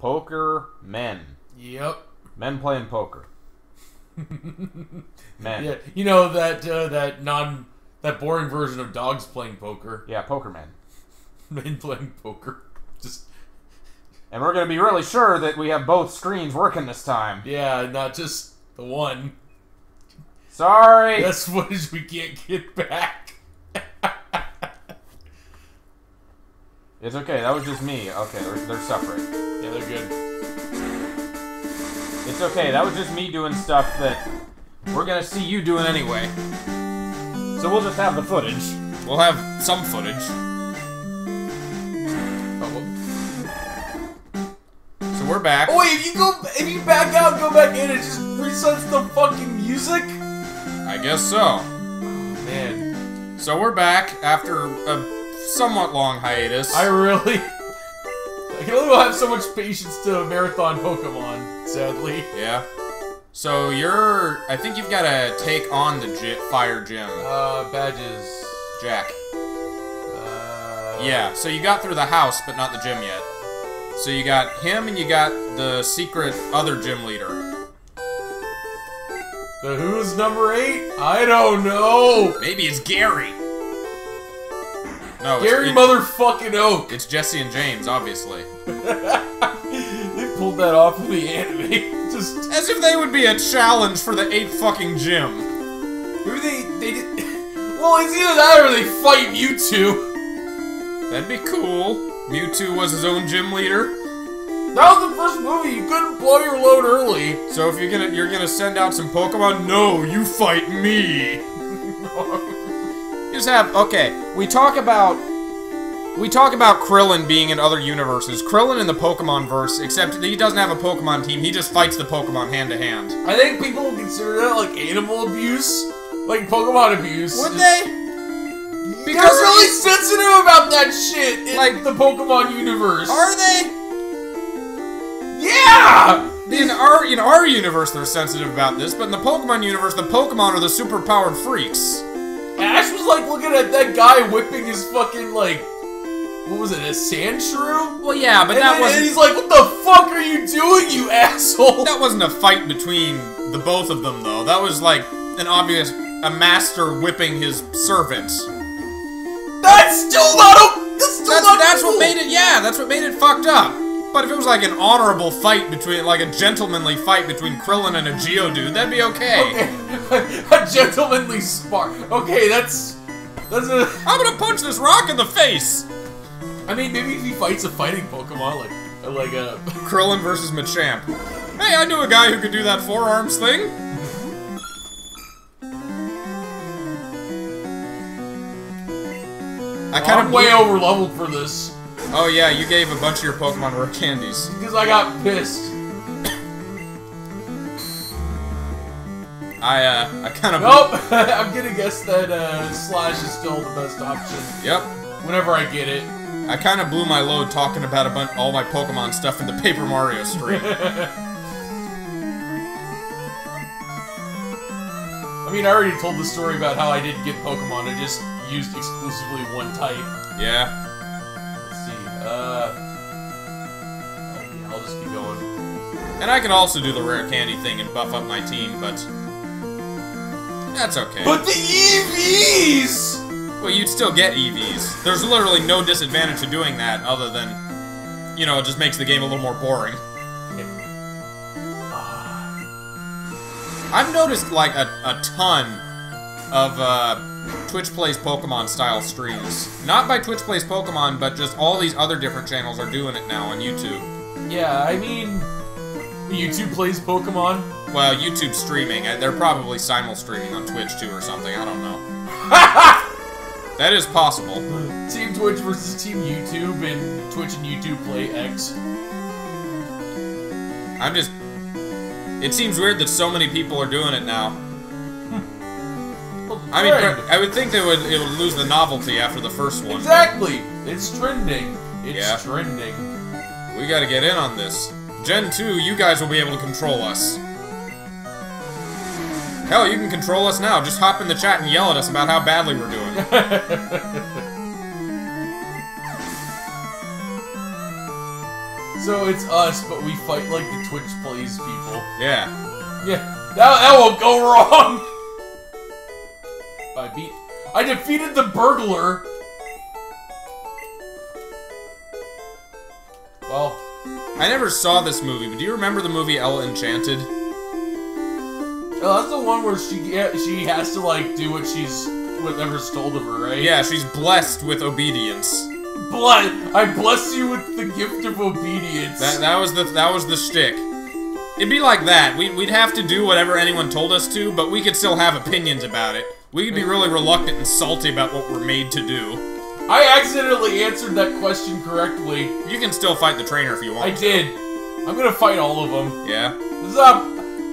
Poker men. Yep. Men playing poker. Men. Yeah, you know that uh, that non that boring version of dogs playing poker, Yeah, poker men. men playing poker. Just And we're gonna be really sure that we have both screens working this time. yeah, not just the one. Sorry. That's footage we can't get back. It's okay. That was just me. Okay, they're, they're separate. Yeah, they're good. It's okay. That was just me doing stuff that we're gonna see you doing anyway. So we'll just have the footage. We'll have some footage. Oh, well- So we're back. oh wait, if you go, if you back out, go back in, it just resets the fucking music. I guess so. Oh, man, So we're back after a somewhat long hiatus. I really, I can only have so much patience to marathon Pokemon. Sadly. yeah. So you're. I think you've got to take on the gy- fire gym, Uh, badges. Jack. Uh, Yeah. So you got through the house, but not the gym yet. So you got him, and you got the secret other gym leader. The who's number eight? I don't know. Maybe it's Gary. No, Gary it- motherfucking Oak. It's Jessie and James, obviously. they pulled that off in the anime. Just As if they would be a challenge for the eighth fucking gym. maybe they they did. Well, it's either that or they fight Mewtwo. That'd be cool. Mewtwo was his own gym leader. That was the first movie. You couldn't blow your load early. So if you're gonna you're gonna send out some Pokemon, no, you fight me. Just have okay. We talk about we talk about Krillin being in other universes. Krillin in the Pokemon verse, except he doesn't have a Pokemon team. He just fights the Pokemon hand to hand. I think people would consider that like animal abuse, like Pokemon abuse. Would Just- they? They're Because really sensitive about that shit in Like- the Pokemon universe. are they? Yeah. In our in our universe, they're sensitive about this, but in the Pokemon universe, the Pokemon are the super-powered freaks. Ash was like looking at that guy whipping his fucking like, what was it, a Sandshrew? Well, yeah, but and, that wasn't and he's like, "What the fuck are you doing, you asshole?" that wasn't a fight between the both of them, though. That was like an obvious a master whipping his servant. That's still not. o- That's still That's not. that's cool. what made it. Yeah, that's what made it fucked up. But if it was like an honorable fight between, like a gentlemanly fight between Krillin and a Geodude, that'd be okay. Okay. a gentlemanly spark. Okay, that's that's a. I'm gonna punch this rock in the face. I mean, maybe if he fights a fighting Pokemon, like like uh, a. Krillin versus Machamp. Hey, I knew a guy who could do that forearms thing. I kind I'm of way over leveled for this Oh yeah, you gave a bunch of your Pokemon rare candies. because I got pissed. I uh, I kind of Nope, I'm gonna guess that uh, Slash is still the best option. Yep. Whenever I get it. I kind of blew my load talking about a bunch all my Pokemon stuff in the Paper Mario stream. I mean, I already told the story about how I didn't get Pokemon. I just used exclusively one type. yeah. Uh, I'll just keep going. And I can also do the rare candy thing and buff up my team, but that's okay. But the EVs! well, you'd still get EVs. There's literally no disadvantage to doing that other than, you know, it just makes the game a little more boring. I've noticed like a, a ton of uh, Twitch Plays Pokemon style streams. Not by Twitch Plays Pokemon, but just all these other different channels are doing it now on YouTube. Yeah, I mean, YouTube plays Pokemon. Well, YouTube streaming. uh, They're probably simul streaming on Twitch too or something. I don't know. That is possible. Team Twitch versus Team YouTube, and Twitch and YouTube play X. I'm just. It seems weird that so many people are doing it now. I mean. I would think they would it would lose the novelty after the first one. exactly. It's trending. It's Yeah. trending. We gotta get in on this. Gen 2, you guys will be able to control us. Hell, you can control us now. Just hop in the chat and yell at us about how badly we're doing. So it's us, but we fight like the Twitch plays people. Yeah. Yeah, that, that won't go wrong. I beat. I defeated the burglar. Well, I never saw this movie, but do you remember the movie Ella Enchanted? oh, that's the one where she yeah, she has to like do what she's whatever's told of her, right? Yeah, she's blessed with obedience. Blood. I bless you with the gift of obedience. That that was the that was the shtick. It'd be like that. We, we'd have to do whatever anyone told us to, but we could still have opinions about it. We could be really reluctant and salty about what we're made to do. I accidentally answered that question correctly. You can still fight the trainer if you want. I did. I'm gonna fight all of them. Yeah. What's up?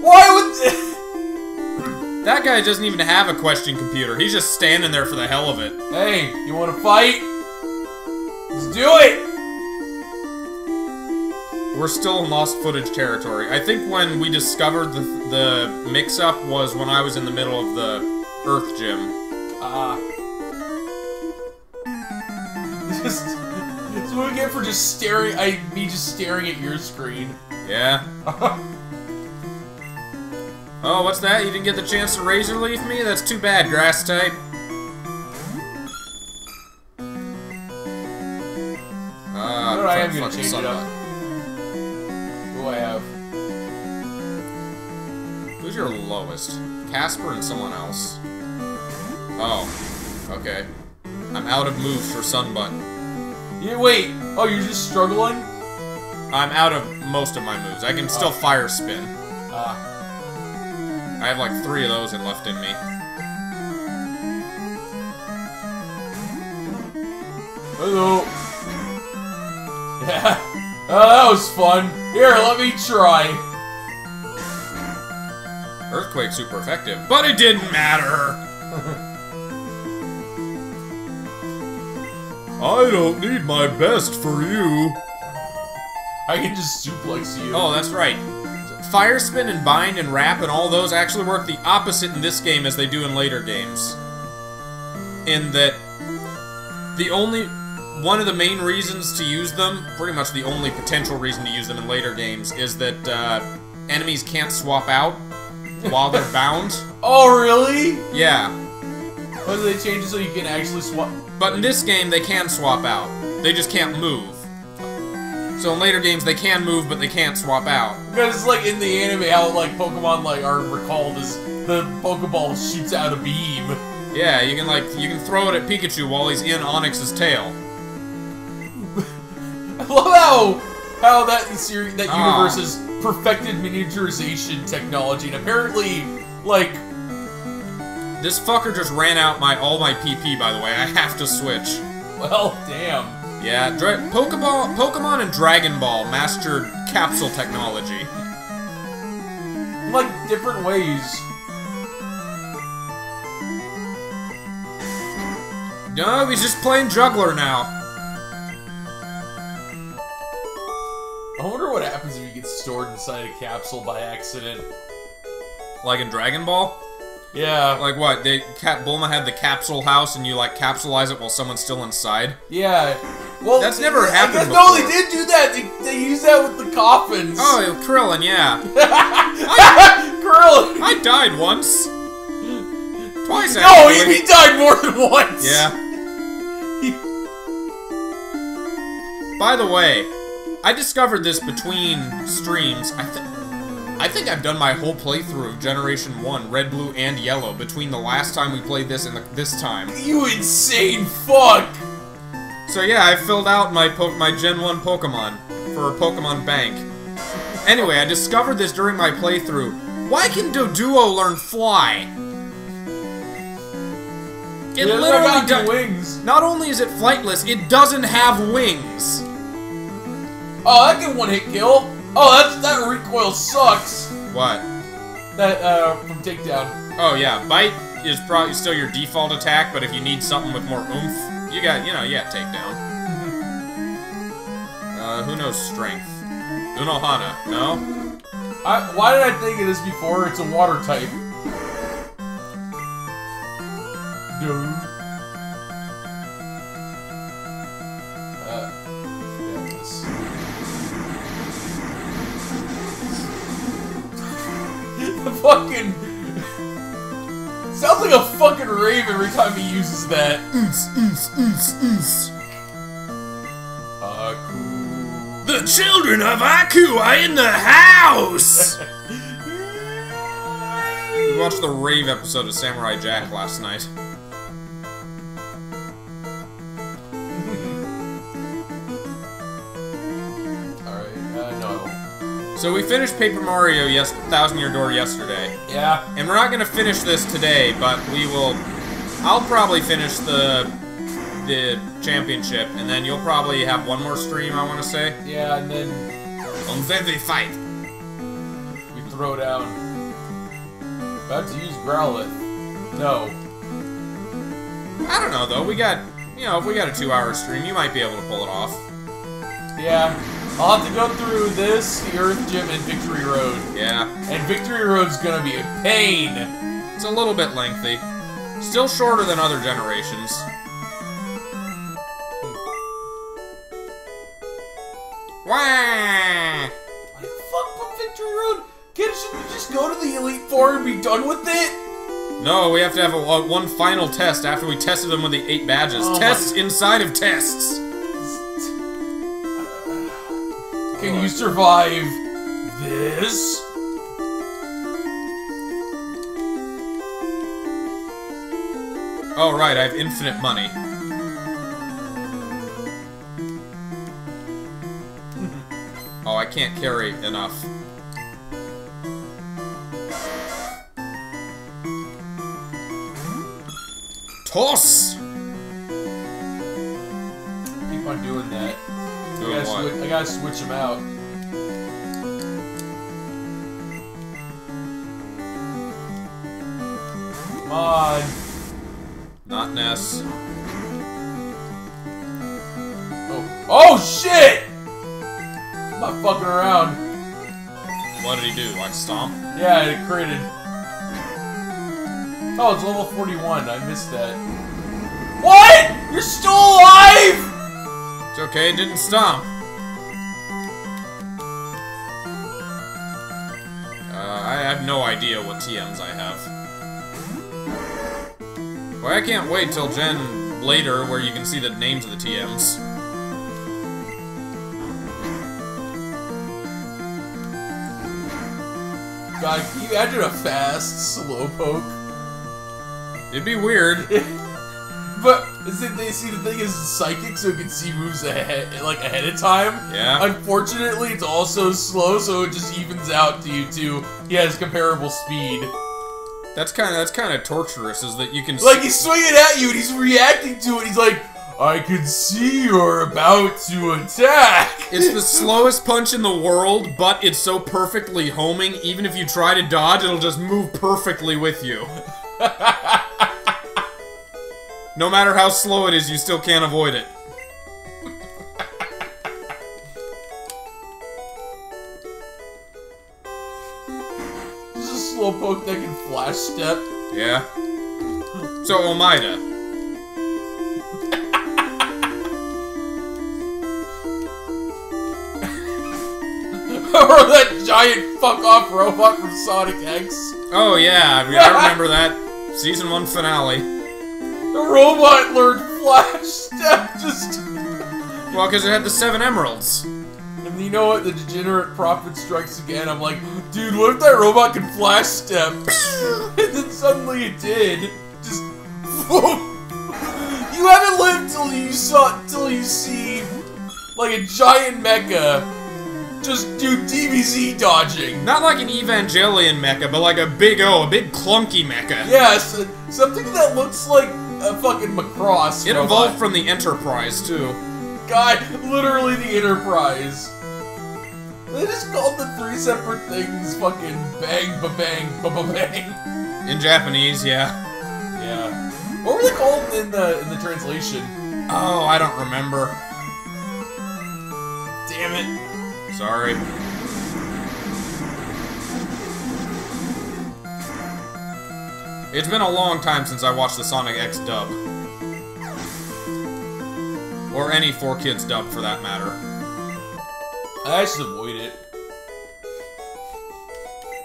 Why would? That guy doesn't even have a question computer. He's just standing there for the hell of it. hey, you want to fight? Let's do it. We're still in lost footage territory. I think when we discovered the, the mix-up was when I was in the middle of the Earth gym. Ah. Just. That's what we get for just staring. I me just staring at your screen. Yeah. Oh, what's that? You didn't get the chance to razor leaf me? That's too bad, grass type. Ah, What do I fuck- have you to fucking change it up? Who do I have? Who's your lowest? Casper and someone else. Oh, okay. I'm out of moves for Sunbutt. Yeah, wait. Oh, you're just struggling? I'm out of most of my moves. I can still fire spin. Ah. I have like three of those left in me. Hello. Yeah. Oh, that was fun. Here, let me try. Earthquake super effective, but it didn't matter. I don't need my best for you. I can just suplex you. Oh, that's right. Fire spin and bind and wrap and all those actually work the opposite in this game as they do in later games. In that the only one of the main reasons to use them, pretty much the only potential reason to use them in later games, is that uh, enemies can't swap out while they're bound. Oh, really? Yeah, Oh, did they change it so you can actually swap? But in this game they can swap out. They just can't move. So in later games they can move, but they can't swap out. Because it's like in the anime, how like Pokemon like are recalled as the Pokeball shoots out a beam. Yeah, you can like you can throw it at Pikachu while he's in Onix's tail. I love how how that series, that Ah. universe has perfected miniaturization technology, and apparently, like, This fucker just ran out my all my PP. By the way, I have to switch. well, damn. Yeah, Dra Pokeball, Pokemon, and Dragon Ball mastered capsule technology. Like different ways. No, he's just playing juggler now. I wonder what happens if you get stored inside a capsule by accident. Like in Dragon Ball. Yeah, Like what? They Cat Bulma had the capsule house, and you like capsulize it while someone's still inside. yeah. Well, That's never I happened guess, No, they did do that. They, they used that with the coffins. Oh, Krillin, yeah. Krillin. I died once. Twice. No, actually. he, he died more than once. Yeah. By the way, I discovered this between streams. I think I think I've done my whole playthrough of Generation 1, Red, Blue, and Yellow between the last time we played this and the, this time. You insane fuck. So yeah, I filled out my po my Gen 1 Pokemon for a Pokemon bank. Anyway, I discovered this during my playthrough. Why can Doduo learn fly? It Yeah, literally does. wings. Not only is it flightless, it doesn't have wings. Oh, I can one hit kill. Oh, that's that recoil sucks. What? That uh from takedown. Oh yeah, bite is probably still your default attack, but if you need something with more oomph, you got, you know, yeah, takedown. Uh, who knows strength? Unohana, no? I, why did I think of this before? It's a water type. Dude. Uh, yeah, fucking sounds like a fucking rave every time he uses that. Aku. Ah, the children of Aku are in the house! we watched the rave episode of Samurai Jack last night. So we finished Paper Mario yes Thousand Year Door yesterday. Yeah. And we're not gonna finish this today, but we will I'll probably finish the the championship, and then you'll probably have one more stream, I wanna say. Yeah, and then And then they fight. we throw down. About to use Growlithe. No. I don't know though, we got you know, if we got a two hour stream, you might be able to pull it off. Yeah. I'll have to go through this, the Earth Gym, and Victory Road. Yeah. And Victory Road's gonna be a pain. It's a little bit lengthy. Still shorter than other generations. Wah! Why the fuck put Victory Road? Can't you just go to the Elite Four and be done with it? No, we have to have a, a- one final test after we tested them with the eight badges. Oh tests inside of tests. Can you survive this? Oh, right, I have infinite money. oh, I can't carry enough. Toss! Keep on doing that. I gotta, swi- I gotta switch them out. Come on. Not Ness. Oh, oh shit! I'm not fucking around. What did he do? Like stomp? Yeah, it created. Oh, it's level 41. I missed that. What? You're still alive? It's okay, it didn't stomp. Uh, I have no idea what TMs I have. Well, I can't wait till Gen later where you can see the names of the TMs. God, can you imagine a fast slowpoke? It'd be weird. But is it, they see the thing is psychic, so it can see moves ahead, like ahead of time. Yeah. Unfortunately, it's also slow, so it just evens out to you two. He has comparable speed. That's kind of that's kind of torturous. Is that you can Like he's swinging at you, and he's reacting to it. He's like, "I can see you're about to attack." It's the slowest punch in the world, but it's so perfectly homing. Even if you try to dodge, it'll just move perfectly with you. no matter how slow it is, you still can't avoid it. This is a slowpoke that can flash step. Yeah. So Omida. or that giant fuck off robot from Sonic X. Oh yeah, I, mean, I remember that season one finale. The robot learned flash step. Just. Well, because it had the seven emeralds. And you know what? The degenerate prophet strikes again. I'm like, dude, what if that robot can flash step? and then suddenly it did. Just. you haven't lived till you saw till you see like a giant mecha just do DBZ dodging. Not like an Evangelion mecha, but like a big O, a big clunky mecha. Yes, something that looks like a fucking Macross. It robot. evolved from the Enterprise too. God, literally the Enterprise. They just called the three separate things fucking bang ba bang ba ba bang. In Japanese, yeah. Yeah. What were they called in the in the translation? Oh, I don't remember. Damn it. Sorry. It's been a long time since I watched the Sonic X dub. Or any 4Kids dub, for that matter. I just avoid it.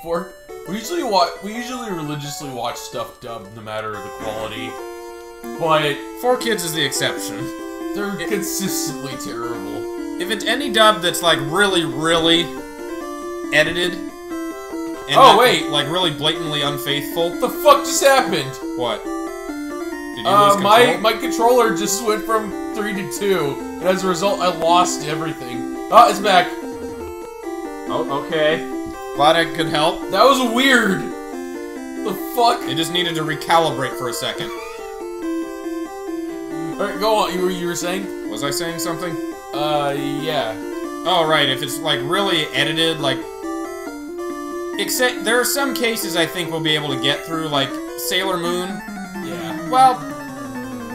Four We usually watch. We usually religiously watch stuff dubbed, no matter the quality. But 4Kids is the exception. they're consistently terrible. If it's any dub that's like really, really edited, and Oh, wait. like really blatantly unfaithful. What the fuck just happened? What? Did you Uh, my my controller just went from three to two, and as a result, I lost everything. Oh, it's back. Oh, okay. Glad I could help. That was weird. The fuck? It just needed to recalibrate for a second. All right, go on. You were you were saying? Was I saying something? Uh, yeah. Oh, right. If it's like really edited, like. Except there are some cases I think we'll be able to get through, like Sailor Moon. Yeah. Well,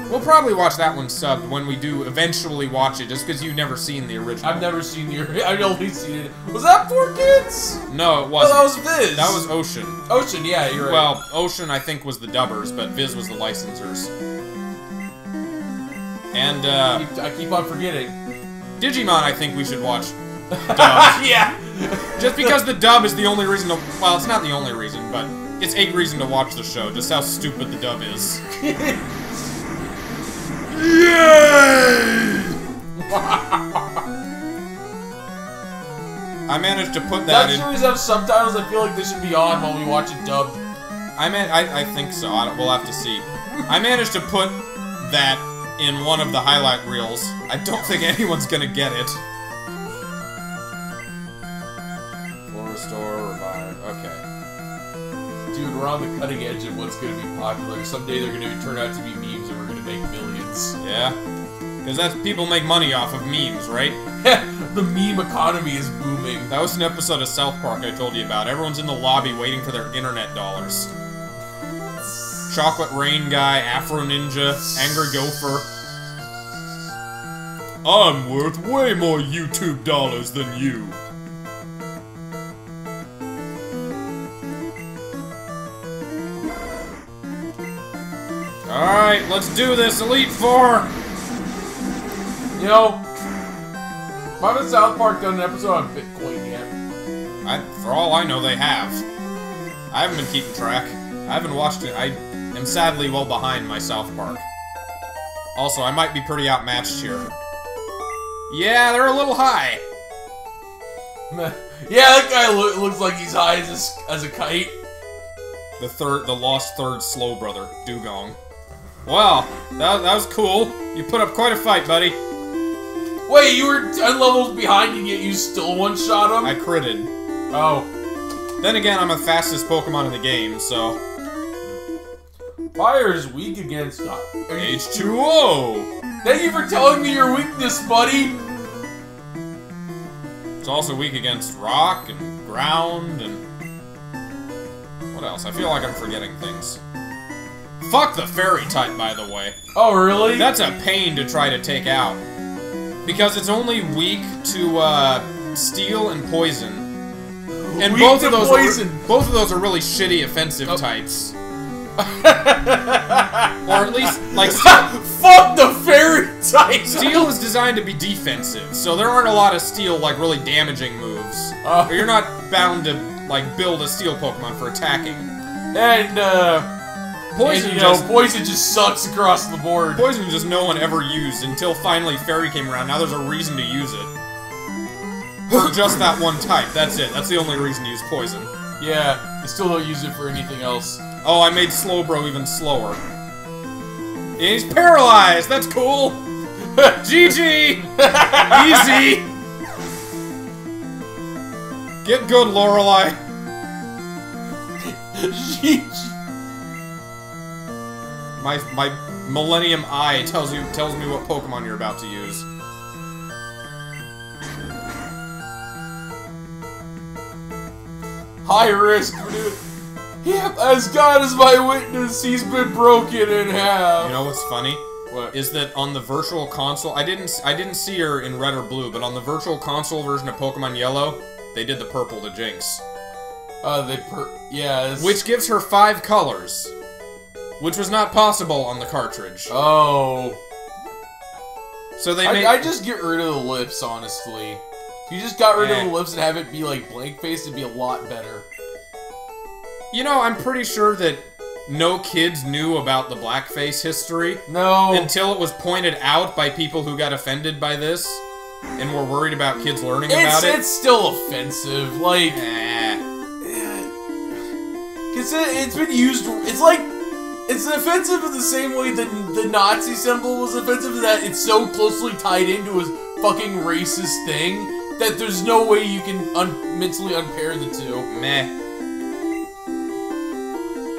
we'll probably watch that one subbed when we do eventually watch it, just because you've never seen the original. I've never seen the. original. I've only seen it. Was that 4Kids? No, it wasn't. that was Viz. That was Ocean. Ocean. Yeah, you're right. Well, Ocean I think was the dubbers, but Viz was the licensors. And I uh, keep, I keep on forgetting. Digimon I think we should watch. Dub. yeah. Just because the dub is the only reason to. Well, it's not the only reason, but it's a reason to watch the show. Just how stupid the dub is. Yay! I managed to put that That in. series have subtitles. I feel like they should be on while we watch it dubbed. I mean, I, I think so. I we'll have to see. I managed to put that in one of the highlight reels. I don't think anyone's gonna get it. Restore, revive. Okay. Dude, we're on the cutting edge of what's going to be popular. Someday they're going to turn out to be memes and we're going to make millions. Yeah. Because that's people make money off of memes, right? the meme economy is booming. That was an episode of South Park I told you about. Everyone's in the lobby waiting for their internet dollars. Chocolate Rain Guy, Afro Ninja, Angry Gopher. I'm worth way more YouTube dollars than you. Alright, let's do this, Elite Four! You know, why haven't South Park done an episode on Bitcoin yet? I, for all I know, they have. I haven't been keeping track. I haven't watched it. I am sadly well behind my South Park. Also, I might be pretty outmatched here. Yeah, they're a little high. yeah, that guy loo- looks like he's high as a, as a kite. The third, the lost third slow brother, Dewgong. Well, that, that was cool. You put up quite a fight, buddy. Wait, you were 10 levels behind and yet you still one-shot him? I critted. Oh. Then again, I'm the fastest Pokemon in the game, so... Fire is weak against... Uh, are you- H2O! Thank you for telling me your weakness, buddy! It's also weak against rock and ground and... What else? I feel like I'm forgetting things. Fuck the fairy type, by the way. Oh, really? That's a pain to try to take out. Because it's only weak to, uh, steel and poison. And Weak both to of those poison. Are, both of those are really shitty offensive Oh. types. Or at least, like, Fuck the fairy type! steel is designed to be defensive, so there aren't a lot of steel, like, really damaging moves. Uh. Or you're not bound to, like, build a steel Pokemon for attacking. And, uh... Poison and, you know, just poison just sucks across the board. poison just no one ever used until finally fairy came around. Now there's a reason to use it. For just that one type. That's it. That's the only reason to use poison. Yeah, I still don't use it for anything else. Oh, I made Slowbro even slower. And he's paralyzed. That's cool. GG. Easy. Get good, Lorelei. My my Millennium Eye tells you tells me what Pokemon you're about to use. High risk, dude. Yep, as God is my witness, he's been broken in half. You know what's funny? what? Is that on the virtual console? I didn't I didn't see her in red or blue, but on the virtual console version of Pokemon Yellow, they did the purple to Jynx, Uh, they per- yeah. which gives her five colors, which was not possible on the cartridge. Oh. So they made. I, I just get rid of the lips, honestly. If you just got rid Eh. of the lips and have it be like blank face, it'd be a lot better. You know, I'm pretty sure that no kids knew about the blackface history No. until it was pointed out by people who got offended by this and were worried about kids learning it's, about it. it's still offensive. Like, Eh. Cause it, it's been used. It's like it's offensive in the same way that the Nazi symbol was offensive. in That it's so closely tied into a fucking racist thing that there's no way you can un- mentally unpair the two. Meh.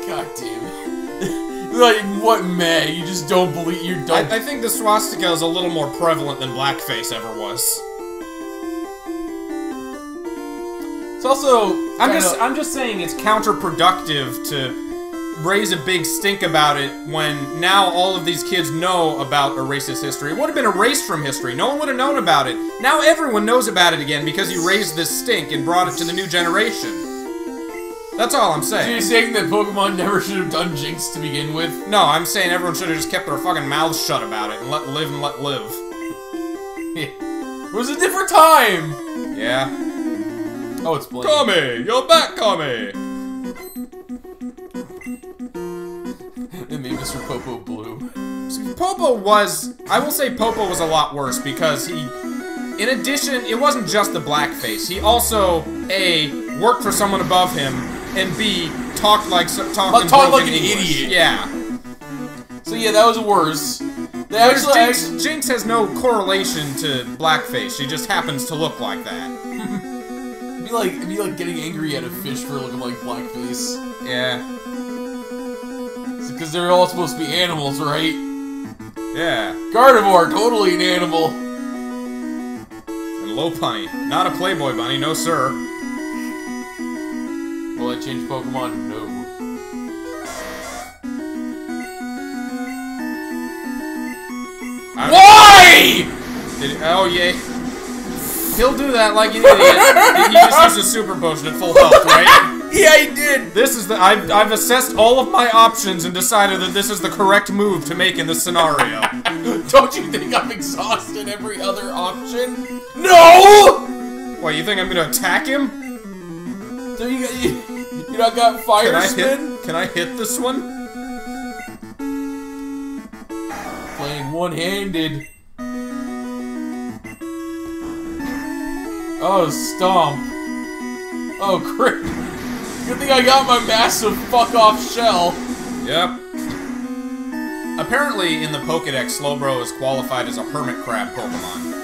God damn it! like what, man? You just don't believe you don't. I, I think the swastika is a little more prevalent than blackface ever was. it's also. I'm just I'm just saying it's counterproductive to raise a big stink about it when now all of these kids know about a racist history. It would have been erased from history. No one would have known about it. Now everyone knows about it again because you raised this stink and brought it to the new generation. That's all I'm So you're saying. saying that Pokemon never should have done Jynx to begin with? No, I'm saying everyone should have just kept their fucking mouths shut about it and let live and let live. it was a different time. Yeah. Oh, it's Blake. Kami! You're back, Kami! It made Mr. Popo blue. Popo was, I will say Popo was a lot worse because he, in addition, it wasn't just the blackface. He also, A, worked for someone above him, and B, talked like, so- talked oh, in talked like an English. idiot. Yeah. So yeah, that was worse. Whereas actually, Jynx, Jynx has no correlation to blackface. She just happens to look like that. it'd be like it'd be like getting angry at a fish for looking like blackface. Yeah. Because they're all supposed to be animals, right? Yeah. Gardevoir, totally an animal. And Lopunny. Not a Playboy bunny, no sir. Will I change Pokemon? No. Why? Did, oh, yeah. He'll do that like an idiot. he just uses a super potion at full health, right? Yeah, he did. This is the I've, I've assessed all of my options and decided that this is the correct move to make in this scenario. Don't you think I'm exhausted every other option? No! What, you think I'm gonna attack him? So you got you, you not got fire Can I spin? hit? Can I hit this one? Playing one-handed. Oh, stomp. Oh, crit. Good thing I got my massive fuck-off shell. Yep. Apparently, in the Pokedex, Slowbro is qualified as a hermit crab Pokemon.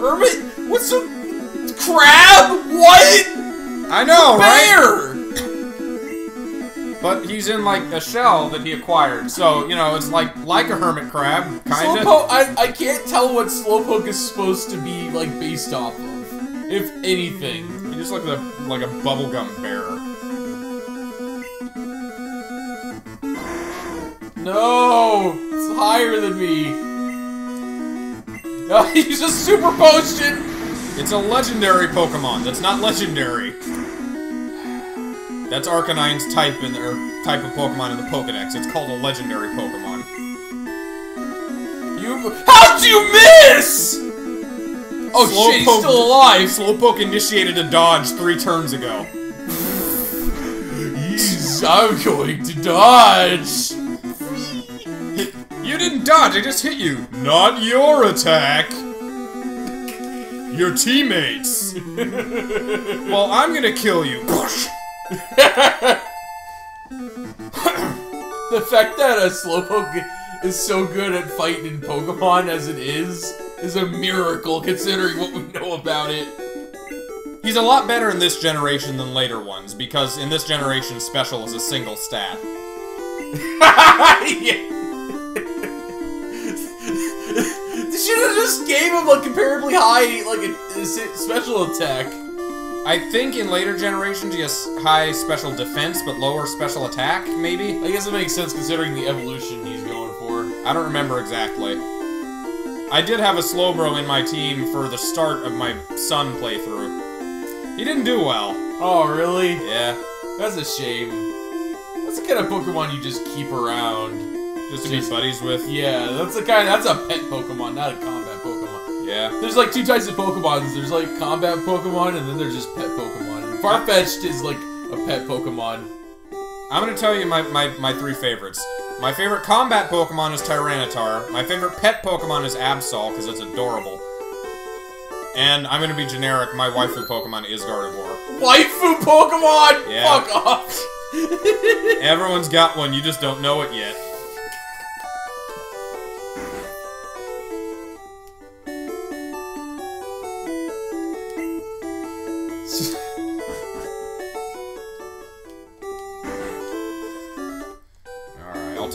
Hermit? What's a... Crab? What? I know, right? But he's in like a shell that he acquired, so you know it's like like a hermit crab, kind of. Slowpoke, I, I can't tell what Slowpoke is supposed to be, like, based off of. If anything. He just looks like a like a bubblegum bear. No! It's higher than me. Ah, oh, he's a super potion! It's a legendary Pokemon. That's not legendary. That's Arcanine's type in or er, type of Pokemon in the Pokedex. It's called a legendary Pokemon. You. How'd you miss? Oh shit, he's Slowpoke- still alive! Slowpoke initiated a dodge three turns ago. I'm going to dodge! You didn't dodge, I just hit you. Not your attack. Your teammates. well, I'm gonna kill you. The fact that a Slowpoke is so good at fighting in Pokemon as it is, is a miracle considering what we know about it. He's a lot better in this generation than later ones, because in this generation, special is a single stat. They should have just gave him a comparably high, like, a, a special attack. I think in later generations he has high special defense, but lower special attack, maybe? I guess it makes sense considering the evolution he's going for. I don't remember exactly. I did have a Slowbro in my team for the start of my Sun playthrough. He didn't do well. Oh, really? Yeah, That's a shame. That's the kind of Pokemon you just keep around. just to be buddies with. Yeah, that's the kind. That's a pet Pokemon, not a combat Pokemon. Yeah. There's like two types of Pokemons. There's like combat Pokemon, and then there's just pet Pokemon. And Farfetch'd is like a pet Pokemon. I'm gonna tell you my, my, my three favorites. My favorite combat Pokemon is Tyranitar. My favorite pet Pokemon is Absol, because it's adorable. And I'm gonna be generic, my waifu Pokemon is Gardevoir. Waifu Pokemon! Yeah. Fuck off! Everyone's got one, you just don't know it yet.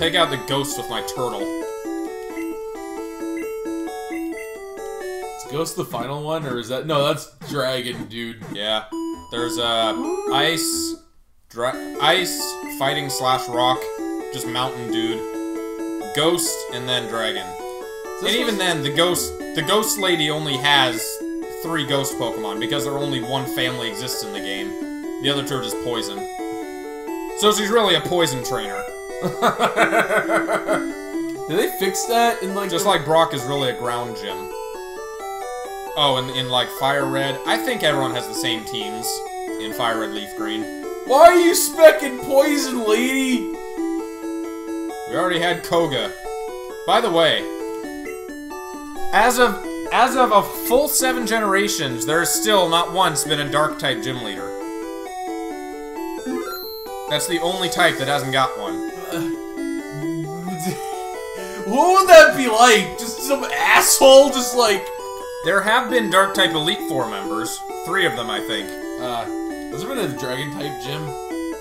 Take out the ghost with my turtle. Is Ghost the final one, or is that no? That's Dragon, dude. Yeah. There's uh ice dra- ice fighting slash rock, just mountain dude. Ghost and then dragon. And even then the ghost the ghost lady only has three ghost Pokemon because there only one family exists in the game. The other two are just poison. So she's really a poison trainer. Did they fix that in like Just like Brock is really a ground gym. Oh, and in like Fire Red, I think everyone has the same teams in Fire Red Leaf Green. Why are you specking Poison Lady? We already had Koga. By the way, as of as of a full seven generations, there has still not once been a dark type gym leader. That's the only type that hasn't got one. What would that be like? Just some asshole, just like. There have been dark type Elite Four members, three of them, I think. Uh, has there been a Dragon type gym?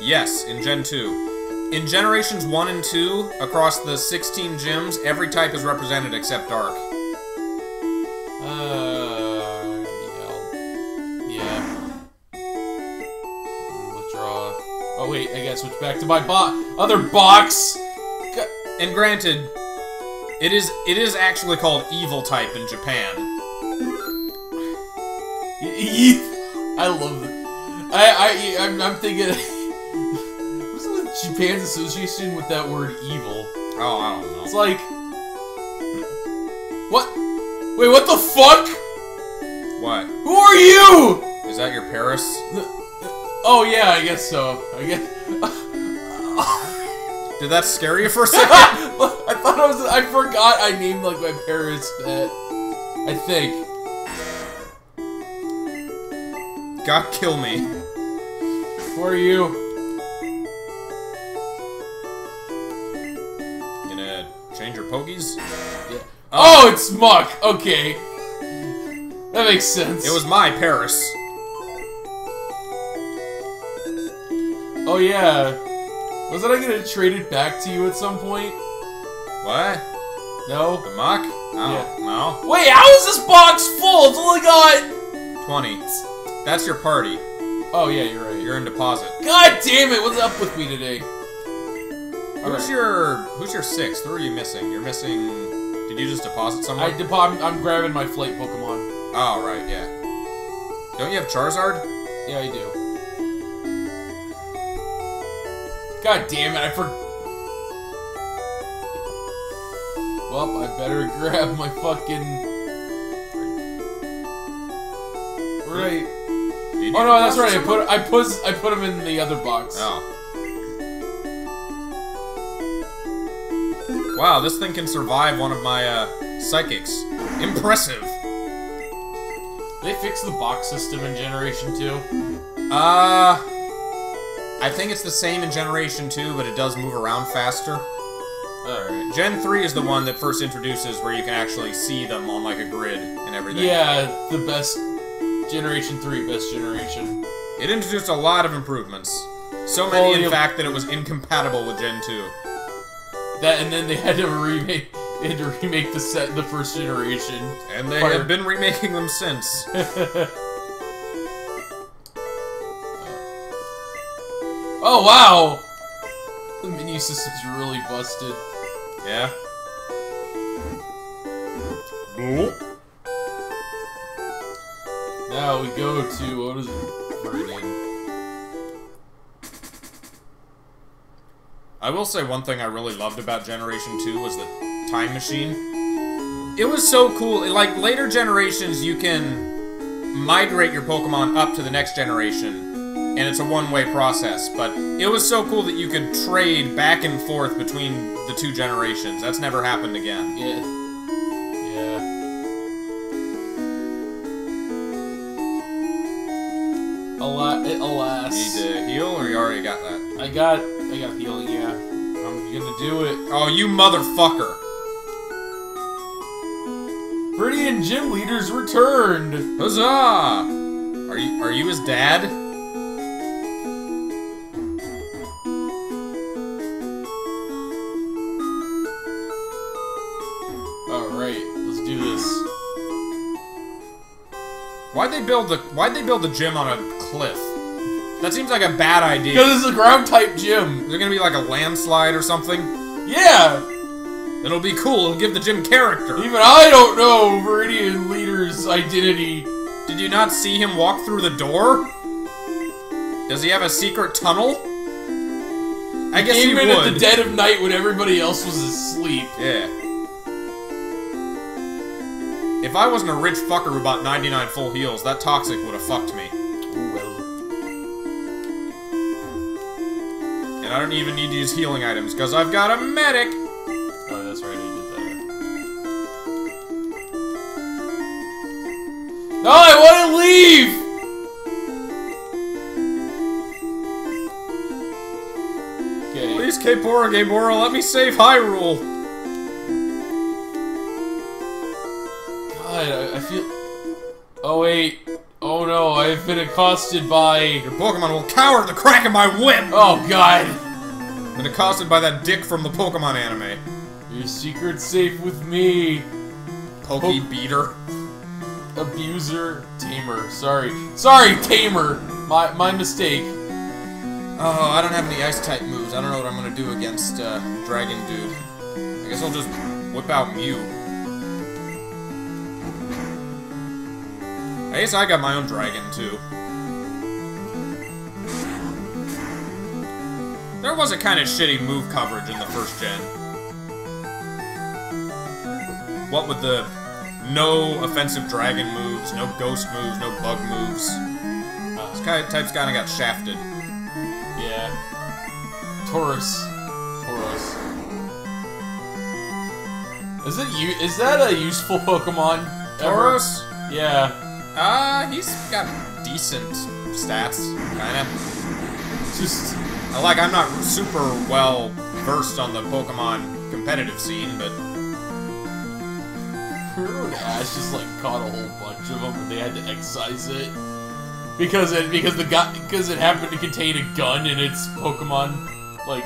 Yes, in Gen 2. In Generations 1 and 2, across the 16 gyms, every type is represented except Dark. Uh, wait, I gotta switch back to my bo- other box. And granted, it is it is actually called Evil type in Japan. I love it. I I I'm, I'm thinking. What's with Japan's association with that word evil? Oh, I don't know. It's like. What? Wait, what the fuck? What? Who are you? Is that your Paras? Oh yeah, I guess so. I guess. Did that scare you for a second? I thought I was. I forgot I named like my parents pet. I think. God kill me. Who are you? Gonna change your pogies? Oh. oh, it's Muk. Okay. That makes sense. It was my Paras. Oh yeah. Wasn't I gonna trade it back to you at some point? What? No. The Muk? Oh, no. Wait, how is this box full? It's only got. 20. That's your party. Oh yeah, you're right. You're in deposit. God damn it! What's up with me today? Who's Alright. your who's your sixth? Who are you missing? You're missing. Did you just deposit someone? I depo- I'm, I'm grabbing my flight Pokemon. oh right, yeah. Don't you have Charizard? Yeah, I do. God damn it! I for. Well, I better grab my fucking. Right. Did Oh no, that's right. I put I put I put him in the other box. Oh. Wow, this thing can survive one of my uh, psychics. Impressive. They fixed the box system in Generation Two. Uh, I think it's the same in Generation 2, but it does move around faster. Alright. Gen 3 is the one that first introduces where you can actually see them on like a grid and everything. Yeah, the best Generation 3, best generation. It introduced a lot of improvements. So many, Oh, in fact, that it was incompatible with Gen 2. That and then they had to remake they had to remake the set the first generation. And they Fire. have been remaking them since. oh wow! The menu system's really busted. Yeah? Now we go to what is it? I will say one thing I really loved about Generation 2 was the time machine. It was so cool. Like, later generations, you can migrate your Pokemon up to the next generation. And it's a one-way process. But it was so cool that you could trade back and forth between the two generations. That's never happened again. Yeah. Yeah. Alas, alas. Need to heal, or you already got that? I got, I got healing. Yeah, I'm gonna do it. Oh, you motherfucker! Pretty and gym leaders returned. Huzzah! Are you are you his dad? Why'd they build the Why'd they build the gym on a cliff? That seems like a bad idea. Because it's a ground type gym. Is there gonna be like a landslide or something? Yeah. It'll be cool. It'll give the gym character. Even I don't know Viridian leader's identity. Did you not see him walk through the door? Does he have a secret tunnel? I guess Came he in would. at the dead of night when everybody else was asleep. Yeah. If I wasn't a rich fucker who bought 99 full heals, that toxic would have fucked me. well. And I don't even need to use healing items, because I've got a medic! Oh, that's right, I did that. No, I want to leave! Okay. Please, Kaepora Gaebora, let me save Hyrule! I, I feel. Oh wait. Oh no, I've been accosted by. Your Pokemon will cower at the crack of my whip! Oh God. Been accosted by that dick from the Pokemon anime. Your secret's safe with me. Pokey Oh. beater. Abuser, tamer. Sorry, sorry, tamer. My my mistake. Oh, I don't have any ice type moves. I don't know what I'm gonna do against uh, Dragon Dude. I guess I'll just whip out Mew. I guess I got my own dragon too. There was a kind of shitty move coverage in the first gen. What with the no offensive dragon moves, no ghost moves, no bug moves. Uh, this kind of type's kind of got shafted. Yeah. Tauros. Tauros. Is it you? Is that a useful Pokemon? ever? Tauros? Yeah. Uh, he's got decent stats, kinda. Just. Like, I'm not super well versed on the Pokemon competitive scene, but Ash just like caught a whole bunch of them and they had to excise it because it because the guy because it happened to contain a gun in its Pokemon. Like,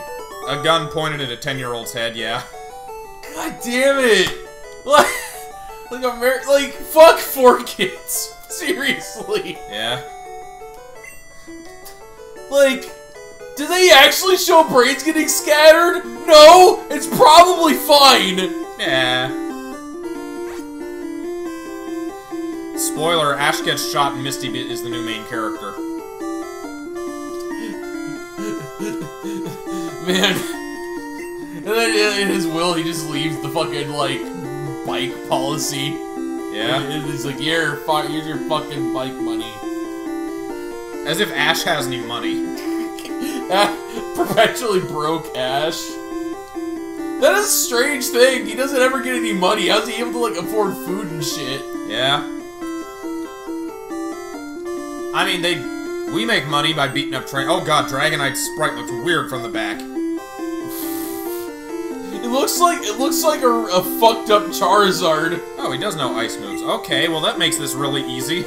a gun pointed at a 10 year old's head, yeah. god damn it! Like, like Amer like fuck 4Kids. Seriously, Yeah. like. Do they actually show brains getting scattered? No! It's probably fine! Yeah. Spoiler, Ash gets shot and Misty Bit is the new main character. Man. And then in his will, he just leaves the fucking, like, bike policy. Yeah. And he's like, here, fu- here's your fucking bike money. As if Ash has any money. Perpetually broke Ash. That is a strange thing. He doesn't ever get any money. How's he able to, like, afford food and shit? Yeah. I mean, they. We make money by beating up train. Oh god, Dragonite Sprite looks weird from the back. It looks like it looks like a, a fucked up Charizard. Oh, he does know ice moves. Okay, well that makes this really easy.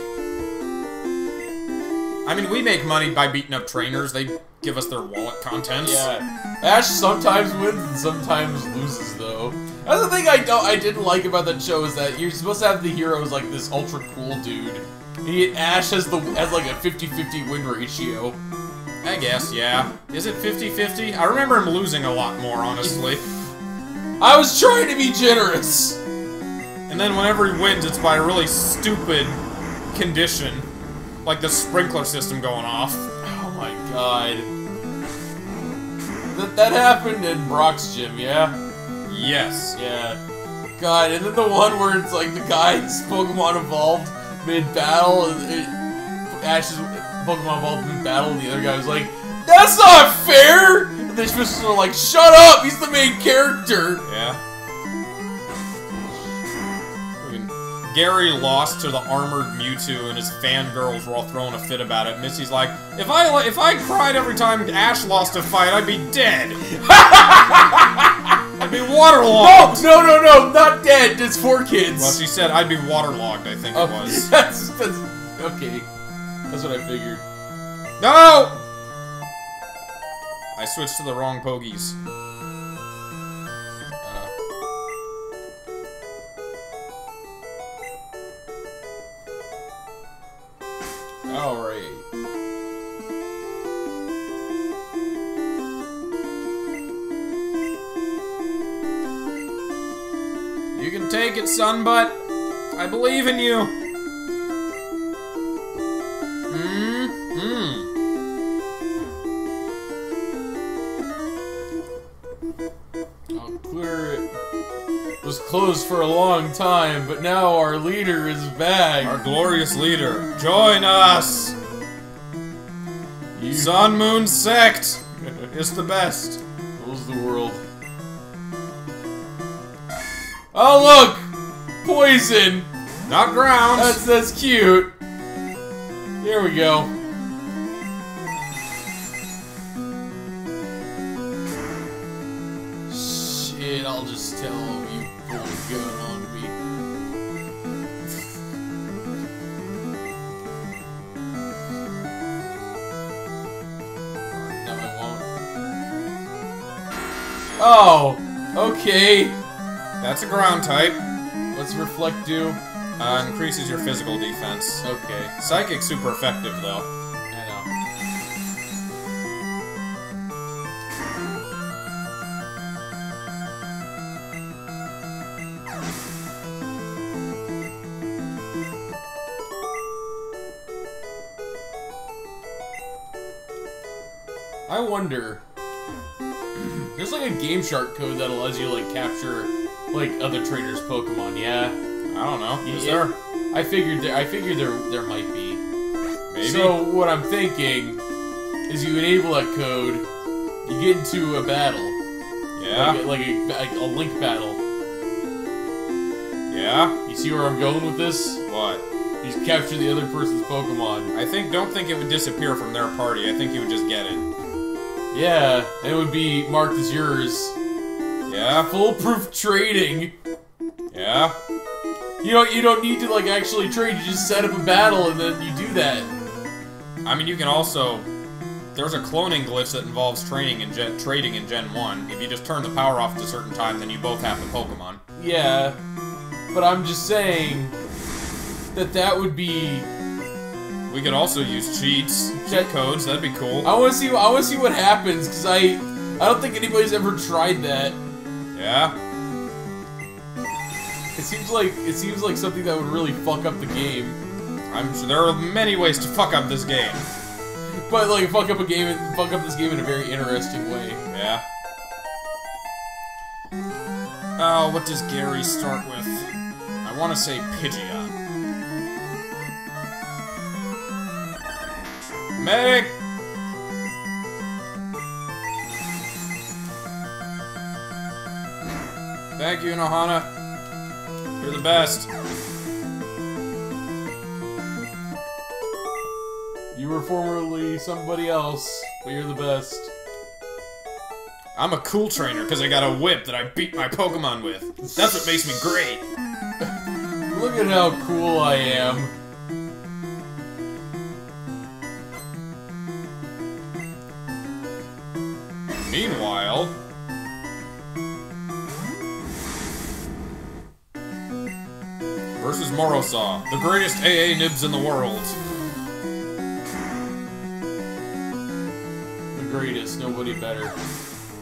I mean, we make money by beating up trainers. They give us their wallet contents. Yeah, Ash sometimes wins and sometimes loses though. That's the thing I don't I didn't like about that show is that you're supposed to have the heroes like this ultra cool dude. He, Ash has the has like a 50-50 win ratio. I guess, yeah. Is it 50-50? I remember him losing a lot more, honestly. I was trying to be generous. And then whenever he wins, it's by a really stupid condition. Like the sprinkler system going off. Oh my god. That that happened in Brock's gym, yeah? Yes. Yeah. God, and then the one where it's like the guy's Pokemon evolved mid battle and it, Ash's Pokemon evolved in battle, and the other guy was like, "That's not fair." The Smiths were like, "Shut up! He's the main character." Yeah. Gary lost to the armored Mewtwo, and his fangirls were all throwing a fit about it. Misty's like, if I if I cried every time Ash lost a fight, I'd be dead. I'd be No, waterlogged. Oh, no, no, no, not dead. It's 4Kids. Well, she said I'd be waterlogged. I think Oh, it was. that's, that's okay. That's what I figured. No! I switched to the wrong pogies. Uh, all right. You can take it, Sunbutt. I believe in you. Closed for a long time, but now our leader is back. Our glorious leader. Join us. you Sun Moon Sect is the best. rules the world. Oh look, poison. Not ground. That's that's cute. Here we go. Shit, I'll just tell Oh, okay. That's a ground type. What's reflect do? Uh, increases your physical defense. Okay, Psychic super effective though. I know. I wonder. There's like a Game Shark code that allows you to like capture like other traders' Pokemon. Yeah, I don't know. Is Yeah. there? I figured there. I figured there there might be. Maybe. So what I'm thinking is you enable that code, you get into a battle, yeah. like, like, a, like a link battle. Yeah. You see where I'm going with this? What? You capture the other person's Pokemon. I think. Don't think it would disappear from their party. I think you would just get it. Yeah, it would be marked as yours. Yeah. Foolproof trading. Yeah. You don't you don't need to like actually trade. You just set up a battle and then you do that. I mean, you can also. There's a cloning glitch that involves training in Gen, trading in Gen 1. If you just turn the power off at a certain time, then you both have the Pokemon. Yeah, but I'm just saying that that would be. We could also use cheats, cheat codes. That'd be cool. I want to see. I want to see what happens because I, I don't think anybody's ever tried that. Yeah. It seems like it seems like something that would really fuck up the game. I'm sure there are many ways to fuck up this game. But like fuck up a game and fuck up this game in a very interesting way. Yeah. Oh, what does Gary start with? I want to say Pidgeot. Medic! Thank you, Nohana. You're the best. You were formerly somebody else, but you're the best. I'm a cool trainer because I got a whip that I beat my Pokemon with. That's what makes me great. Look at how cool I am. Meanwhile, versus Morosaw, the greatest AA nibs in the world. The greatest, nobody better.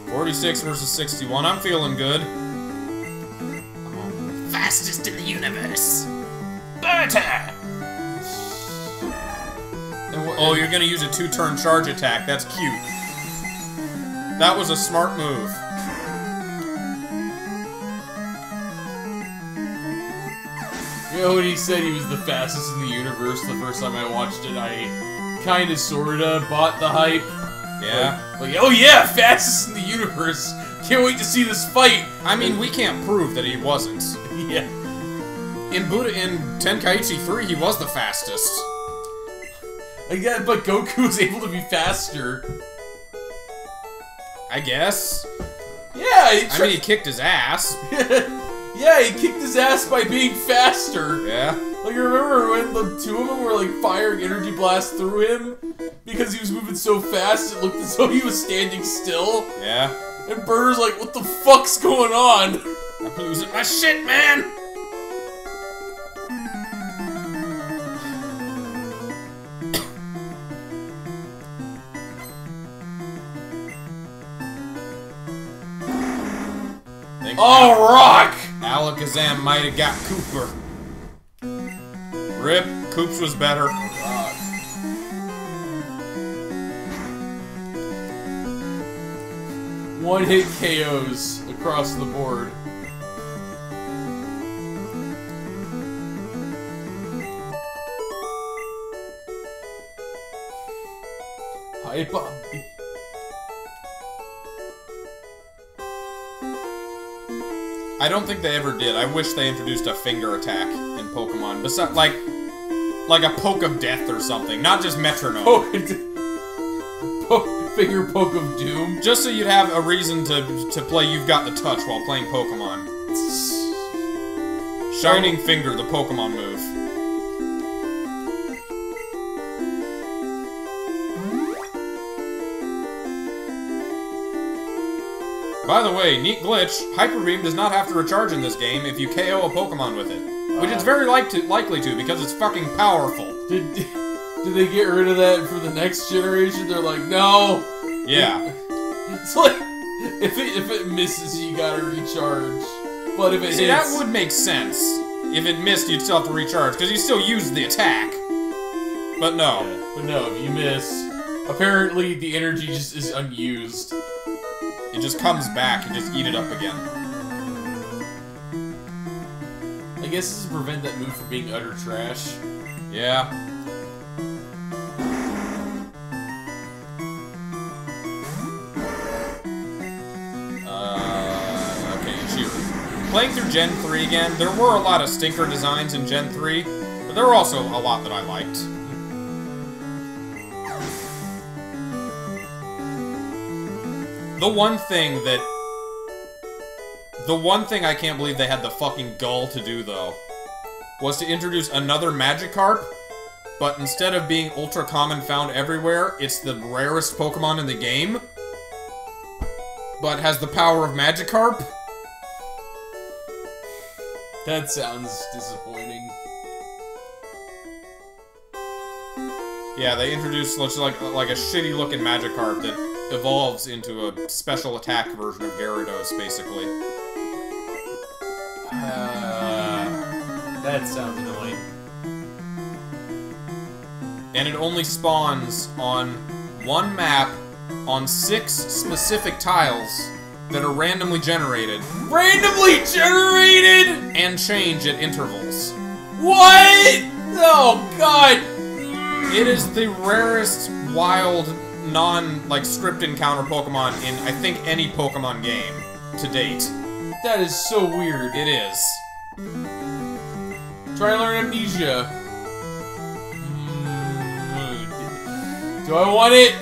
46 versus 61. I'm feeling good. Fastest in the universe. Burter! Oh, you're gonna use a two-turn charge attack. That's cute. That was a smart move. You're know, when he said he was the fastest in the universe the first time I watched it, I kinda sorta bought the hype. Yeah. Like, oh yeah, fastest in the universe. Can't wait to see this fight. I mean, we can't prove that he wasn't. Yeah. In Budokai Tenkaichi 3, he was the fastest. Like that, but Goku was able to be faster. I guess. Yeah, he I mean, he kicked his ass. yeah, he kicked his ass by being faster. Yeah. Like, you remember when the two of them were like firing energy blasts through him because he was moving so fast it looked as though he was standing still? Yeah. And Burter's like, what the fuck's going on? I'm losing my shit, man! Oh, rock! Alakazam might have got Cooper. Rip, Coops was better. One hit KOs across the board. Hi, Bobby. I don't think they ever did. I wish they introduced a finger attack in Pokemon. Besides, like, like a poke of death or something, not just metronome. Oh, poke, poke, finger poke of doom. Just so you'd have a reason to to play You've Got the Touch while playing Pokemon. Shining Finger, the Pokemon move. By the way, neat glitch, Hyper Beam does not have to recharge in this game if you KO a Pokemon with it. Which it's uh. very like to, likely to, because it's fucking powerful. Did, did they get rid of that for the next generation? They're like, no. Yeah. It's like if it if it misses, you gotta recharge. But if it See, hits, that would make sense. If it missed, you'd still have to recharge, because you still used the attack. But no. Yeah, but no, if you miss, apparently the energy just is unused. It just comes back and just eat it up again. I guess this is to prevent that move from being utter trash. Yeah. Uh, okay, shoot. Playing through Gen 3 again, there were a lot of stinker designs in Gen 3, but there were also a lot that I liked. The one thing that... The one thing I can't believe they had the fucking gall to do, though, was to introduce another Magikarp, but instead of being ultra common found everywhere, it's the rarest Pokemon in the game, but has the power of Magikarp. That sounds disappointing. Yeah, they introduced looks like like a shitty looking Magikarp that evolves into a special attack version of Gyarados, basically. Uh, that sounds annoying. And it only spawns on one map on six specific tiles that are randomly generated Randomly generated. and change at intervals. What? Oh God. It is the rarest wild, non like script encounter Pokemon in I think any Pokemon game to date. That is so weird. It is. Try and learn amnesia. Mm, Do I want it?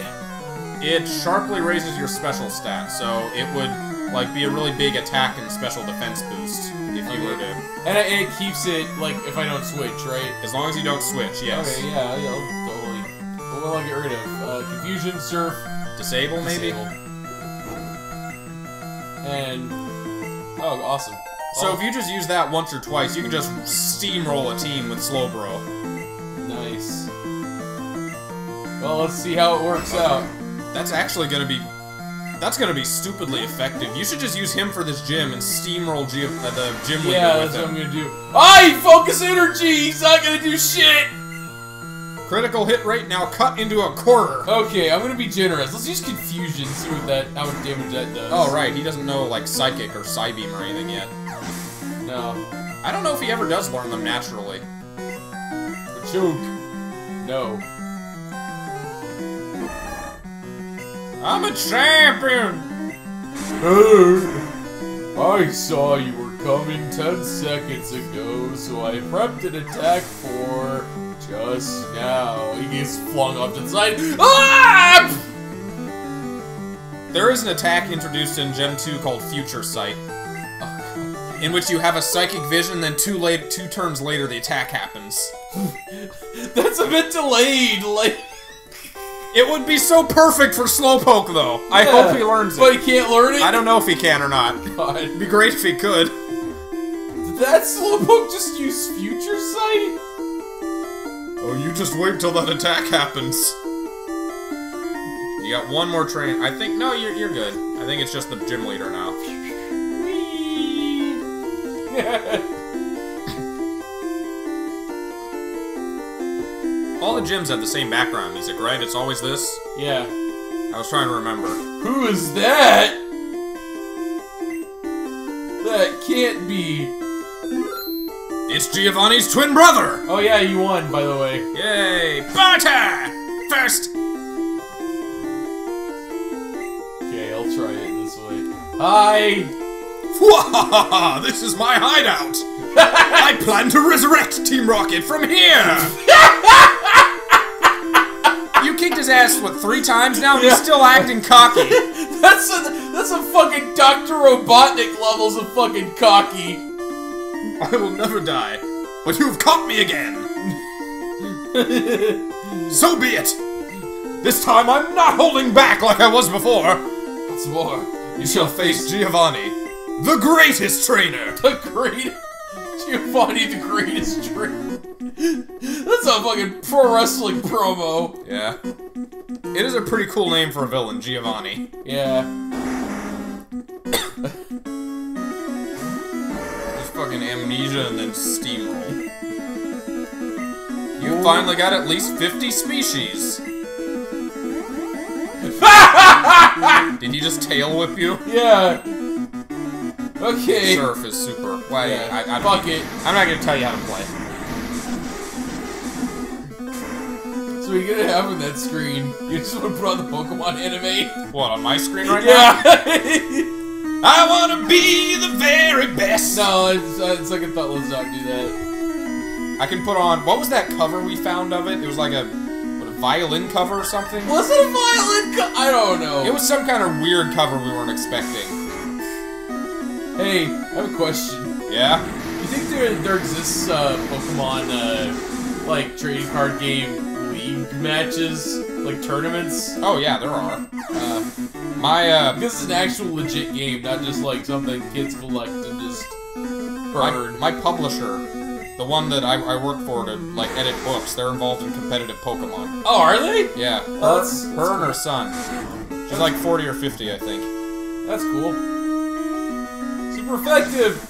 It sharply raises your special stat, so it would like be a really big attack and special defense boost if you were to. And it, and it keeps it like if I don't switch, right? As long as you don't switch, yes. Okay, yeah, yeah, What I get rid of? Uh, confusion, surf, Disable maybe. disable. And oh, awesome. So Oh, if you just use that once or twice, you can just steamroll a team with Slowbro. nice. Well, let's see how it works out. That's actually gonna be. That's gonna be stupidly effective. You should just use him for this gym and steamroll G- uh, the gym leader Yeah, with that's what I'm him. gonna do. I focus energy. He's not gonna do shit. Critical hit rate now cut into a quarter. Okay, I'm gonna be generous. Let's use confusion. See what that, how much damage that does. Oh right, he doesn't know like psychic or psybeam or anything yet. No. I don't know if he ever does learn them naturally. Choke. No. I'm a champion! I saw you were coming 10 seconds ago, so I prepped an attack for just now. He gets flung off to the side. Ah! There is an attack introduced in Gen 2 called Future Sight, in which you have a psychic vision, then two late, two turns later the attack happens. That's a bit delayed. Like, It would be so perfect for Slowpoke, though. I hope he learns but it. But he can't learn it. I don't know if he can or not. God. It'd be great if he could. Did that slowpoke just use future sight? Oh, you just wait till that attack happens. You got one more train. I think no, you're you're good. I think it's just the gym leader now. All the gyms have the same background music, right? It's always this. yeah. I was trying to remember. Who is that? That can't be. It's Giovanni's twin brother. Oh yeah, you won, by the way. Yay! Barter! First. Okay, I'll try it this way. Hi. This is my hideout. I plan to resurrect Team Rocket from here. you kicked his ass what three times now, and he's still acting cocky. That's a that's a fucking Doctor Robotnik levels of fucking cocky. I will never die, but you've caught me again. so be it. This time I'm not holding back like I was before. What's more, You shall face Giovanni, the greatest trainer. the great Giovanni, the greatest trainer. That's a fucking pro wrestling promo. Yeah. It is a pretty cool name for a villain, Giovanni. Yeah. Fucking amnesia and then steamroll. You finally got at least 50 species. Did he just tail whip you? Yeah. Okay. Surf is super. Why? Yeah. I, I Fuck even- it. I'm not gonna tell you how to play. So we gonna have on that screen. You just want to put on the Pokemon anime. What, on my screen right now? I wanna be the very best! no, it's, uh, it's like a thought. Let's not do that. I can put on. What was that cover we found of it? It was like a. What, a violin cover or something? Was it a violin? Co- I don't know. It was some kind of weird cover we weren't expecting. Hey, I have a question. Yeah? Do you think there there exists uh, Pokemon uh, like trading card game league matches, like tournaments? Oh, yeah, there are. Uh, My, uh. this is an actual legit game, not just like something kids collect and just My, burn. my publisher, the one that I, I work for to like edit books, they're involved in competitive Pokemon. Oh, are they? Yeah, Oh, her, that's- her and her son. She's like 40 or 50, I think. That's cool. Super effective.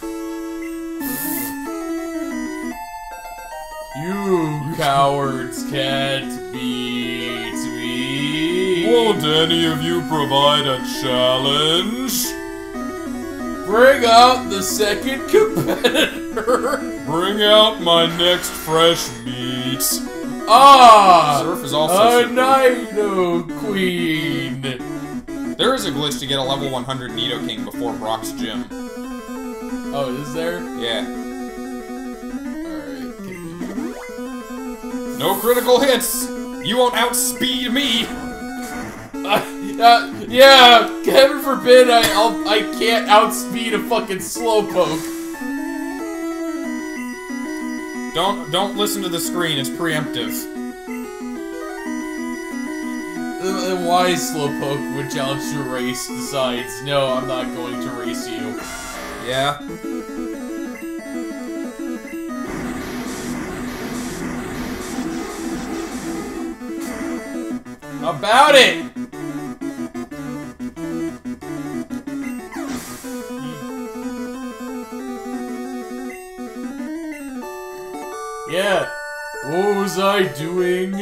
You cowards can't me. Won't any of you provide a challenge? Bring out the second competitor. Bring out my next fresh meat. Ah, Surf is also a super. Nido Queen. There is a glitch to get a level 100 Nidoking before Brock's gym. Oh, is there? Yeah. Alright. No critical hits! You won't outspeed me! Uh, uh, yeah, heaven forbid I I'll, I can't outspeed a fucking slowpoke. Don't don't listen to the screen, it's preemptive. Uh, uh, Why slowpoke would challenge to race decides, no, I'm not going to race you. Yeah. About it! Yeah. What was I doing?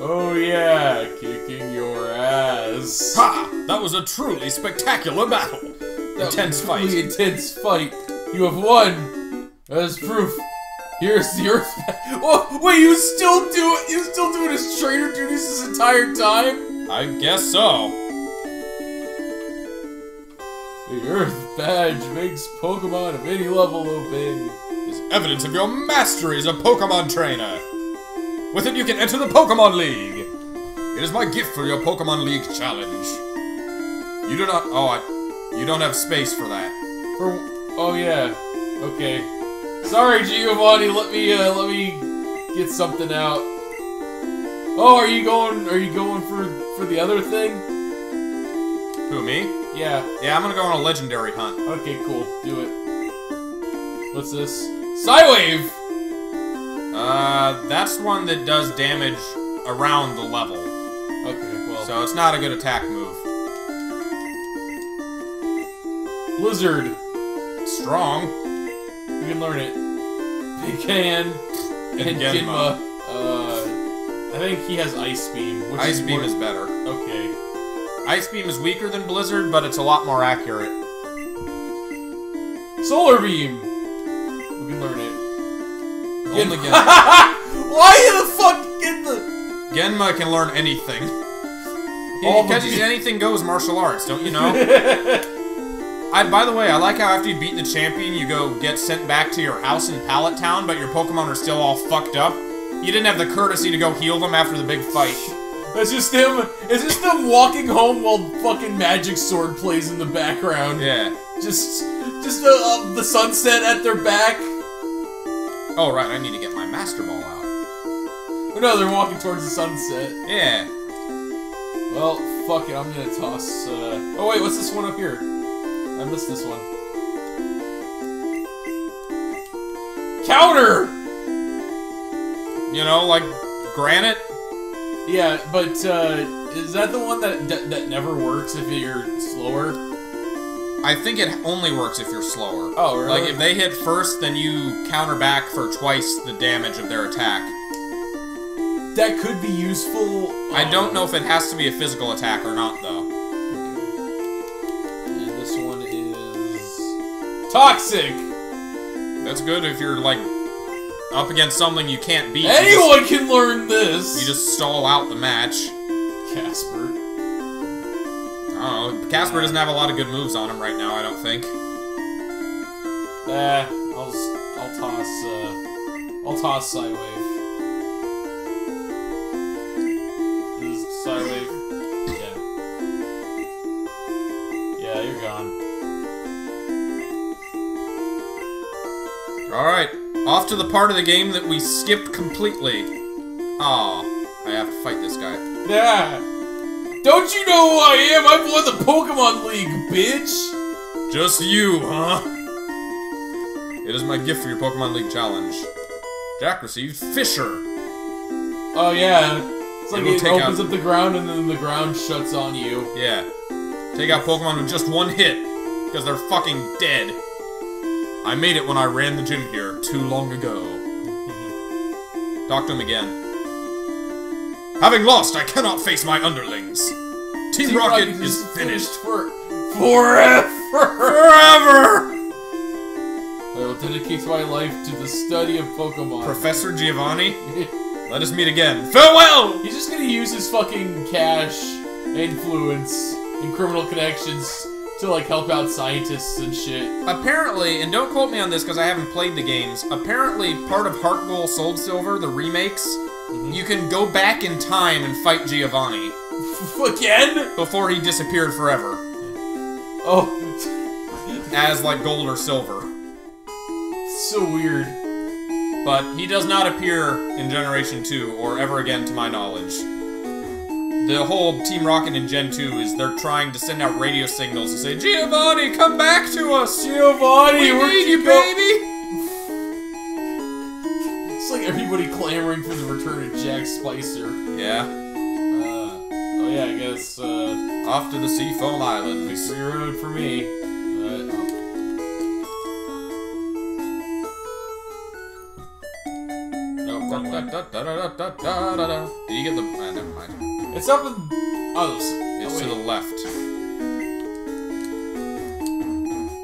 Oh yeah, kicking your ass. Ha! That was a truly spectacular battle. That Intense fight. intense fight. You have won. As proof, here's the Earth. Oh, wait, you still do it? You still doing his trainer duties this entire time? I guess so. The Earth badge makes Pokemon of any level obey. Is evidence of your mastery as a Pokemon trainer. With it, you can enter the Pokemon League. It is my gift for your Pokemon League challenge. You do not. Oh, I, you don't have space for that. For oh yeah, okay. Sorry, Giovanni. Let me uh, let me get something out. Oh, are you going? Are you going for for the other thing? Who me? Yeah. Yeah, I'm gonna go on a legendary hunt. Okay, cool. Do it. What's this? Psywave. Uh, that's one that does damage around the level, Okay, well. so it's not a good attack move. Blizzard. Strong. You can learn it. Hand and, Genma. Uh, I think he has Ice Beam. Which Ice is Beam more- is better. okay. Ice Beam is weaker than Blizzard, but it's a lot more accurate. Solar Beam. We can learn it. Only Gen- Why the fuck get the? Genma can learn anything. He All catches anything goes martial arts, don't you know? I, by the way, I like how after you beat the champion, you go get sent back to your house in Pallet Town, but your Pokemon are still all fucked up. You didn't have the courtesy to go heal them after the big fight. It's just him. It's just them walking home while fucking Magic Sword plays in the background. Yeah. Just, just uh, uh, the sunset at their back. Oh, right, I need to get my Master Ball out. Oh, no, they're walking towards the sunset. Yeah. Well, fuck it. I'm gonna toss. Uh... Oh wait, what's this one up here? I missed this one. Counter. You know, like Granite? Yeah, but uh, is that the one that, that that never works if you're slower? I think it only works if you're slower. Oh, really? Like, if they hit first, then you counter back for twice the damage of their attack. That could be useful. I don't um, know if it has to be a physical attack or not, though. And this one is toxic. That's good if you're, like, up against something you can't beat. You just- Anyone can learn this. You just stall out the match. Casper. I don't know. Casper doesn't have a lot of good moves on him right now, I don't think. Eh, I'll s- I'll toss uh I'll toss Psywave. Yeah. Yeah, you're gone. Alright, off to the part of the game that we skipped completely. Aw, I have to fight this guy. Yeah. Don't you know who I am? I've won the Pokemon League, bitch. Just you, huh? It is my gift for your Pokemon League challenge. Jack received Fissure. Oh yeah. It's like It it, opens out- up the ground and then the ground shuts on you. Yeah. Take out Pokemon with just one hit, because they're fucking dead. I made it when I ran the gym here too long ago. Talk to him again. Having lost, I cannot face my underlings. Team, Team Rocket, Rocket is finished. for forever. Forever! I will dedicate my life to the study of Pokemon. Professor Giovanni, let us meet again. Farewell! He's just gonna use his fucking cash, influence, and criminal connections to like help out scientists and shit. Apparently, and don't quote me on this because I haven't played the games, apparently part of Heart Gold Soul Silver, the remakes, mm-hmm. you can go back in time and fight Giovanni Again? before he disappeared forever. Oh, as like gold or silver. so weird. But he does not appear in Generation 2 or ever again to my knowledge. The whole Team Rocket in Gen 2 is they're trying to send out radio signals to say, Giovanni, come back to us! Giovanni, We where'd need you, go? baby! It's like everybody clamoring for the return of Jack Spicer. Yeah, Uh, oh yeah, I guess uh, off to the Seafoam Islands. free road for me. Uh, da, da, da, da, da, da. Did you get the... Uh, never mind. it's up in. Oh, it's, It's oh, to the left.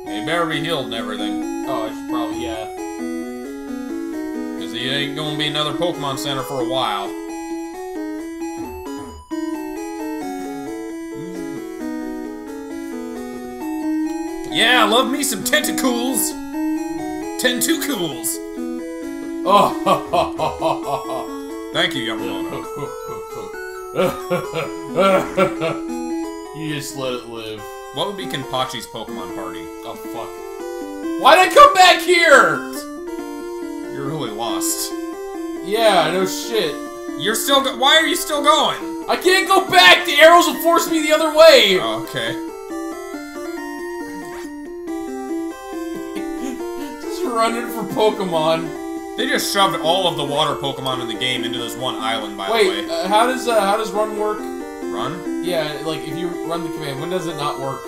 You better be healed and everything. Oh, I should probably yeah. there ain't gonna be another Pokemon Center for a while. Yeah, love me some tentacles. Tentacles. Oh, Thank you, Yamamoto. you just let it live. What would be Kenpachi's Pokemon party? Oh fuck! Why'd I come back here? You're really lost. Yeah, no shit. You're still. Go Why are you still going? I can't go back. The arrows will force me the other way. Oh, okay. Just running for Pokemon. They just shoved all of the water Pokemon in the game into this one island. By the way, uh, how does uh, how does run work? run. Yeah, like if you run the command, when does it not work?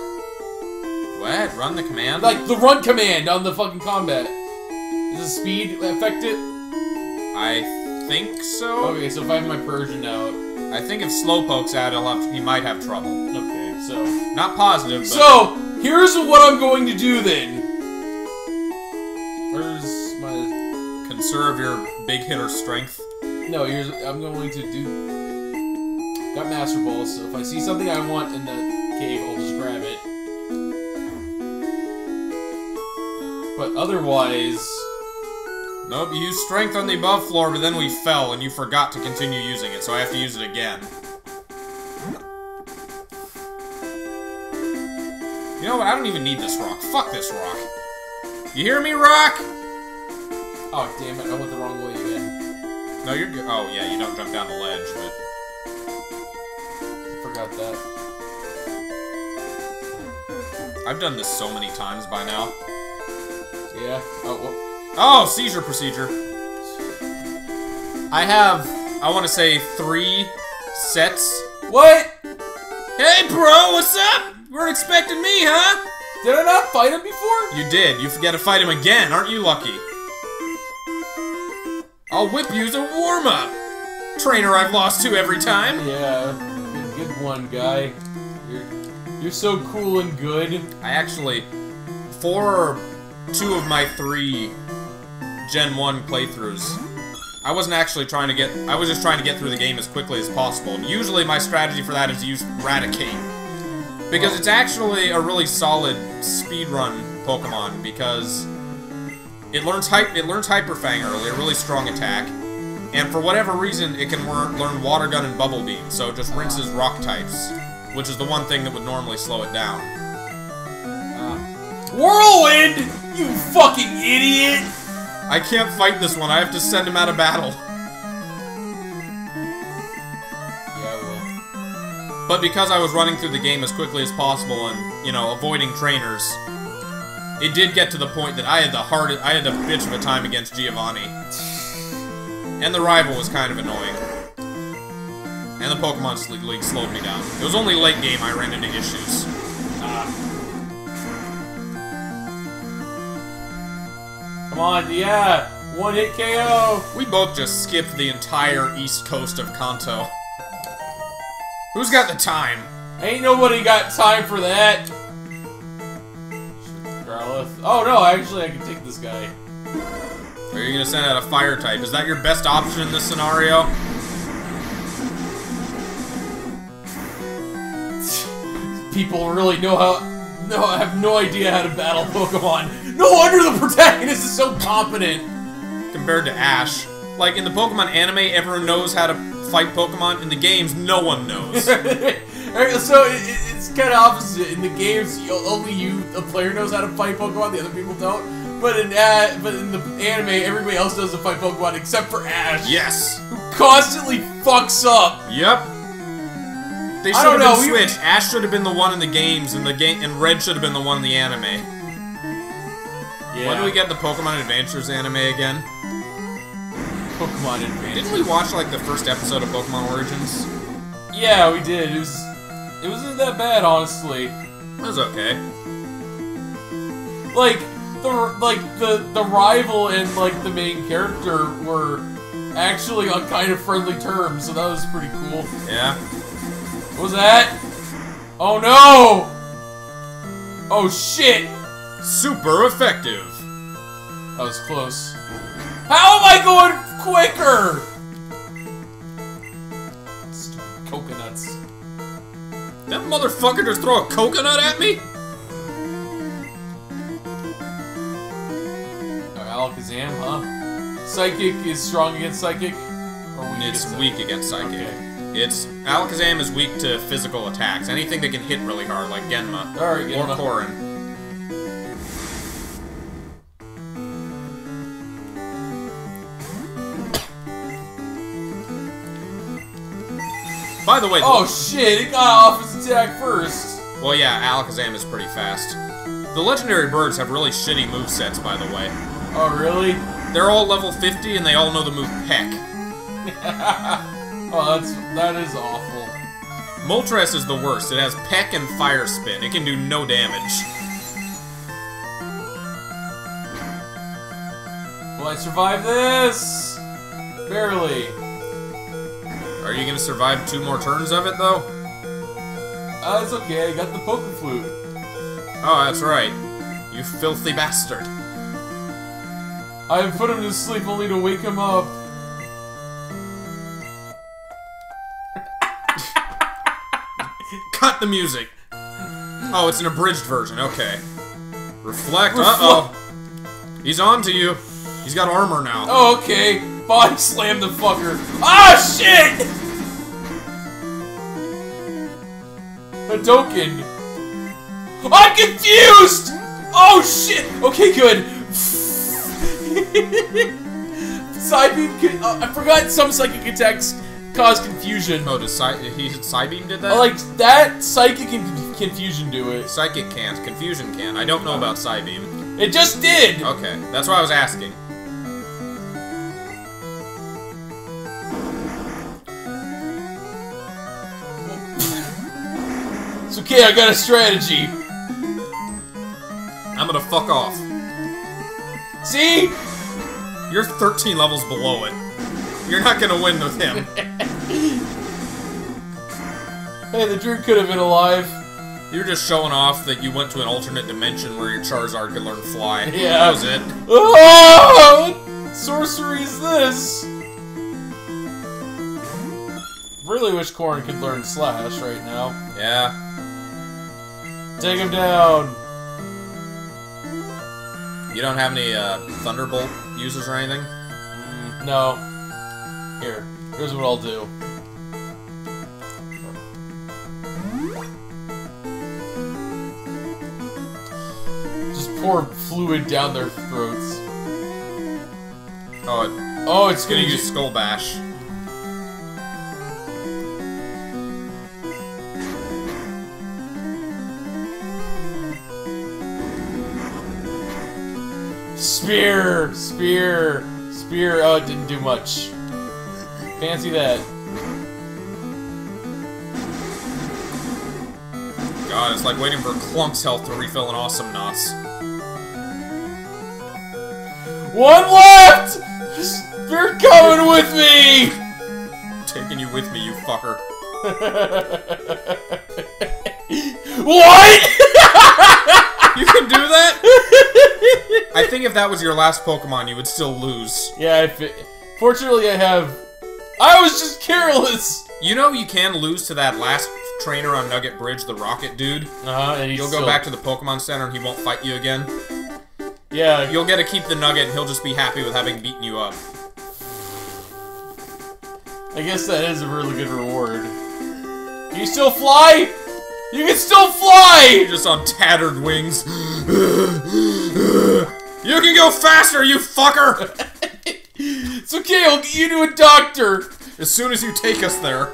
What? Run the command? Like the run command on the fucking combat. Does the speed affect it? I think so. Okay, so if I have my Persian out. I think if Slowpoke's out, he'll have he might have trouble. Okay, so. Not positive, but So, here's what I'm going to do then. Conserve your big hitter strength. No, here's. I'm going to do. Got Master Balls, so if I see something I want in the cave, I'll just grab it. But otherwise. Nope, you used strength on the above floor, but then we fell and you forgot to continue using it, so I have to use it again. You know what? I don't even need this rock. Fuck this rock. You hear me, rock? Oh, damn it, I went the wrong way again. No, you're good. Oh, yeah, you don't jump down the ledge, but... Forgot that. I've done this so many times by now. Yeah. Oh, Oh, seizure procedure. I have, I want to say, three sets. What? Hey, bro, what's up? You weren't expecting me, huh? Did I not fight him before? You did. You forget to fight him again. Aren't you lucky? I'll whip you as a warm-up. Trainer I've lost to every time. Yeah. Good, good one, guy. You're, you're so cool and good. I actually, for two of my three Gen 1 playthroughs, I wasn't actually trying to get, I was just trying to get through the game as quickly as possible. And usually my strategy for that is to use Raticate. Because it's actually a really solid speedrun Pokemon, because it learns hype, it learns Hyper Fang early, a really strong attack. And for whatever reason, it can learn, learn Water Gun and Bubble Beam, so it just rinses rock types, which is the one thing that would normally slow it down. Ah. Whirlwind! You fucking idiot! I can't fight this one. I have to send him out of battle. Yeah, well. But because I was running through the game as quickly as possible and, you know, avoiding trainers, it did get to the point that I had the hardest, I had the bitch of a time against Giovanni. And the rival was kind of annoying. And the Pokemon League, League slowed me down. It was only late game I ran into issues. Ah. Come on, yeah! One hit KO! We both just skipped the entire east coast of Kanto. Who's got the time? Ain't nobody got time for that! Growlithe. Oh no, actually I can take this guy. Are you gonna send out a fire type? Is that your best option in this scenario? People really know how no I have no idea how to battle Pokemon. No wonder the protagonist is so competent! compared to Ash. Like in the Pokemon anime, everyone knows how to fight Pokemon. In the games, no one knows. So it, it- it's kind of opposite. In the games, you, only you, the player, knows how to fight Pokemon. The other people don't. But in uh, but in the anime, everybody else knows to fight Pokemon except for Ash. yes. Who constantly fucks up. Yep. They I should don't have know, been we- switched. Ash should have been the one in the games, and the game and Red should have been the one in the anime. Yeah. When do we get the Pokemon Adventures anime again? Pokemon Advance? Didn't we watch like the first episode of Pokemon Origins? Yeah, we did. It was. It wasn't that bad, honestly. It was okay. Like the like the the rival and like the main character were actually on kind of friendly terms, so that was pretty cool. Yeah. What was that? Oh no! Oh shit! Super effective. That was close. How am I going quicker? Stupid coconuts. That motherfucker just throw a coconut at me? Oh, Alakazam, huh? Psychic is strong against psychic? Or weak It's against weak against psychic. Okay. It's Alakazam is weak to physical attacks. Anything that can hit really hard, like Genma Alright, or Genma. Korin. By the way, Oh shit, it got off his attack first. well, yeah, Alakazam is pretty fast. The legendary birds have really shitty movesets, by the way. Oh really? They're all level 50 and they all know the move Peck. Oh, that's that is awful. Moltres is the worst. It has Peck and Fire Spin. It can do no damage. Will I survive this? Barely. Are you gonna survive two more turns of it, though? Uh, it's okay, I got the Poke Flute. Oh, that's right. You filthy bastard. I put him to sleep only to wake him up. Cut the music. Oh, it's an abridged version. Okay. Reflect. Uh-oh. He's on to you. He's got armor now. Oh, okay. Body slam the fucker. Ah, shit! A token. I'm confused! Oh, shit! Okay, good. Psybeam can- uh, I forgot some psychic attacks cause confusion. Oh, does Psy- he Psybeam did that? Uh, like, that psychic and confusion do it. Psychic can't. Confusion can. I don't know about Psybeam. It just did! Okay, that's why I was asking. It's okay, I got a strategy. I'm gonna fuck off. See? You're 13 levels below it. You're not gonna win with him. Hey, the druid could have been alive. You're just showing off that you went to an alternate dimension where your Charizard could learn fly. Yeah. That was it. Oh! What sorcery is this? Really wish Corn could learn Slash right now. Yeah. Take him down. You don't have any uh, Thunderbolt users or anything? No. Here. Here's what I'll do. Just pour fluid down their throats. Oh, it- Oh, it's gonna use. Skull Bash. Spear! Spear! Spear! Oh, it didn't do much. Fancy that. God, it's like waiting for Clunk's health to refill an Awesomenauts. One left! You're coming with me! Taking you with me, you fucker. what? You can do that? I think if that was your last Pokemon, you would still lose. yeah, if it, fortunately I have... I was just careless! You know you can lose to that last trainer on Nugget Bridge, the Rocket Dude. Uh-huh, and he's You'll go still- back to the Pokemon Center and he won't fight you again. Yeah, You'll get to keep the Nugget and he'll just be happy with having beaten you up. I guess that is a really good reward. Can you still fly? You can still fly! Just on tattered wings. you can go faster, you fucker! It's okay, I'll get you to a doctor! As soon as you take us there.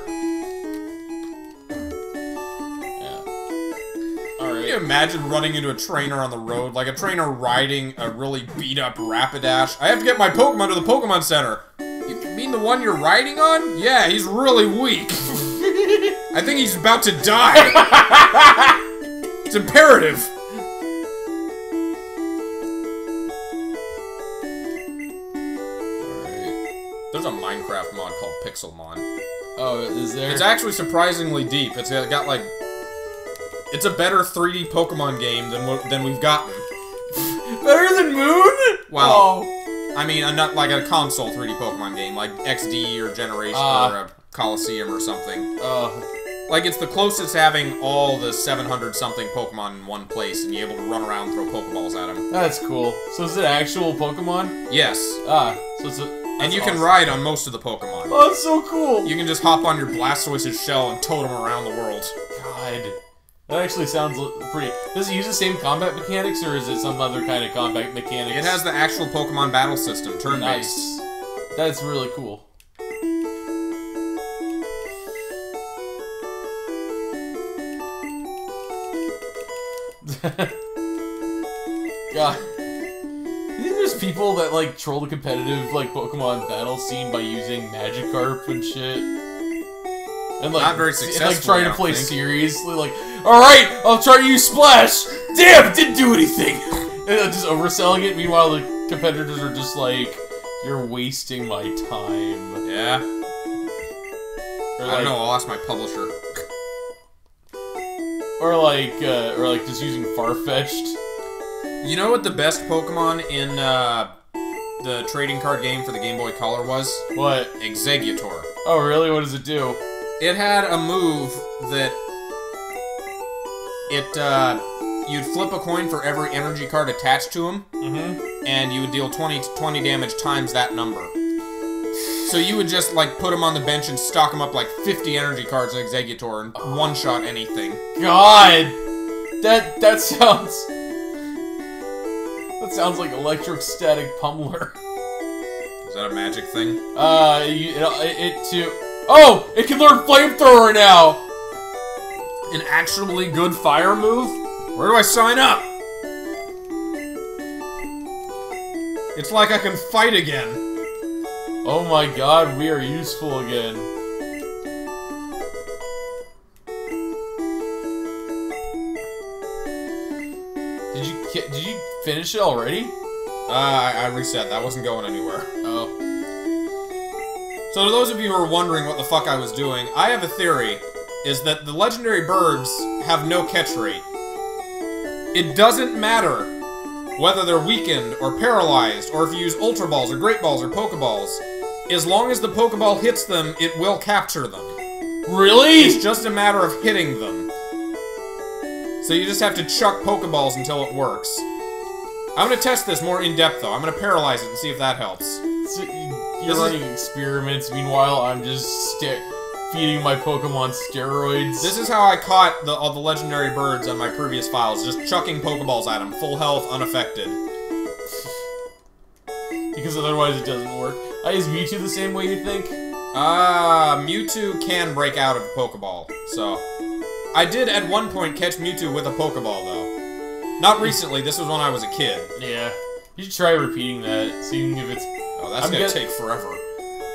Can you imagine running into a trainer on the road? Like a trainer riding a really beat up Rapidash? I have to get my Pokemon to the Pokemon Center. You mean the one you're riding on? Yeah, he's really weak. I think he's about to die. it's imperative. There's a Minecraft mod called Pixelmon. Oh, is there? It's actually surprisingly deep. It's got like, it's a better 3D Pokemon game than what- than we've gotten. better than Moon? Wow. Oh. I mean, a, not like a console 3D Pokemon game, like XD or Generation Ah. or a Colosseum or something. Uh, Like, it's the closest having all the 700 something Pokemon in one place and you're able to run around and throw Pokeballs at them. that's cool. So is it actual Pokemon? Yes. Ah, so it's a. And you can ride on most of the Pokemon. Oh, that's so cool. You can just hop on your Blastoise's shell and tote them around the world. God. That actually sounds pretty. Does it use the same combat mechanics, or is it some other kind of combat mechanics? It has the actual Pokemon battle system, turn-based. Nice. That's really cool. God. You think there's people that like troll the competitive like Pokemon battle scene by using Magikarp and shit? And like, Not very and, like trying to play think. seriously, like, alright, I'll try to use Splash! Damn, didn't do anything! And uh, just overselling it, meanwhile the competitors are just like, you're wasting my time. Yeah. Or I don't know, I'll ask my publisher. Or like, uh, or like just using Farfetch'd. You know what the best Pokemon in uh, the trading card game for the Game Boy Color was? What? Exeggutor. Oh really? What does it do? It had a move that it uh, you'd flip a coin for every energy card attached to him, Mm-hmm. and you would deal 20 to 20 damage times that number. So you would just like put him on the bench and stock him up like 50 energy cards in Exeggutor and one shot anything. God! That, that sounds... That sounds like electrostatic pummeler. Is that a magic thing? Uh, you, it, it too... Oh! It can learn Flamethrower now! An actually good fire move? Where do I sign up? It's like I can fight again. Oh my god, we are useful again. Did you did you finish it already? Uh, I, I reset. That wasn't going anywhere. Oh. So to those of you who are wondering what the fuck I was doing, I have a theory, is that the legendary birds have no catch rate. It doesn't matter whether they're weakened or paralyzed, or if you use Ultra Balls or Great Balls or Pokeballs. As long as the Pokeball hits them, it will capture them. Really? It's just a matter of hitting them. So you just have to chuck Pokeballs until it works. I'm gonna test this more in depth though. I'm gonna paralyze it and see if that helps. So you- This you're is- running experiments. Meanwhile, I'm just feeding my Pokemon steroids. This is how I caught the, all the legendary birds on my previous files, just chucking Pokeballs at them, full health, unaffected. because otherwise it doesn't work. I use Mewtwo the same way you think. Ah, Mewtwo can break out of a Pokeball, so... I did at one point catch Mewtwo with a Pokeball, though. Not recently, this was when I was a kid. Yeah. You should try repeating that, seeing if it's. Oh, that's I'm gonna take forever.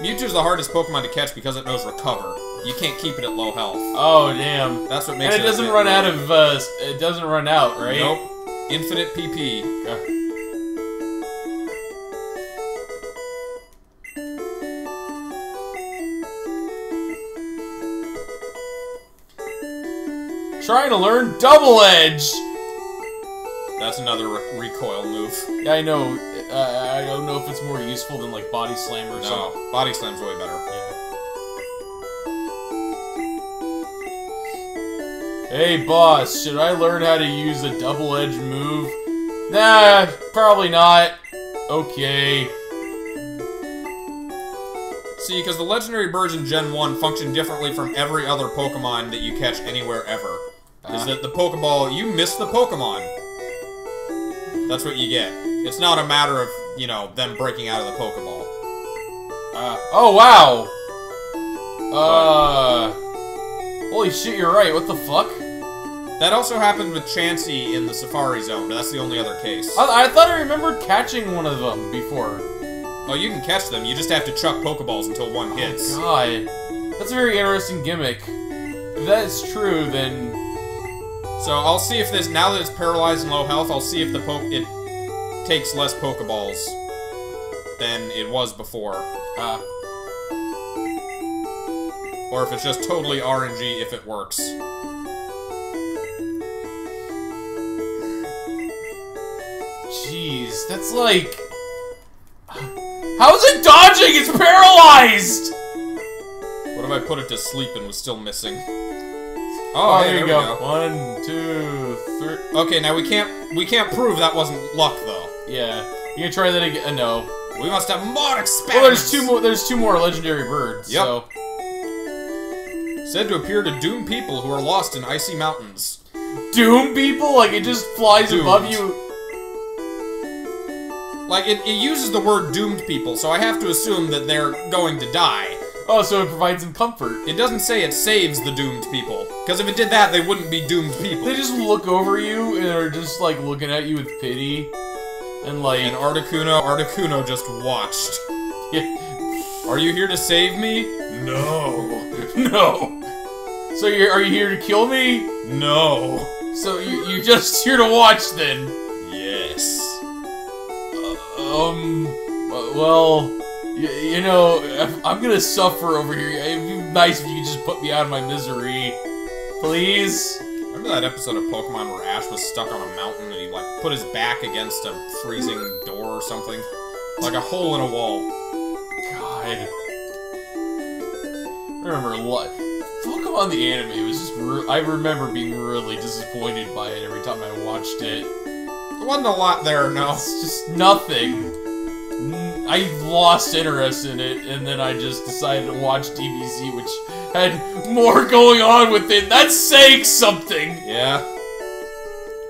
Mewtwo's the hardest Pokemon to catch because it knows Recover. You can't keep it at low health. Oh damn! That's what makes And it it doesn't run low. out of. Uh, it doesn't run out, right? Nope. Infinite PP. Okay. Trying to learn Double Edge. That's another re- recoil move. Yeah, I know. Uh, I don't know if it's more useful than like Body Slam or something. No, Body Slam's way better. Hey boss, should I learn how to use a double edge move? Nah, probably not. Okay. See, because the legendary birds in Gen 1 function differently from every other Pokemon that you catch anywhere ever. Is that the Pokeball, you miss the Pokemon. That's what you get. It's not a matter of, you know, them breaking out of the Pokeball. Uh, oh wow. Uh. Holy shit, you're right. What the fuck? That also happened with Chansey in the Safari Zone, but that's the only other case. I, I thought I remembered catching one of them before. Oh, you can catch them, you just have to chuck Pokeballs until one hits. Oh, God, that's a very interesting gimmick. If that's true, then So I'll see if this, now that it's paralyzed and low health, I'll see if the poke, it takes less Pokeballs than it was before. uh, Or if it's just totally RNG if it works. jeez, that's like How is it dodging? It's paralyzed! What if I put it to sleep and was still missing? Oh, Oh, hey, there you we go. One, two, three. Okay, now we can't we can't prove that wasn't luck though. Yeah. You can try that again. Uh, no. We must have more experiments. Well, there's two more. There's two more legendary birds. Yep. So Said to appear to doom people who are lost in icy mountains. doom people, like it just flies Doomed. above you. Like it, it uses the word doomed people, so I have to assume that they're going to die. Oh, so it provides them comfort. It doesn't say it saves the doomed people, because if it did that, they wouldn't be doomed people. They just look over you and are just like looking at you with pity, and like, And Articuno, Articuno just watched. yeah, Are you here to save me? No. no. So you're are you here to kill me? No. So you you're just here to watch then? Yes. Um. uh, Well, you, you know, I'm gonna suffer over here. It'd be nice if you could just put me out of my misery, please. Remember that episode of Pokemon where Ash was stuck on a mountain and he like put his back against a freezing door or something? Like a hole in a wall. God. I remember a lot. Pokemon the anime was just. I remember being really disappointed by it every time I watched it. There wasn't a lot there, no. It's just nothing. I lost interest in it, and then I just decided to watch DBZ, which had more going on with it. That's saying something. Yeah.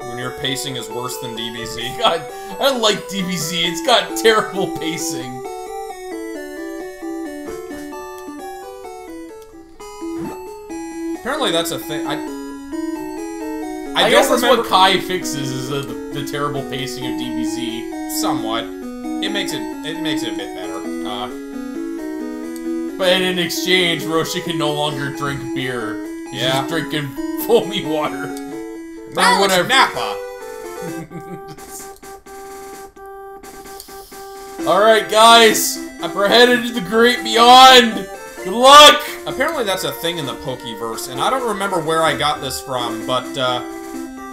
When your pacing is worse than DBZ. God, I like DBZ. It's got terrible pacing. Apparently that's a thing. I I, I, guess that's remember what Kai fixes is the, the terrible pacing of DBZ. somewhat. It makes it it makes it a bit better. Uh, But in exchange, Roshi can no longer drink beer. He's Yeah. just drinking foamy water. now Or it's whatever. Nappa. Alright, guys. We're headed to the great beyond. Good luck! Apparently that's a thing in the Pokeverse, and I don't remember where I got this from, but uh,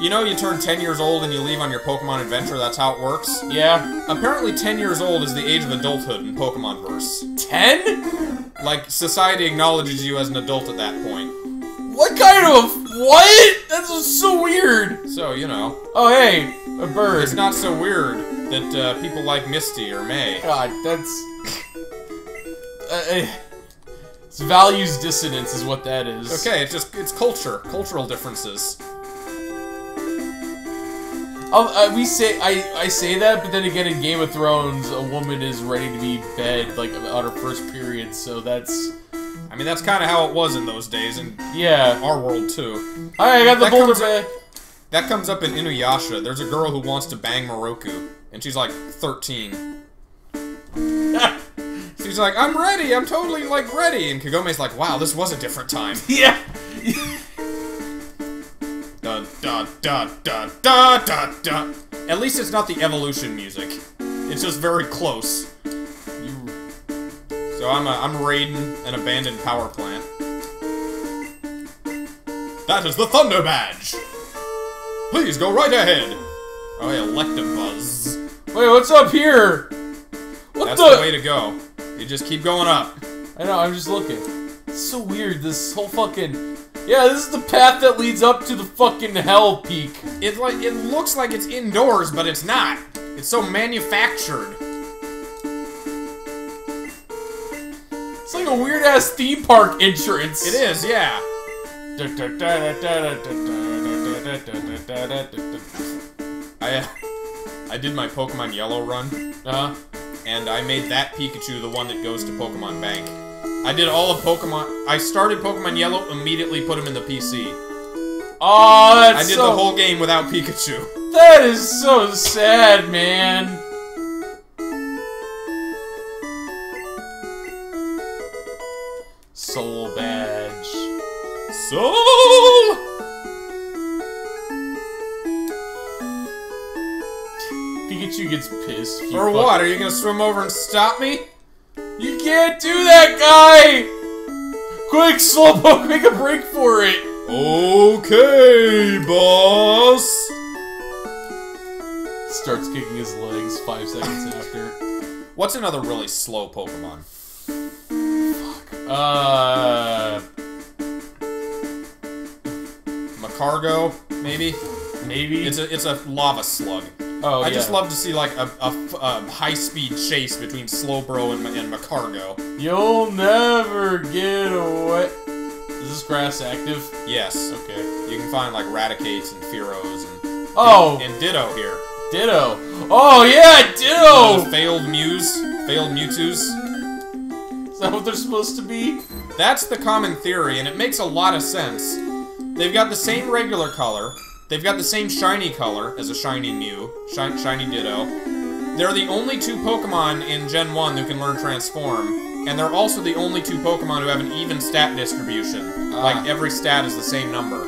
you know, you turn 10 years old and you leave on your Pokemon adventure. That's how it works. Yeah. Apparently, 10 years old is the age of adulthood in Pokemonverse. Ten? Like society acknowledges you as an adult at that point. What kind of what? That's so weird. So you know, Oh hey, a bird. it's not so weird that uh, people like Misty or May. God, that's. Uh, uh, it's values dissonance is what that is. Okay, it's just it's culture, cultural differences. Oh, uh, we say I I say that, but then again, in Game of Thrones, a woman is ready to be bed like on her first period, so that's I mean, that's kind of how it was in those days, and yeah. our world too. Alright, I got the That boulder back. That comes up in Inuyasha. There's a girl who wants to bang Miroku, and she's like 13. She's like, I'm ready, I'm totally like ready, and Kagome's like, wow, this was a different time. yeah. Da da da da da da da. At least it's not the evolution music. It's just very close. You So I'm a, I'm raiding an abandoned power plant. That is the Thunder Badge. Please go right ahead. Oh, yeah, Electabuzz. wait, what's up here? What That's the? the way to go. You just keep going up. I know. I'm just looking. It's so weird. This whole fucking. Yeah, this is the path that leads up to the fucking hell peak. It like it looks like it's indoors, but it's not. It's so manufactured. It's like a weird ass theme park entrance. It is, yeah. I uh, I did my Pokemon Yellow run, Uh, and I made that Pikachu the one that goes to Pokemon Bank. I did all of Pokemon. I started Pokemon Yellow, immediately put him in the PC. oh, I did so. the whole game without Pikachu. That is so sad, man. Soul badge. Soul. Pikachu gets pissed. if you Or what? Are you gonna swim over and stop me? You can't do that, guy! Quick, Slowpoke, make a break for it! Okay, boss. Starts kicking his legs five seconds after. What's another really slow Pokemon? Fuck. Uh, Magcargo, maybe? maybe. It's a it's a lava slug. Oh, I just love to see like a, a, a high speed chase between Slowbro and, and Magcargo. You'll never get away. Is this grass active? Yes, Okay. you can find like Raticates and Fearows and Oh, and Ditto here. Ditto. Oh yeah, Ditto. failed Mews, failed Mewtwo's. Is that what they're supposed to be? That's the common theory, and it makes a lot of sense. They've got the same regular color. They've got the same shiny color as a shiny Mew, shi shiny Ditto. They're the only two Pokemon in Gen 1 who can learn Transform, and they're also the only two Pokemon who have an even stat distribution. Ah. Like, every stat is the same number.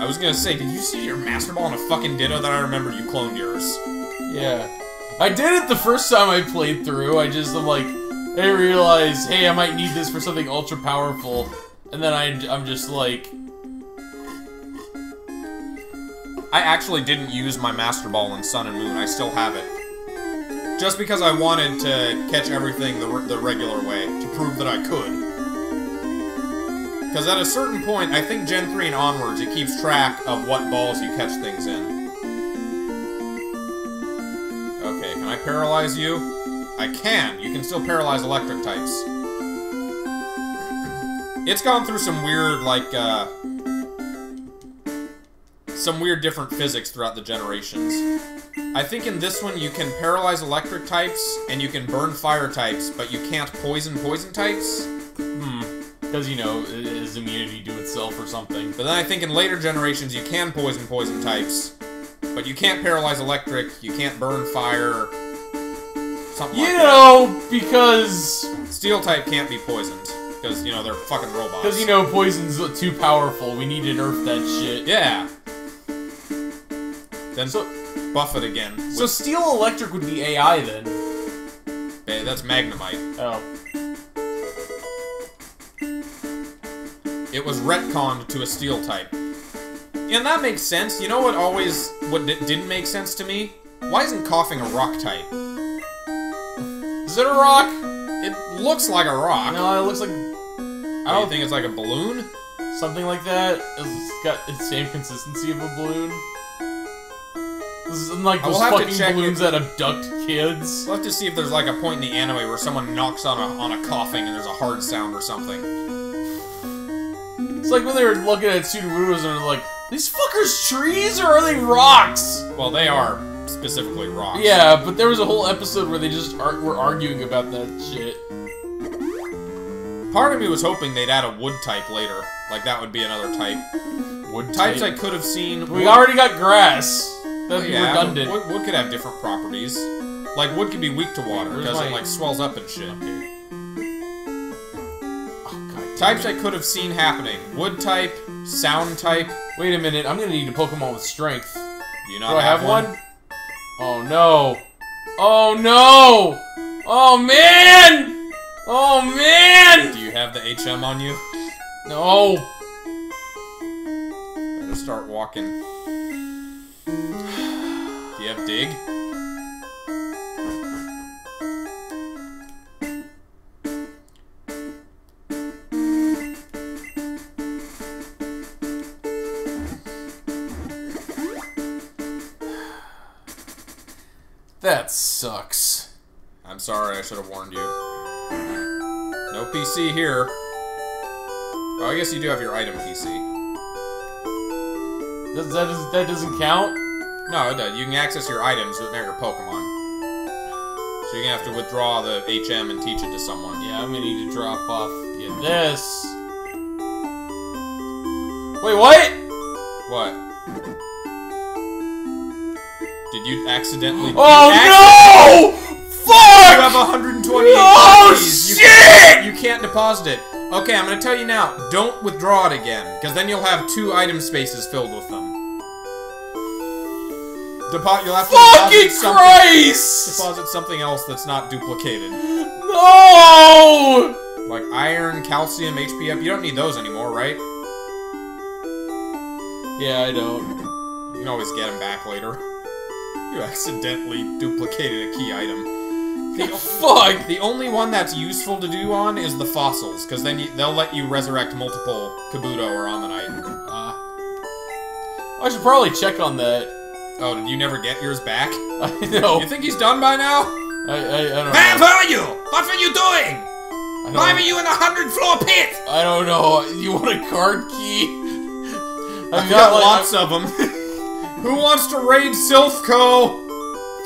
I was gonna say, did you see your Master Ball in a fucking Ditto? that I remember you cloned yours. Yeah. I did it the first time I played through. I just, I'm like, I realized, hey, I might need this for something ultra powerful. And then I, I'm just like, I actually didn't use my Master Ball in Sun and Moon. I still have it. Just because I wanted to catch everything the, the regular way, to prove that I could. Because at a certain point, I think Gen 3 and onwards, it keeps track of what balls you catch things in. Okay, can I paralyze you? I can. You can still paralyze electric types. It's gone through some weird, like, uh, some weird different physics throughout the generations. I think in this one you can paralyze electric types and you can burn fire types, but you can't poison poison types. hmm. Because, you know, is immunity to itself or something. But then I think in later generations you can poison poison types, but you can't paralyze electric, you can't burn fire, something You like know, because. Steel type can't be poisoned, because, you know, they're fucking robots. because, you know, poison's too powerful. We need to nerf that shit. Yeah. Then So- buff it again. So Steel Electric would be AI then. that's Magnemite. Oh. It was retconned to a steel type. And that makes sense. You know what always what di- didn't make sense to me? Why isn't Koffing a rock type? Is it a rock? It looks like a rock. No, it looks like I don't think it's like a balloon. something like that. It's got the same consistency of a balloon. This is like those have to fucking check balloons that abduct kids. We'll have to see if there's like a point in the anime where someone knocks on a on a Koffing and there's a hard sound or something. It's like when they were looking at Sudowoodos and they're like, these fuckers trees or are they rocks? Well, they are specifically rocks. Yeah, but there was a whole episode where they just ar- were arguing about that shit. Part of me was hoping they'd add a wood type later. Like that would be another type. Wood Types I could have seen. We wood- already got grass. That'd be yeah, redundant. Wood, wood could have different properties. Like wood could be weak to water because it like swells up and shit. Okay. Oh, God Types. I could have seen happening: wood type, sound type. Wait a minute, I'm gonna need a Pokemon with strength. Do you not Do I have one? Oh no! Oh no! Oh man! Oh man! Do you have the HM on you? No! Oh. Better start walking. Do you have dig? That sucks. I'm sorry, I should have warned you. No PC here. Oh, I guess you do have your item PC. Does that does, that doesn't count? No, it does. You can access your items, but not your Pokemon. So you're gonna have to withdraw the HM and teach it to someone. Yeah, I'm gonna need to drop off this. Wait, what? What? Did you accidentally? Oh acc- no! You have 128 Oh. You shit! Can't, you can't deposit it. Okay, I'm gonna tell you now. Don't withdraw it again, because then you'll have two item spaces filled with them. Depo- you'll have to Fucking deposit something, Christ! deposit something else that's not duplicated, No! like iron, calcium, HP Up. You don't need those anymore, right? Yeah, I don't. You can always get them back later. You accidentally duplicated a key item. The, Fuck! the only one that's useful to do on is the fossils, because then you, they'll let you resurrect multiple Kabuto or Omanyte. Uh, I should probably check on that. Oh, did you never get yours back? I know. You think he's done by now? I, I, I don't Where know. were you? What were you doing? I Why were you in a hundred floor pit? I don't know. You want a card key? I've got lots of them. Who wants to raid Silph Co?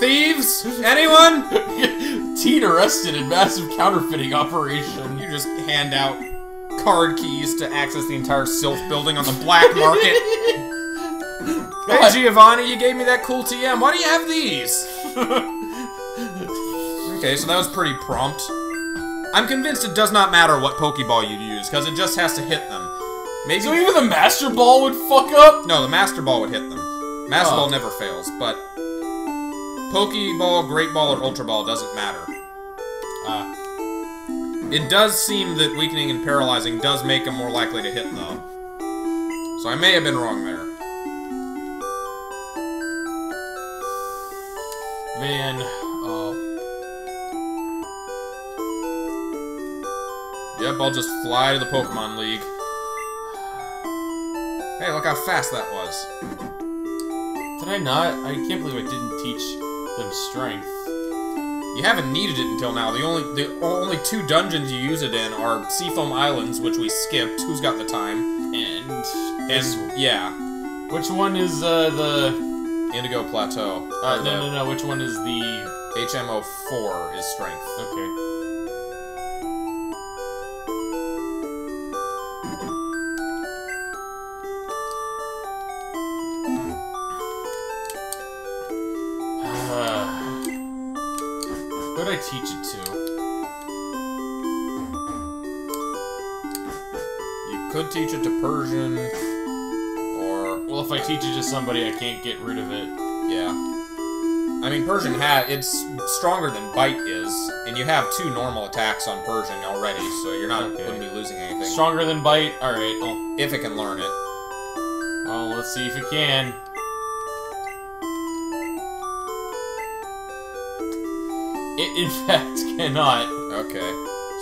Thieves? Anyone? Teen arrested in massive counterfeiting operation. You just hand out card keys to access the entire Silph building on the black market. hey Giovanni, you gave me that cool TM. Why do you have these? okay, so that was pretty prompt. I'm convinced it does not matter what Pokeball you use, because it just has to hit them. Maybe So even the Master Ball would fuck up? No, the Master Ball would hit them. Master Oh. Ball never fails, but Pokeball, Great Ball, or Ultra Ball doesn't matter. Ah. It does seem that weakening and paralyzing does make them more likely to hit, though. So I may have been wrong there. Man. Oh. Yep, I'll just fly to the Pokemon League. Hey, look how fast that was. Did I not? I can't believe I didn't teach strength. You haven't needed it until now. The only the only two dungeons you use it in are Seafoam Islands, which we skipped. Who's got the time? And And yeah, Which one is uh, the? Indigo Plateau. Uh, no, the no, no. Which one is the? HMO four is strength. Okay. Teach it to? You could teach it to Persian, or Well, if I teach it to somebody, I can't get rid of it. yeah. I mean, Persian ha it's stronger than Bite is, and you have two normal attacks on Persian already, so you're not Okay. wouldn't be losing anything. Stronger than bite. All right. Well, if it can learn it. well, let's see if it can. It, in fact, cannot. Okay.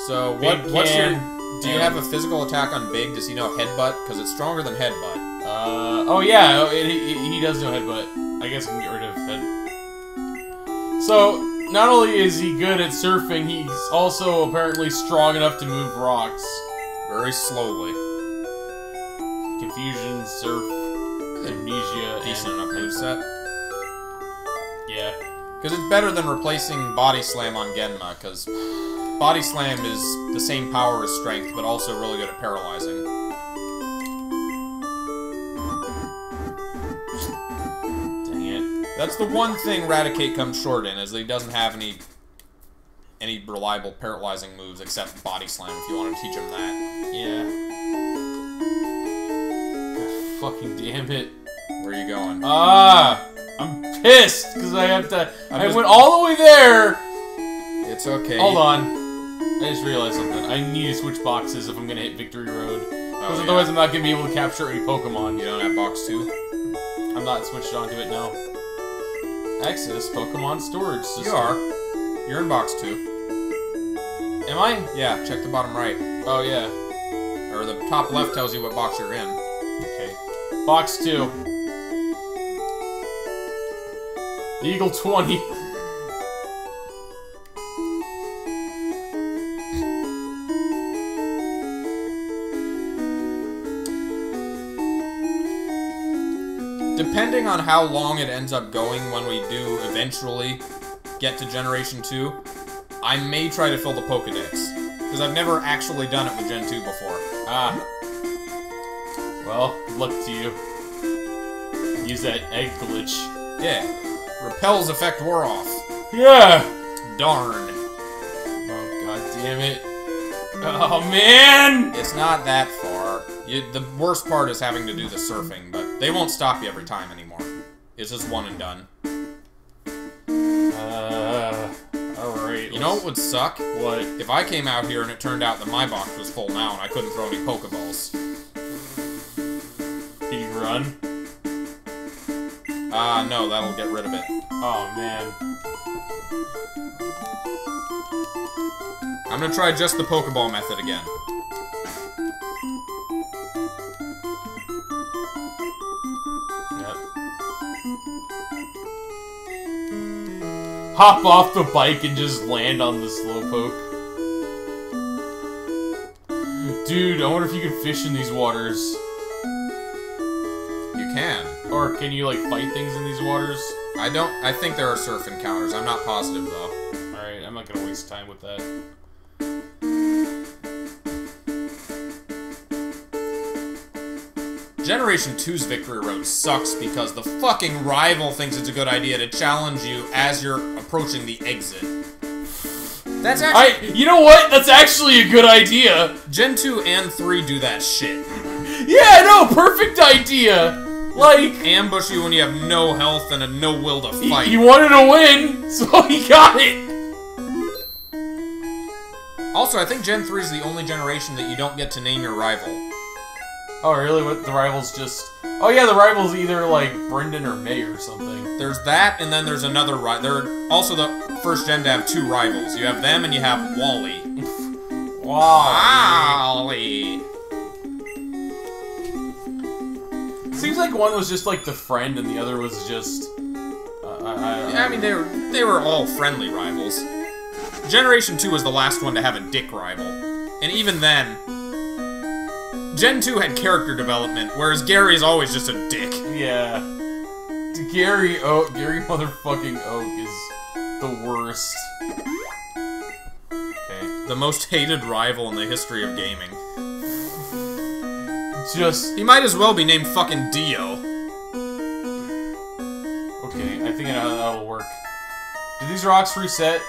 So what? Big what's your? can, Do you have a physical attack on Big? Does he know Headbutt? Because it's stronger than Headbutt. Uh, oh yeah, oh, it, he, he does know headbutt. I guess I can get rid of head. So, not only is he good at surfing, he's also apparently strong enough to move rocks. Very slowly. Confusion, surf, amnesia, Decent and enough moveset. Yeah. Because it's better than replacing Body Slam on Genma, because Body Slam is the same power as Strength, but also really good at paralyzing. Dang it. That's the one thing Raticate comes short in, is that he doesn't have any any reliable paralyzing moves except Body Slam, if you want to teach him that. Yeah. God fucking damn it. Where are you going? Ah! I'm pissed because I have to. I'm I just- went all the way there. It's okay. Hold on. I just realized something. I need to switch boxes if I'm gonna hit Victory Road. Because Oh, otherwise yeah. I'm not gonna be able to capture any Pokemon. You don't have box two? I'm not switched onto it now. Access Pokemon storage system. You are. You're in box two. Am I? Yeah, check the bottom right. Oh yeah. Or the top left tells you what box you're in. Okay. Box two. Eagle 20. Depending on how long it ends up going when we do eventually get to Generation 2, I may try to fill the Pokedex. Because I've never actually done it with Gen 2 before. Ah. Well, luck to you. Use that egg glitch. Yeah. Repel's effect wore off. Yeah! Darn. Oh god damn it. Oh man! It's not that far. You, the worst part is having to do the surfing, but they won't stop you every time anymore. It's just one and done. Uh, alright. You know what would suck? what? If I came out here and it turned out that my box was full now and I couldn't throw any Pokeballs. Can you run? Uh, no, that'll get rid of it. Oh man. I'm gonna try just the Pokeball method again. Yep. Hop off the bike and just land on the slowpoke. Dude, I wonder if you can fish in these waters. Or can you, like, fight things in these waters? I don't. I think there are surf encounters. I'm not positive though. Alright, I'm not gonna waste time with that. Generation 2's Victory Road sucks because the fucking rival thinks it's a good idea to challenge you as you're approaching the exit. That's actually. I- you know what? That's actually a good idea! Gen 2 and 3 do that shit. Yeah, no, perfect idea! Like, Ambush you when you have no health and a no will to fight. he wanted to win, so he got it! Also, I think Gen 3 is the only generation that you don't get to name your rival. Oh, really? What, the rival's just... Oh yeah, the rival's either, like, Brendan or May or something. There's that, and then there's another rival. They're also the first gen to have two rivals. You have them, and you have Wally. Wow. Wally. Seems like one was just, like, the friend, and the other was just... Uh, I, I, Yeah, I mean, they were, they were all friendly rivals. Generation 2 was the last one to have a dick rival. And even then, Gen 2 had character development, whereas Gary is always just a dick. Yeah. Gary Oak, Gary motherfucking Oak is the worst. Okay. The most hated rival in the history of gaming. Just He might as well be named fucking Dio. okay. I think I know how that'll work. Do these rocks reset?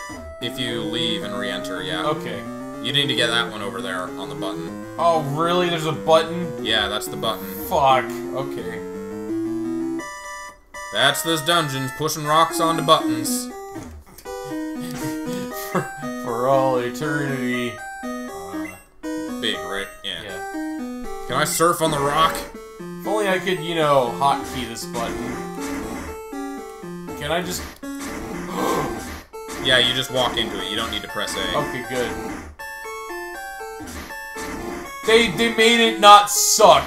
If you leave and re-enter, yeah. Okay. You need to get that one over there on the button. Oh really? There's a button. Yeah, that's the button. Fuck. Okay. That's this dungeon, pushing rocks onto buttons. For, for all eternity. Uh, Big, right? Yeah. yeah. Can I surf on the rock? If only I could, you know, hotkey this button. Can I just? Yeah, you just walk into it. You don't need to press A. Okay, good. They they made it not suck.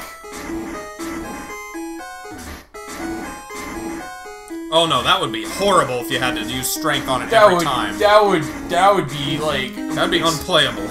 Oh no, that would be horrible if you had to use strength on it That every would time. that would that would be like That'd be unplayable.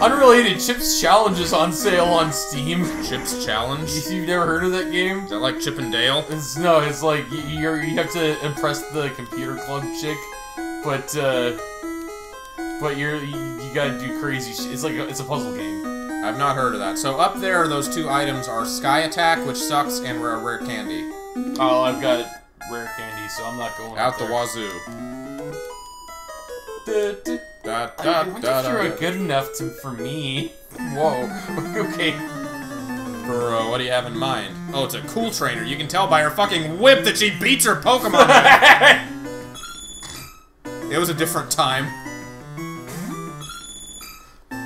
Unrelated Chips Challenge is on sale on Steam. Chips challenge. You've never heard of that game? that like Chip and Dale? It's, no, it's like you, you have to impress the computer club chick, but uh, but you're you, you gotta do crazy shit. It's like a, it's a puzzle game. I've not heard of that. So up there, those two items are Sky Attack, which sucks, and Rare, rare Candy. Oh, I've got rare candy, so I'm not going Out up the there. wazoo. Da, da, Da, I, da, I wonder da, if you're da. good enough to, for me. Whoa. okay. Bro, what do you have in mind? Oh, it's a cool trainer. You can tell by her fucking whip that she beats her Pokemon. it was a different time.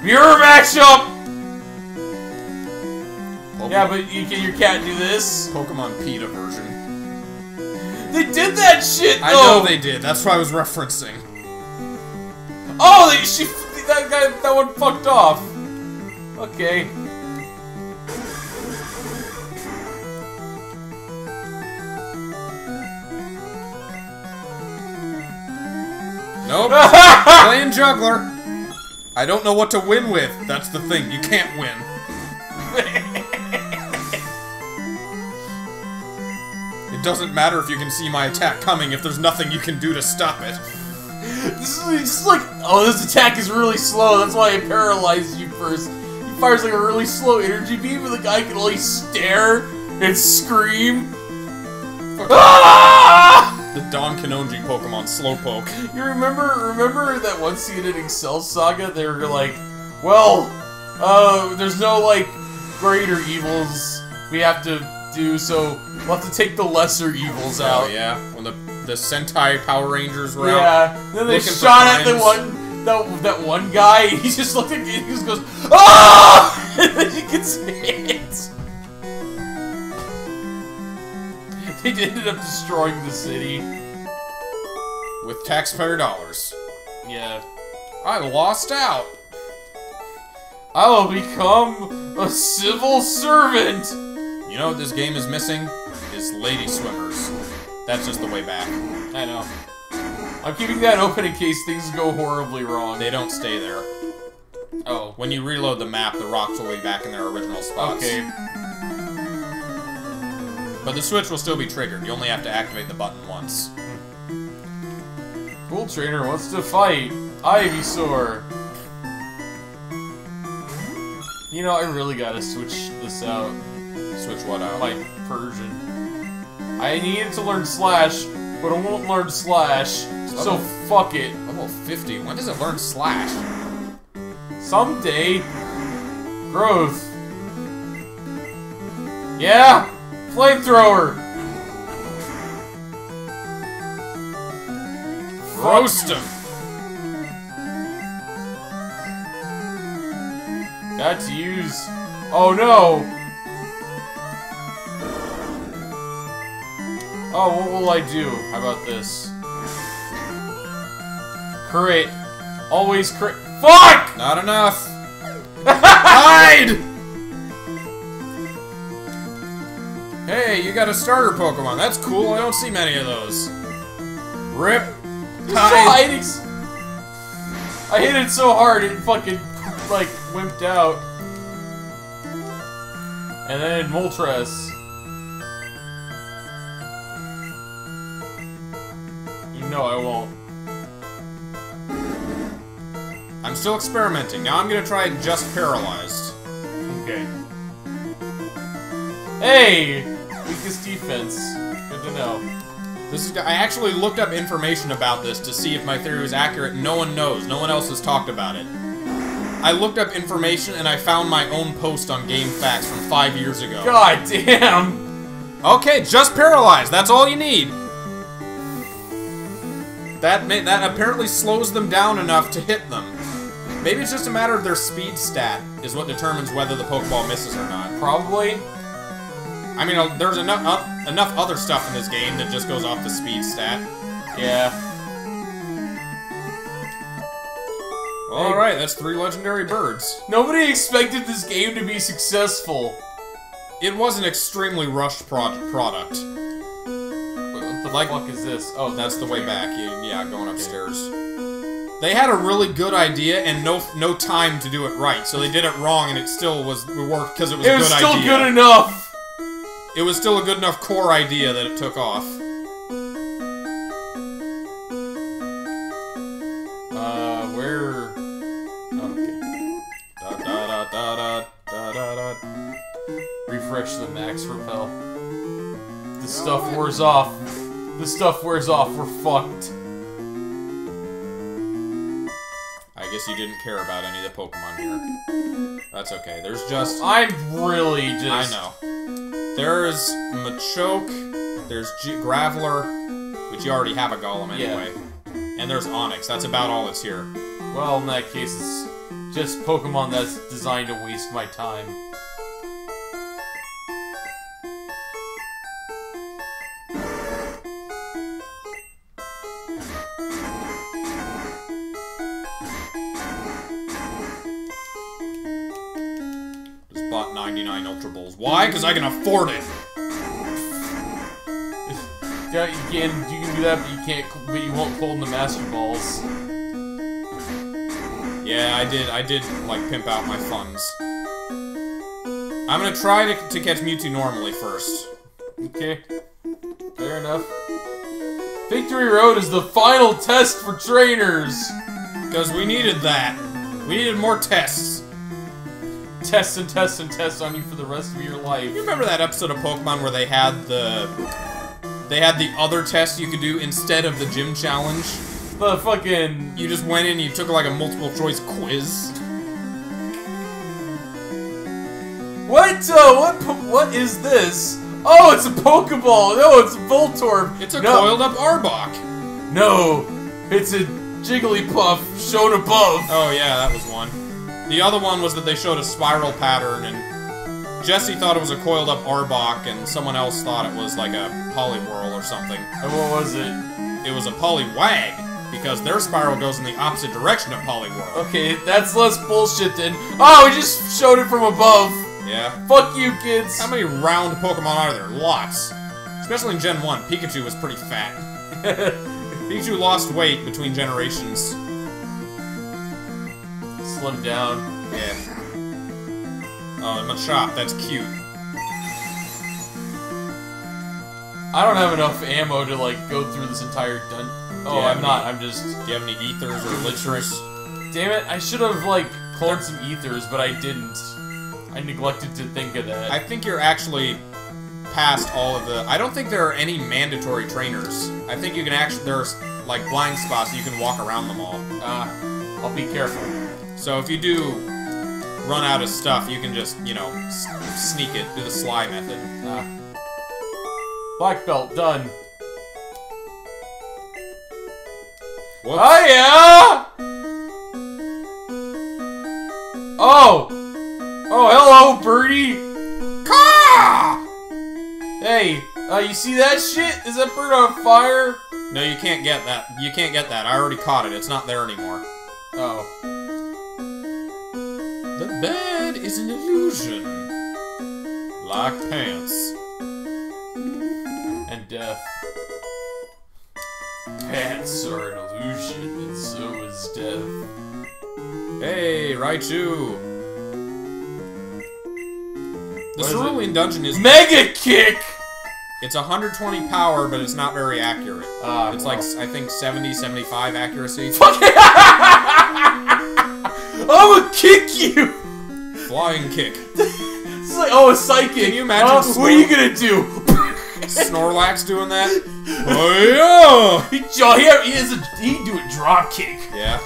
Mirror matchup. Pokemon, Yeah, but you, can your cat do this? Pokemon PETA version. They did that shit though. I know they did. That's what I was referencing. Oh, they, she that guy that one fucked off. Okay. Nope. Playing juggler. I don't know what to win with. That's the thing. You can't win. It doesn't matter if you can see my attack coming if there's nothing you can do to stop it. This is just like, oh, this attack is really slow. That's why it paralyzes you first. He fires like a really slow energy beam, and the guy can only stare and scream. Ah! The Don Kanonji Pokemon Slowpoke. You remember remember that one scene in Excel Saga? They were like, well, uh, there's no like greater evils we have to do, so we'll have to take the lesser evils out. Oh yeah, when the the Sentai Power Rangers were out. Yeah. Then they shot at the one. that that one guy. He just looked at me and he just goes, "Ah!" and then he gets hit. They ended up destroying the city. With taxpayer dollars. Yeah. I lost out. I will become a civil servant. You know what this game is missing? Is lady swimmers. That's just the way back. I know. I'm keeping that open in case things go horribly wrong. They don't stay there. oh. When you reload the map, the rocks will be back in their original spots. Okay. But the switch will still be triggered. You only have to activate the button once. Cool trainer wants to fight. Ivysaur. You know, I really gotta switch this out. Switch what out? Like Persian. I needed to learn Slash, but I won't learn Slash. So Oh. fuck it. Level 50. When does it learn Slash? Someday. Growth. Yeah! Flamethrower! Roast him! Got to use. Oh no! Oh, what will I do? How about this? Crit. Always crit. Fuck! Not enough! Hide! Hey, you got a starter Pokemon. That's cool. I don't see many of those. Rip. Hide. I hit it so hard it fucking like wimped out. And then Moltres. Know I won't. I'm still experimenting. Now I'm gonna try just paralyzed. Okay. Hey! Weakest defense. Good to know. This is. I actually looked up information about this to see if my theory was accurate. No one knows. No one else has talked about it. I looked up information and I found my own post on GameFAQs from five years ago. God damn! Okay, just paralyzed. That's all you need. That may, that apparently slows them down enough to hit them. Maybe it's just a matter of their speed stat is what determines whether the Pokeball misses or not. Probably. I mean, uh, there's enough uh, enough other stuff in this game that just goes off the speed stat. Yeah. All right, that's three legendary birds. Nobody expected this game to be successful. It was an extremely rushed pro product. Like- fuck is this? Oh, That's the way back. You, yeah, going upstairs. They had a really good idea and no no time to do it right, so they did it wrong, and it still was it worked because it was It was good still idea. good enough. it was still a good enough core idea that it took off. Uh, where? Okay. Da, da, da, da, da, da, da, da. Refresh the max repel. The stuff wears off. The stuff wears off. We're fucked. I guess you didn't care about any of the Pokemon here. That's okay. There's just I'm really just. I know. There's Machoke, there's G Graveler, which you already have a Golem Yeah. anyway. And there's Onix. That's about all that's here. Well, in that case, it's just Pokemon that's designed to waste my time. 99 Ultra Balls. Why? Because I can afford it. Yeah, you can you can do that, but you can't. But you won't clone the Master Balls. Yeah, I did. I did like pimp out my funds. I'm gonna try to, to catch Mewtwo normally first. Okay, fair enough. Victory Road is the final test for trainers. Because we needed that. We needed more tests. Tests and tests and tests on you for the rest of your life. You remember that episode of Pokemon where they had the they had the other test you could do instead of the gym challenge? The fucking You just went in and you took like a multiple choice quiz. what? Uh, what? What is this? Oh, it's a Pokeball. No, it's a Voltorb. It's a no, coiled up Arbok. No, it's a Jigglypuff shown above. Oh yeah, that was one. The other one was that they showed a spiral pattern, and Jessie thought it was a coiled up Arbok, and someone else thought it was like a Poliwhirl or something. And what was it? It was a Poliwag, because their spiral goes in the opposite direction of Poliwhirl. Okay, that's less bullshit then. Oh, we just showed it from above. Yeah. Fuck you, kids. How many round Pokemon are there? Lots. Especially in Gen 1, Pikachu was pretty fat. Pikachu lost weight between generations. Slim down. Yeah. Oh, Machop, that's cute. I don't have enough ammo to like go through this entire dun. Oh, I'm me- not. I'm just. Do you have any ethers or lichers? Damn it! I should have like cloned some ethers, but I didn't. I neglected to think of that. I think you're actually past all of the. I don't think there are any mandatory trainers. I think you can actually. There's like blind spots, you can walk around them all. Ah, I'll be careful. So if you do run out of stuff, you can just, you know, sneak it, do the sly method. Ah. Black belt done. Whoops. Oh yeah! Oh! Oh, hello, birdie! Caw! Hey, uh, you see that shit? Is that bird on fire? No, you can't get that. You can't get that. I already caught it. It's not there anymore. Oh. The bed is an illusion. Like pants. And death. Pants are an illusion, and so is death. Hey, Raichu. The? Cerulean Dungeon is Mega kick! It's 120 power, but it's not very accurate. Ah, It's like I think 70, 75 accuracy. I'ma kick you! Flying kick. It's like, oh, a psychic. Can you imagine Uh, what are you gonna do? Snorlax doing that. Oh he, oh, he, he has a, he do a drop kick. yeah.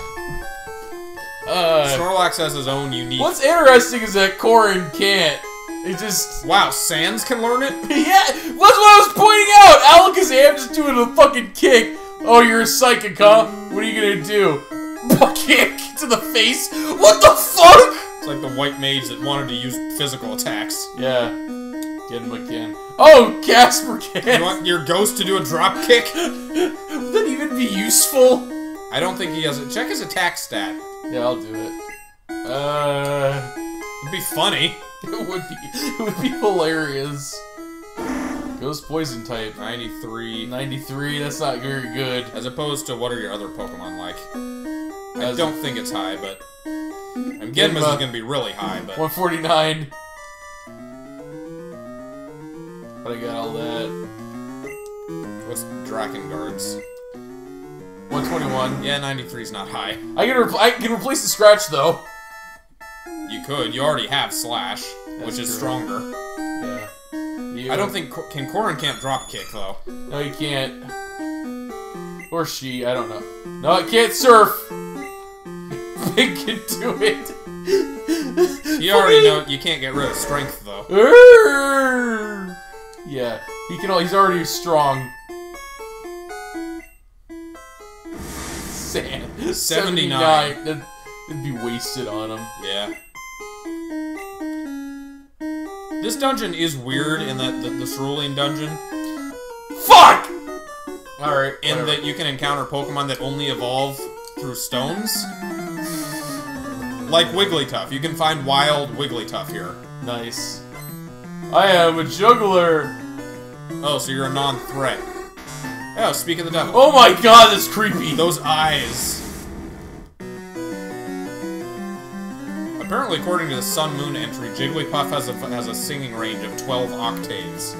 Yeah. Uh, Snorlax has his own unique. what's interesting is that Corrin can't. It just Wow, Sans can learn it. Yeah, that's what I was pointing out. Alakazam just doing a fucking kick. Oh, you're a psychic, huh? What are you gonna do? kick to the face. What the fuck? It's like the white mage that wanted to use physical attacks. Yeah, get him again. Oh, Casper You want your ghost to do a drop kick? Would that even be useful? I don't think he has it. Check his attack stat. Yeah, I'll do it. Uh, It'd be funny. it would be it would be hilarious. Ghost poison type. 93. 93, that's not very good. As opposed to what are your other Pokemon like? I As- don't think it's high, but I'm getting this is gonna be really high, but 149. But I got all that. what's Drakengard's? 121. Yeah, 93 is not high. I can, repl- I can replace the scratch though. You could. You already have Slash, which is true. stronger. Yeah. You- I don't think can Corrin can't drop kick though. No, you can't. Or she, I don't know. No, it can't surf. Pig can do it. You already know you can't get rid of strength though. Yeah, he can. He's already strong. Sand. 79. That'd, it'd be wasted on him. Yeah. This dungeon is weird in that the, the Cerulean dungeon, Fuck. All right. in that you can encounter Pokemon that only evolve through stones. Like Wigglytuff. You can find wild Wigglytuff here. nice. I am a juggler. Oh, so you're a non-threat. Oh, speak of the devil. Oh my god, that's creepy. Those eyes. Apparently, according to the Sun Moon entry, Jigglypuff has a has a singing range of 12 octaves,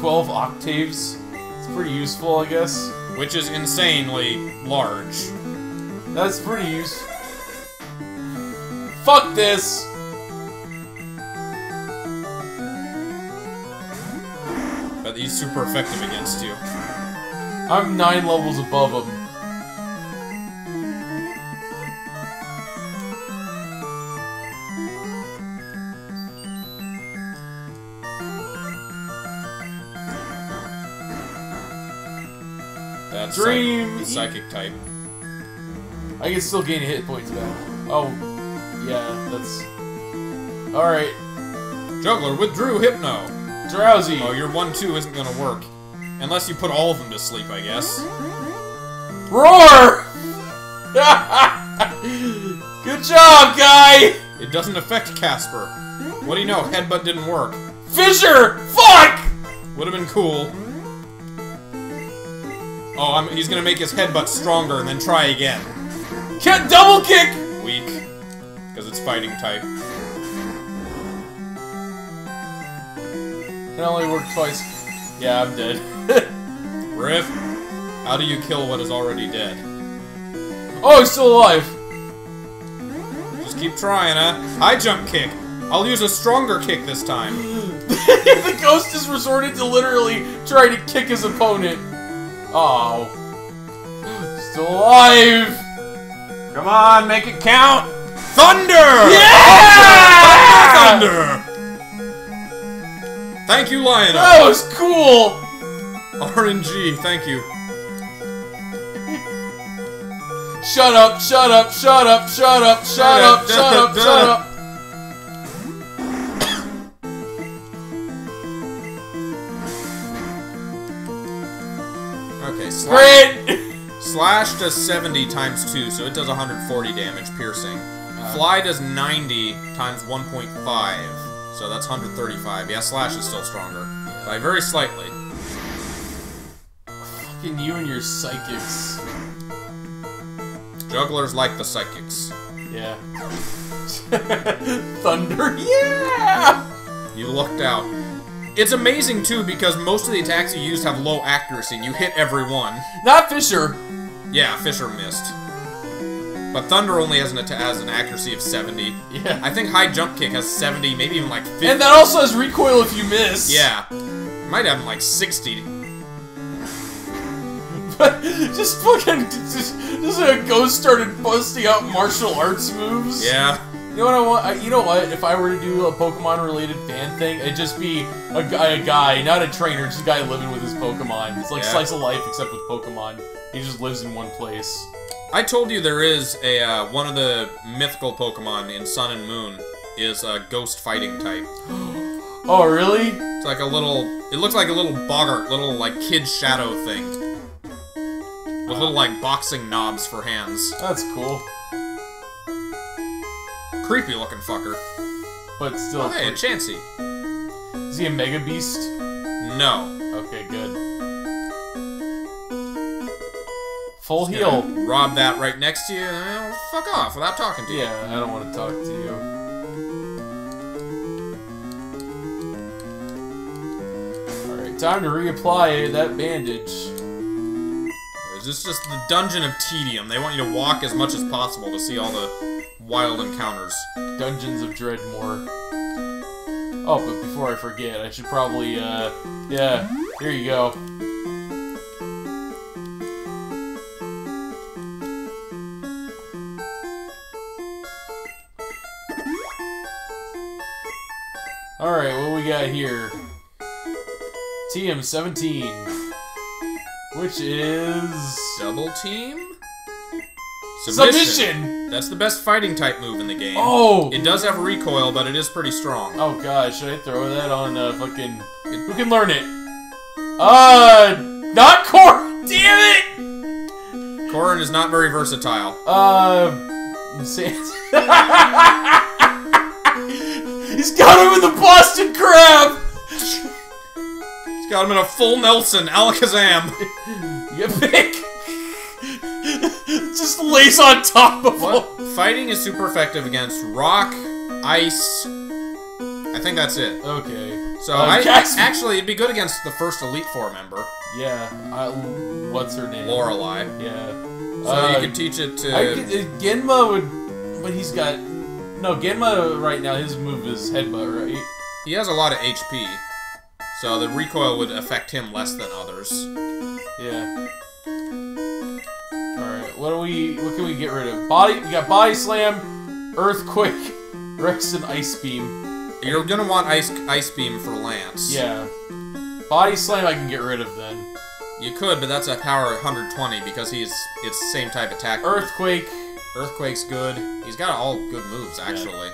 12 octaves. It's pretty useful, I guess. which is insanely large. That's pretty useful. Fuck this. But he's super effective against you. I'm nine levels above him. That's Dream- Psych- psychic type. I can still gain hit points back. Oh, yeah, that's... Alright, Juggler withdrew Hypno. drowsy. Oh, your 1-2 isn't gonna work. Unless you put all of them to sleep, I guess. Roar! Good job, guy! It doesn't affect Casper. What do you know? Headbutt didn't work. Fissure! Fuck! Would have been cool. Oh, I'm, he's gonna make his headbutt stronger and then try again. Can't double kick! Weak. Because it's fighting type. It only worked twice. Yeah, I'm dead. Riff, how do you kill what is already dead? oh, he's still alive! Just keep trying, huh? High jump kick. I'll use a stronger kick this time. the ghost has resorted to literally trying to kick his opponent. Oh. Still alive! Come on, make it count. Thunder! Yeah! Thunder! Thank you, Lion. That was cool! RNG, thank you. Shut up, shut up, shut up, shut up, shut up, shut up, shut up. Okay, slash, does 70 times 2, so it does 140 damage piercing. Uh. Fly does 90 times 1.5, so that's 135. Yeah, slash is still stronger. By very slightly. Fucking you and your psychics. Jugglers like the psychics. Yeah. Thunder, yeah! You lucked out. It's amazing, too, because most of the attacks you used have low accuracy. And you hit every one. Not Fissure. Yeah, Fissure missed. But Thunder only has an, has an accuracy of 70. Yeah. I think High Jump Kick has 70, maybe even like 50. And that also has recoil if you miss. Yeah. Might have like 60. But just fucking, just, just a ghost started busting out martial arts moves. Yeah. You know what I want? I- You know what? If I were to do a Pokemon-related fan thing, it'd just be a guy, a guy, not a trainer, just a guy living with his Pokemon. It's like Yeah. slice of life, except with Pokemon. He just lives in one place. I told you there is a uh, one of the mythical Pokemon in Sun and Moon is a ghost fighting type. Oh, really? It's like a little. It looks like a little boggart, little like kid shadow thing, with little like boxing knobs for hands. That's cool. Creepy looking fucker. But still, Oh, hey, a Chansey. is he a Mega Beast? No. Okay, good. Full heal. Rob that right next to you. fuck off without talking to you. Yeah, I don't want to talk to you. Alright, time to reapply that bandage. Is just the Dungeon of Tedium. They want you to walk as much as possible to see all the wild encounters. Dungeons of Dredmor. Oh, but before I forget, I should probably, uh, yeah, here you go. Alright, what we got here? TM17. Which is... Double team? Submission! That's the best fighting type move in the game. Oh! It does have recoil, but it is pretty strong. Oh gosh, should I throw that on uh, fucking? Who can learn it? Uh, not Cor. Damn it! Corrin is not very versatile. Uh, Sans. He's got him in the Boston Crab. He's got him in a full Nelson, Alakazam. You pick. Just lays on top of What? him. Fighting is super effective against rock, ice. I think that's it. Okay. So Uh, I, actually, it'd be good against the first Elite Four member, Yeah. I, what's her name? Lorelei. Yeah. So Uh, you could teach it to. I uh, Genma would, but he's got no Genma right now. His move is headbutt, right? He has a lot of HP, so the recoil would affect him less than others. Yeah. All right. What do we? What can we get rid of? Body. We got body slam, earthquake, Rex, and ice beam. You're gonna want ice ice beam for Lance. Yeah. Body slam I can get rid of then. You could, but that's a power 120 because he's it's the same type attack. Earthquake. Earthquake's good. He's got all good moves, actually.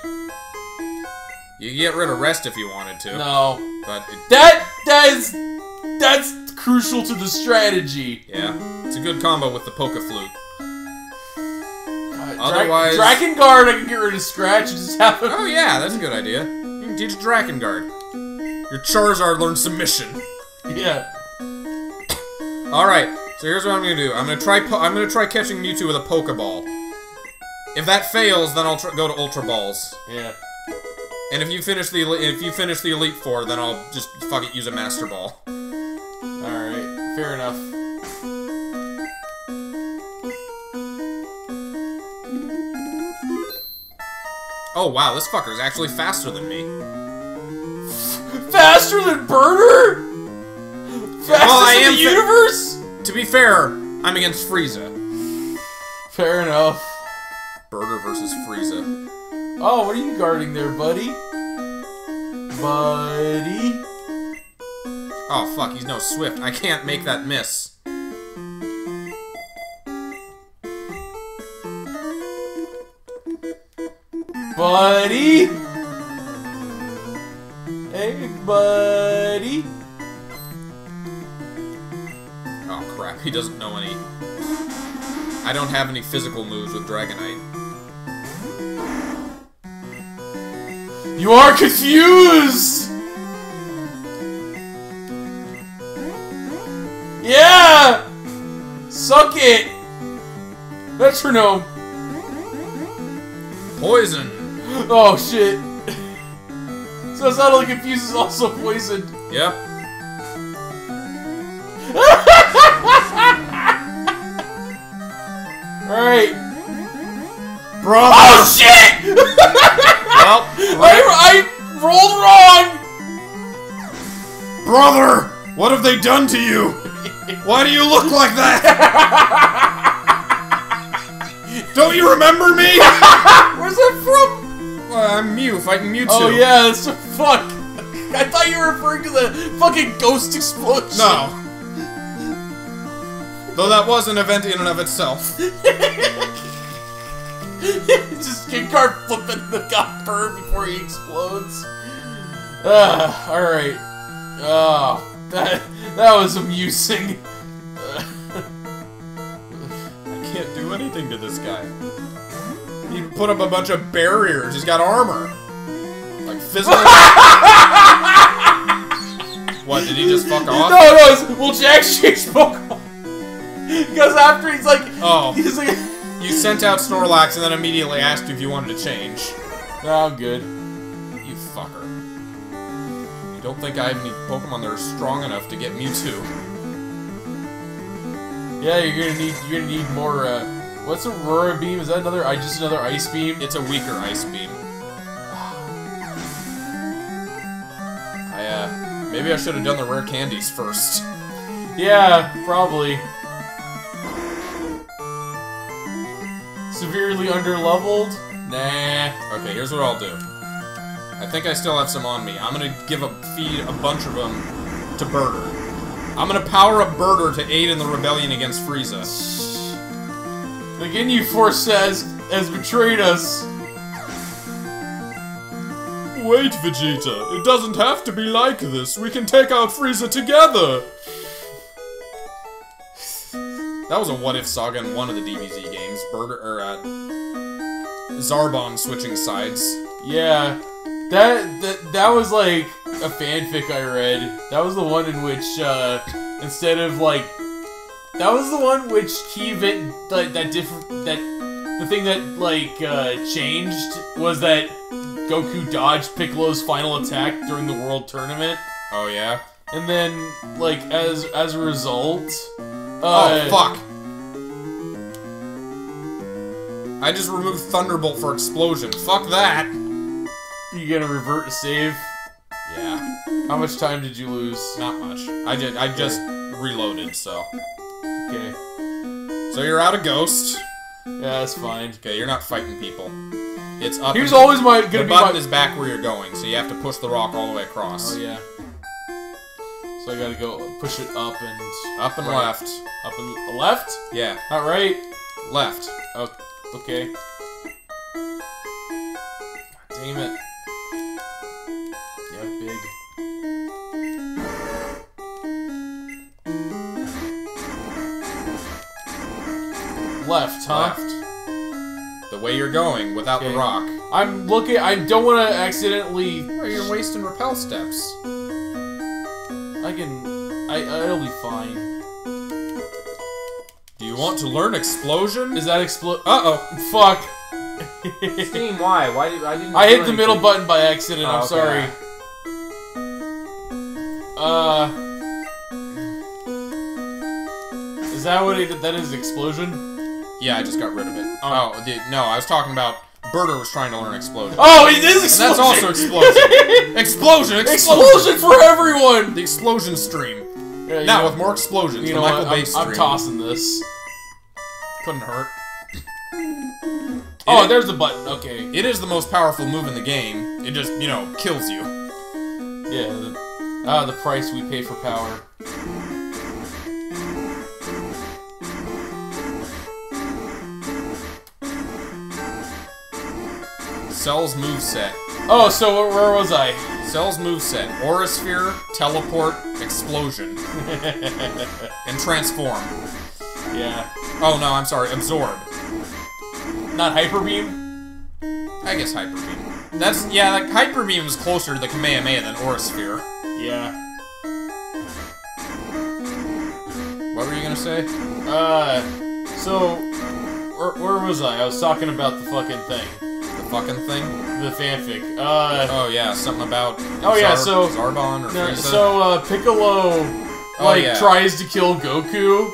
You can get rid of rest if you wanted to, No. but it, That that is that's crucial to the strategy. yeah, it's a good combo with the Poke Flute. God, Otherwise- Dra- Dragon Guard, I can get rid of Scratch and just have. Oh yeah, that's a good idea. You can teach Drakengard. Your Charizard learns Submission. Yeah. All right, so here's what I'm gonna do. I'm gonna try. Po I'm gonna try catching Mewtwo with a Pokeball. If that fails, then I'll tr go to Ultra Balls. Yeah. And if you finish the if you finish the Elite Four, then I'll just fuck it use a Master Ball. Alright. Fair enough. Oh wow, this fucker's actually faster than me. Faster than Burter? Fastest Well, I in the universe? To be fair, I'm against Frieza. Fair enough. Burter versus Frieza. Oh, what are you guarding there, buddy? Buddy? Oh fuck, he's no Swift. I can't make that miss. Buddy? Hey, buddy? Oh crap, he doesn't know any. I don't have any physical moves with Dragonite. You are confused! Yeah! Suck it! Metronome! Poison! Oh shit. So it's not only confused, it's also poisoned. Yeah. Alright. Brother! Oh shit! Well, I, I rolled wrong! Brother! What have they done to you? Why do you look like that? Don't you remember me? Where's that from? Well, I'm Mew, fighting Mewtwo. Oh yeah, that's a fuck. I thought you were referring to the fucking ghost explosion. No. Though that was an event in and of itself. Just King Card flipping the god bird before he explodes. Ah, alright. Oh, that, that was amusing. I can't do anything to this guy. He put up a bunch of barriers. He's got armor. Like physical. what? Did he just fuck off? no, it's, well, Jack Pokemon. Because after he's like, Oh, he's like, you sent out Snorlax and then immediately asked you if you wanted to change. Oh, good. You fucker. You don't think I have any Pokemon that are strong enough to get Mewtwo? Yeah, you're gonna need, you're gonna need more. uh... What's Aurora Beam? Is that another? I just another Ice Beam? It's a weaker Ice Beam. I, uh, maybe I should have done the rare candies first. Yeah, probably. Severely underleveled? Nah. Okay, here's what I'll do. I think I still have some on me. I'm gonna give a feed a bunch of them to Burter. I'm gonna power up Burter to aid in the rebellion against Frieza. The Ginyu Force says has betrayed us. Wait, Vegeta. It doesn't have to be like this. We can take out Frieza together. That was a what if saga in one of the DBZ games. Burter or uh, Zarbon switching sides. Yeah. That, that that was like a fanfic I read. That was the one in which uh instead of like that was the one which event that that different that the thing that like uh changed was that Goku dodged Piccolo's final attack during the world tournament. Oh yeah. And then, like, as as a result, Oh uh, fuck. I just removed Thunderbolt for explosion. Fuck that. You gonna revert to save? Yeah. How much time did you lose? Not much. I did. I just reloaded. So. Okay, So you're out of Ghost. yeah, that's fine. Okay, you're not fighting people. It's up. Here's always my The gonna be button my. is back where you're going, so you have to push the rock all the way across. Oh yeah. So I gotta go push it up and Up and Right. left. up and uh, left. Yeah, Not right. left. Oh, Okay. Damn it. Yeah, big. Left, huh? Left. The way you're going, without Okay. the rock. I'm looking. I don't want to accidentally. Or you're wasting repel steps. I can. I. It'll be fine. Do you want to learn explosion? Is that explode? Uh-oh. Fuck. Steam, why? Why did I didn't I do hit the middle button by accident. Oh, I'm okay. sorry. Uh. Is that what he did? That is explosion. Yeah, I just got rid of it. Oh, the, no, I was talking about Burter was trying to learn explosion. Oh, it is and explosion. that's also explosion. explosion! Explosion! explosion for everyone. The explosion stream. Yeah, Now know- with more explosions. You know Michael? Bay I'm, stream. I'm tossing this. Couldn't hurt. Oh, It- there's the button. Okay. It is the most powerful move in the game. It just, you know, kills you. Yeah. The, ah, the price we pay for power. Cell's moveset. Oh, so where, was I? Cell's moveset. Aurasphere, teleport, explosion. and transform. Yeah. Oh no, I'm sorry, absorb. Not hyper beam. I guess hyper beam. That's yeah, like hyper beam is closer to the Kamehameha than Aurasphere. Yeah. What were you gonna say? Uh, so where, where was I? I was talking about the fucking thing, fucking thing? the fanfic. Uh, Oh yeah, something about Oh, yeah, so- Zarbon or no, so uh, Piccolo Oh, like yeah. tries to kill Goku.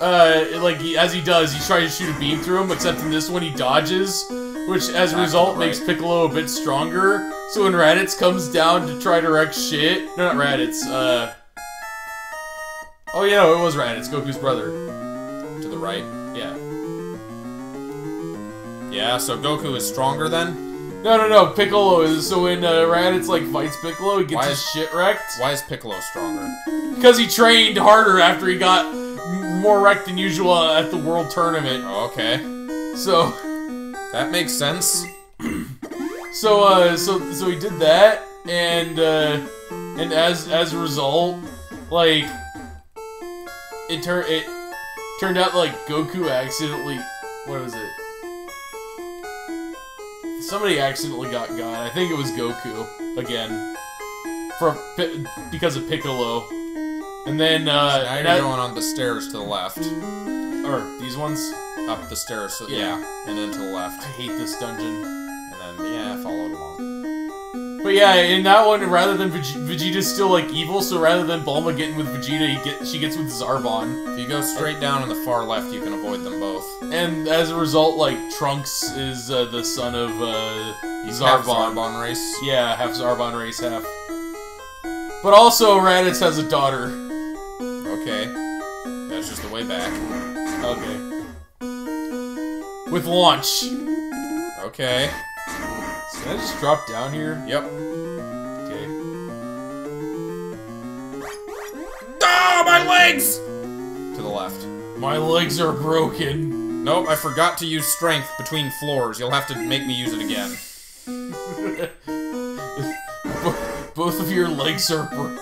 Uh, like he, as he does, he tries to shoot a beam through him. Except in this one, he dodges, which as a result right. makes Piccolo a bit stronger. So when Raditz comes down to try to wreck shit, no, not Raditz. Uh, oh yeah, no, it was Raditz, Goku's brother. to the right. Yeah. Yeah, so Goku is stronger then? No, no, no. Piccolo is so when uh, Raditz like fights Piccolo, he gets Why his is- shit wrecked Why is Piccolo stronger? because he trained harder after he got more wrecked than usual at the World Tournament. Oh, okay. So, That makes sense. so, uh, so, so he did that, and uh, and as as a result, like it turned it turned out like Goku accidentally what was it? Somebody accidentally got God. I think it was Goku again, for because of Piccolo. And then uh, now you're that- going on the stairs to the left. or these ones. Up the stairs, so, Yeah. yeah. and then to the left. I hate this dungeon. And then, yeah, follow it along. But yeah, in that one, rather than Veg- Vegeta's still like evil, so rather than Bulma getting with Vegeta, he get she gets with Zarbon, If you go straight down in the far left, you can avoid them both. and as a result, like Trunks is uh, the son of uh, Zarbon. Zarbon race. Yeah, half Zarbon race, half. But also, Raditz has a daughter. Okay. That's just the way back. Okay. With launch. Okay. Can I just drop down here? Yep. Okay. Ah, my legs! To the left. My legs are broken. Nope, I forgot to use strength between floors. You'll have to make me use it again. Both of your legs are bro-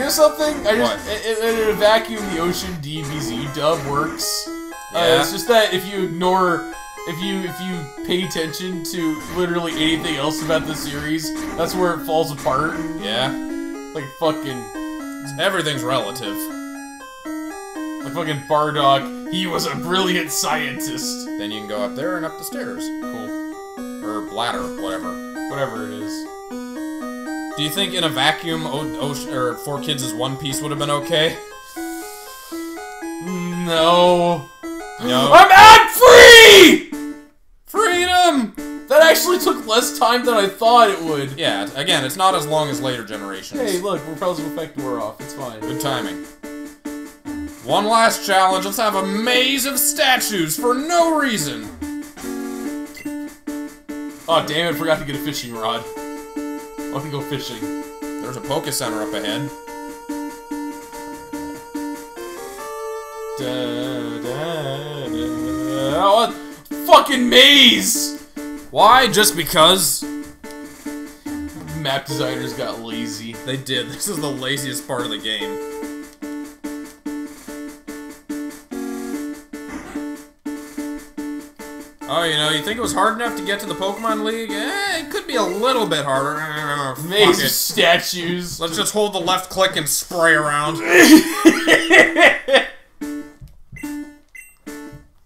You know something? I just in, in- in a vacuum, the Ocean DBZ dub works. Uh, Yeah. it's just that if you ignore, if you if you pay attention to literally anything else about the series, that's where it falls apart. Yeah. Like fucking, Everything's relative. like fucking Bardock. He was a brilliant scientist. Then you can go up there and up the stairs. Cool. Or bladder, whatever. Whatever it is. Do you think in a vacuum, o- Ocean, or 4Kids' is One Piece would have been okay? No. No. I'm ad free. Freedom! That actually took less time than I thought it would. Yeah, again, it's not as long as later generations. Hey, look, repulsive effect wore off. It's fine. Good timing. One last challenge. Let's have a maze of statues for no reason. Oh damn! it, forgot to get a fishing rod. I want to go fishing. There's a Poke Center up ahead. Da, da, da. Oh. Fucking maze! Why? Just because Map designers got lazy. they did. This is the laziest part of the game. Oh, you know, you think it was hard enough to get to the Pokemon League? Eh, it could be a little bit harder. Maze it. statues. Let's just hold the left click and spray around.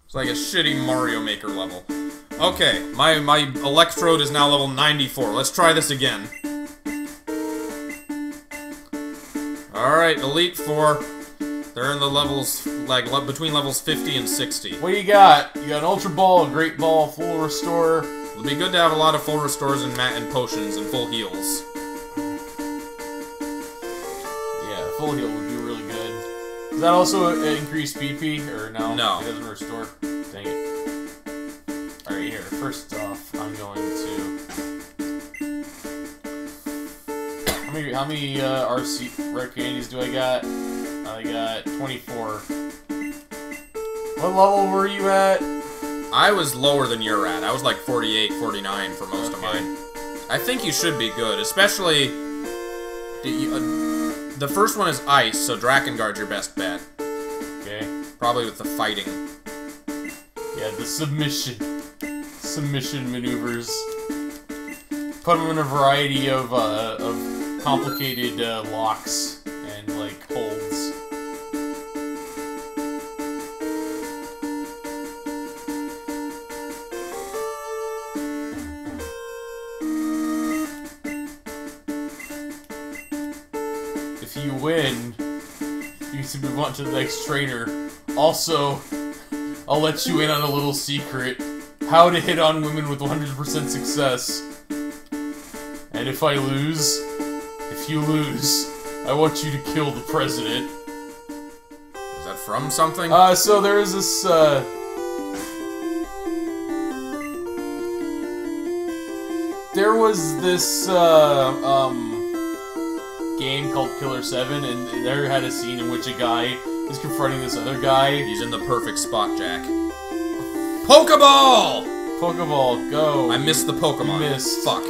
It's like a shitty Mario Maker level. Okay, my, my Electrode is now level 94. Let's try this again. Alright, Elite Four. They're in the levels, like, le between levels 50 and 60. What do you got? You got an Ultra Ball, a Great Ball, Full Restore. It'll be good to have a lot of full restores and, mat and potions and full heals. Yeah, Full Heal would be really good. Does that also increase PP, or no? No. It doesn't restore. Dang it. Alright, here. First off, I'm going to... How many, how many uh, RC Red Candies do I got? I got 24. What level were you at? I was lower than you're at. I was like 48, 49 for most of mine. I think you should be good, especially... you- uh, the first one is Ice, so Drakengard's your best bet. Okay. Probably with the fighting. Yeah, the submission. Submission maneuvers. Put them in a variety of, uh, of complicated uh, locks and, like, holds. Move on to the next trainer. Also, I'll let you in on a little secret. How to hit on women with 100% success. And if I lose, if you lose, I want you to kill the president. Is that from something? Uh, so there is this, uh... There was this, uh, um... Game called Killer 7, and there had a scene in which a guy is confronting this other guy. He's in the perfect spot, Jack. Pokeball! Pokeball, go! I missed the Pokemon. You missed. Fuck.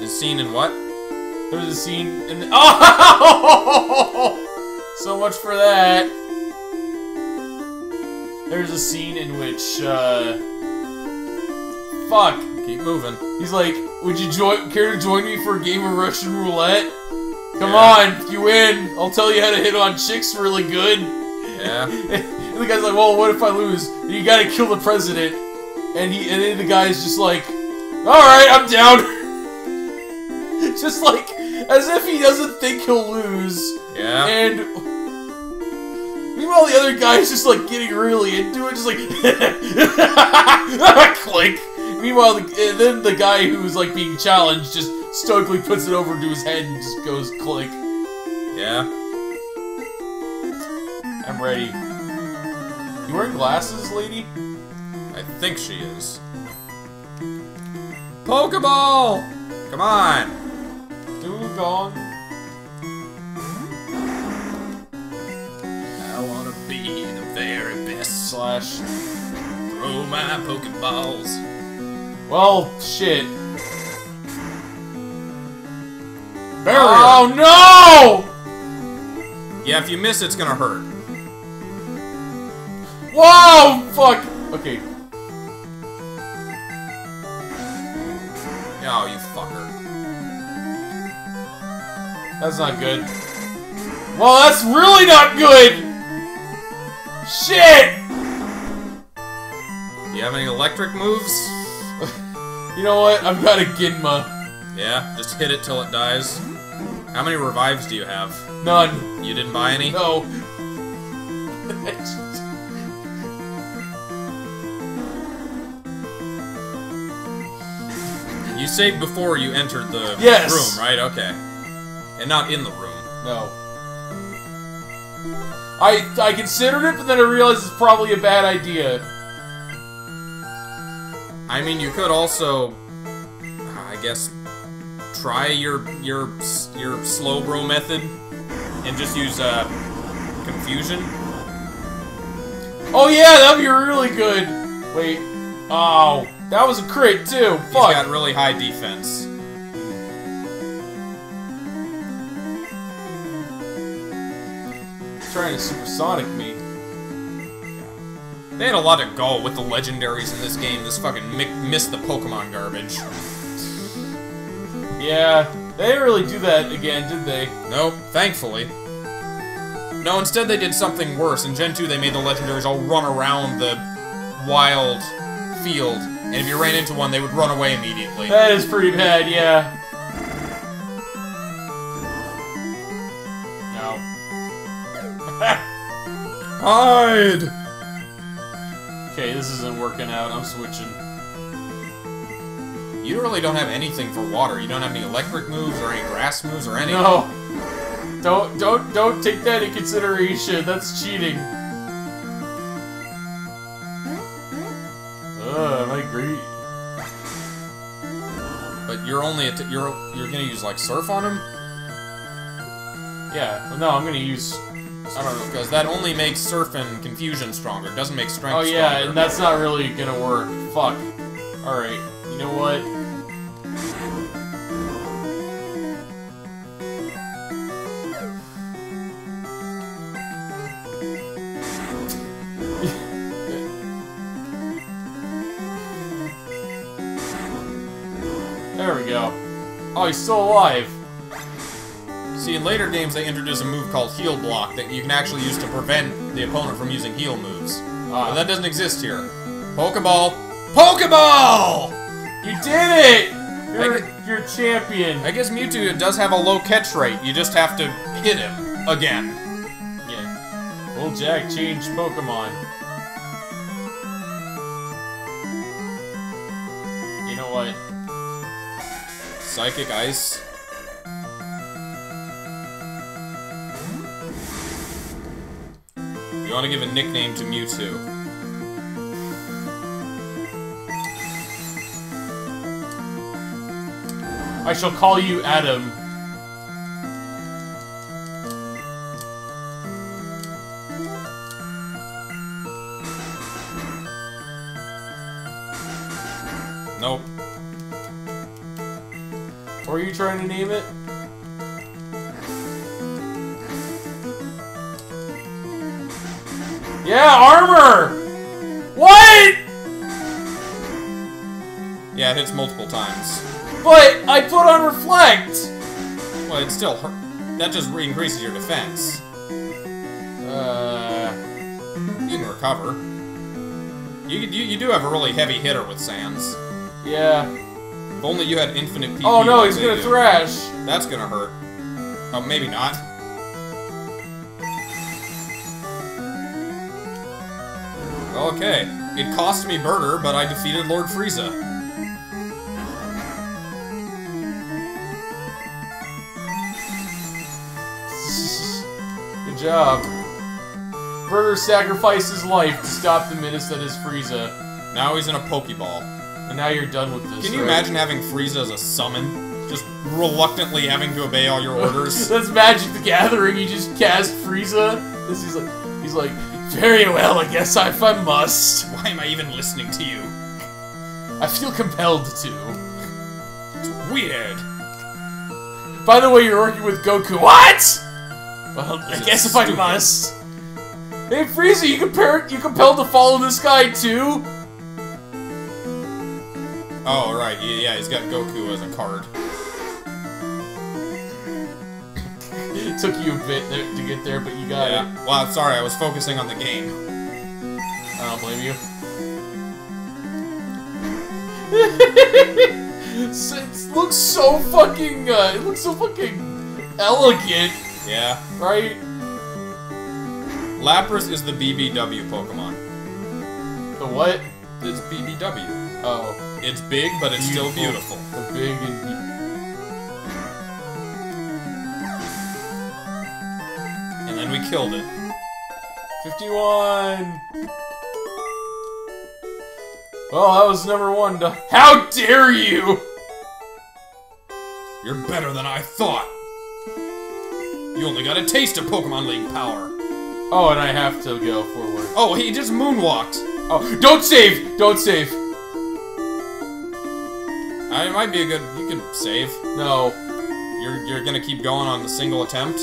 The scene in what? There's a scene in the- Oh! So much for that. There's a scene in which, uh... Fuck. Keep moving. He's like, would you join, care to join me for a game of Russian roulette? Come Yeah. on, if you win, I'll tell you how to hit on chicks really good. Yeah. And the guy's like, well, what if I lose? You gotta kill the president. And he, and then the guy's just like, alright, I'm down. just like, as if he doesn't think he'll lose. Yeah. And meanwhile, the other guy's just like getting really into it, just like click. Meanwhile, the, then the guy who's like being challenged just stoically puts it over to his head and just goes click. Yeah. I'm ready. You wearing glasses, lady? I think she is. Pokeball! Come on! Dewgong. I wanna be the very best. Slash. Throw my Pokeballs. Well, shit. Barrier! Oh no! Yeah, if you miss, it's gonna hurt. Whoa! Fuck! Okay. Oh, you fucker. That's not good. Well, that's really not good! Shit! You have any electric moves? You know what? I've got a Genma. Yeah, just hit it till it dies. How many revives do you have? None. You didn't buy any? No. You saved before you entered the Yes. room, right? Okay. And not in the room. no. I I considered it, but then I realized it's probably a bad idea. I mean, you could also, I guess, try your your your Slowbro method and just use uh, confusion. Oh yeah, that'd be really good. Wait. Oh, that was a crit too. He's Fuck. got really high defense. trying to supersonic me. They had a lot of go with the legendaries in this game. This fucking mi missed the Pokemon garbage. Yeah, they didn't really do that again, did they? Nope, thankfully. No, instead they did something worse. In Gen 2, they made the legendaries all run around the wild field, and if you ran into one, they would run away immediately. That is pretty bad, yeah. No. Hide! Okay, this isn't working out. I'm switching. You really don't have anything for water. You don't have any electric moves or any grass moves or anything. No. Don't don't don't take that into consideration. That's cheating. Ugh, I great? But you're only at you're you're gonna use like surf on him Yeah. No, I'm gonna use. I don't know. because that only makes surf and confusion stronger. It doesn't make strength. Stronger. Oh yeah, stronger. and that's not really gonna work. Fuck. All right. You know what? There we go. Oh, he's still alive. See, in later games, they introduce a move called Heal Block that you can actually use to prevent the opponent from using heal moves. Ah. But that doesn't exist here. Pokeball! Pokeball! You did it! You're, I you're champion. I guess Mewtwo does have a low catch rate. You just have to hit him again. Yeah. Old Jack changed Pokemon. You know what? Psychic Ice. You want to give a nickname to Mewtwo. I shall call you Adam. Nope. Or are you trying to name it? Yeah, armor! What? Yeah, it hits multiple times. But I put on reflect! Well, it still hurt. That just re- increases your defense. Uh, You can recover. You, you, you do have a really heavy hitter with Sands. yeah. If only you had infinite PP. Oh no, like he's gonna do. thrash. That's gonna hurt. Oh, maybe not. Okay. It cost me Burter, but I defeated Lord Frieza. Good job. Burter sacrificed his life to stop the menace that is Frieza. Now he's in a Pokeball. And now you're done with this. Can you right? imagine having Frieza as a summon? Just reluctantly having to obey all your orders? That's Magic the Gathering. You just cast Frieza. This is like he's like, very well. I guess if I must, Why am I even listening to you? I feel compelled to. It's Weird. By the way, you're working with Goku. What? Well, I guess if I must. Hey Frieza, you compare you compelled to follow this guy too? Oh, right. Yeah, yeah, he's got Goku as a card. It took you a bit there to get there, but you got it. Well, sorry, I was focusing on the game. I don't blame you. So- it looks so fucking. Uh, it looks so fucking elegant, Yeah. right? Lapras is the BBW Pokemon. The what? It's BBW. Oh, It's big, but it's still beautiful. the big and. And we killed it. Fifty-one. Well, that was number one. to- How dare you! You're better than I thought. You only got a taste of Pokemon League power. Oh, and I have to go forward. Oh, he just moonwalked. Oh, don't save! Don't save! Uh, it might be a good. You could save. No. You're you're gonna keep going on the single attempt.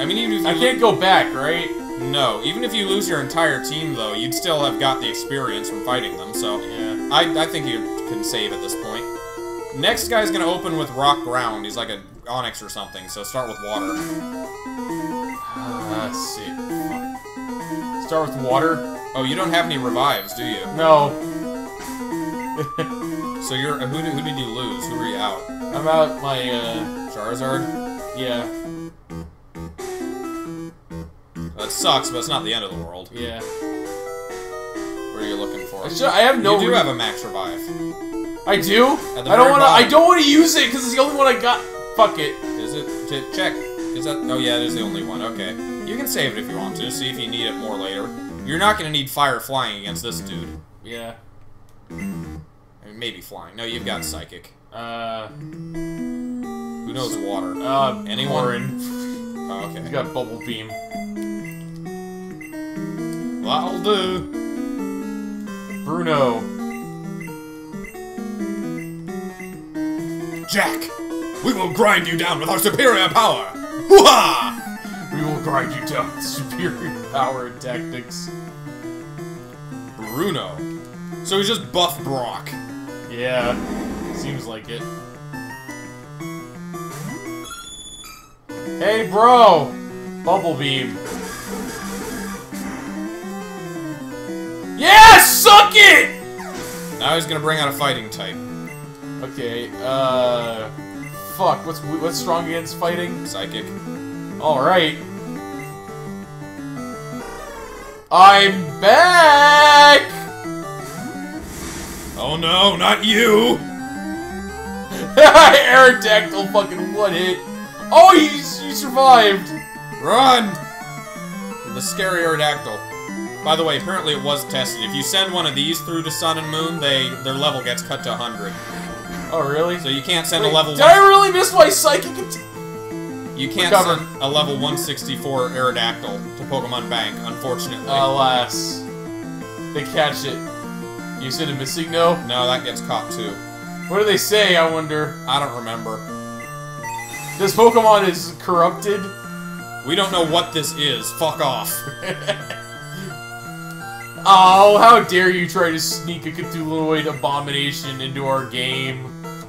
I mean, even if you I can't go back, right? No, even if you lose your entire team, though, you'd still have got the experience from fighting them. So Yeah. I I think you can save at this point. Next guy's gonna open with rock ground. He's like a onyx or something. So start with water. Uh, let's see. Start with water? Oh, you don't have any revives, do you? No. So you're who did, who did you lose? Who were you out? I'm out my, uh, Charizard. yeah. That sucks, but it's not the end of the world. Yeah. What are you looking for? I, should, I have no you do have a max revive. I do? I don't wanna- I don't wanna use it because it's the only one I got. Fuck it. Is it? To check. Is that? Oh yeah, it is the only one. Okay. You can save it if you want to. See if you need it more later. You're not gonna need fire flying against this dude. Yeah. I mean, maybe flying. No, you've got psychic. Uh, Who knows water? uh, Anyone? Corrin. Oh, He's okay. got Bubble Beam. That'll do. Bruno. Jack, we will grind you down with our superior power. Hoo-ha! We will grind you down with superior power tactics. Bruno. So he's just buff Brock. Yeah. Seems like it. Hey, bro! Bubble Beam. Yeah, suck it! Now he's gonna bring out a fighting type. Okay, uh... Fuck, what's what's strong against fighting? Psychic. Alright. I'm back! Oh no, not you! Aerodactyl fucking one hit. Oh, you, you survived! Run! The scary Aerodactyl. By the way, apparently it was tested. If you send one of these through to Sun and Moon, they their level gets cut to 100. Oh, really? So you can't send Wait, a level did one. I really miss my psychic You can't Recover. send a level 164 Aerodactyl to Pokemon Bank, unfortunately. Alas. They catch it. You said a MissingNo? no, that gets caught too. What do they say, I wonder? I don't remember. This Pokemon is corrupted? We don't know what this is. Fuck off. Oh, how dare you try to sneak a Cthulhuoid abomination into our game.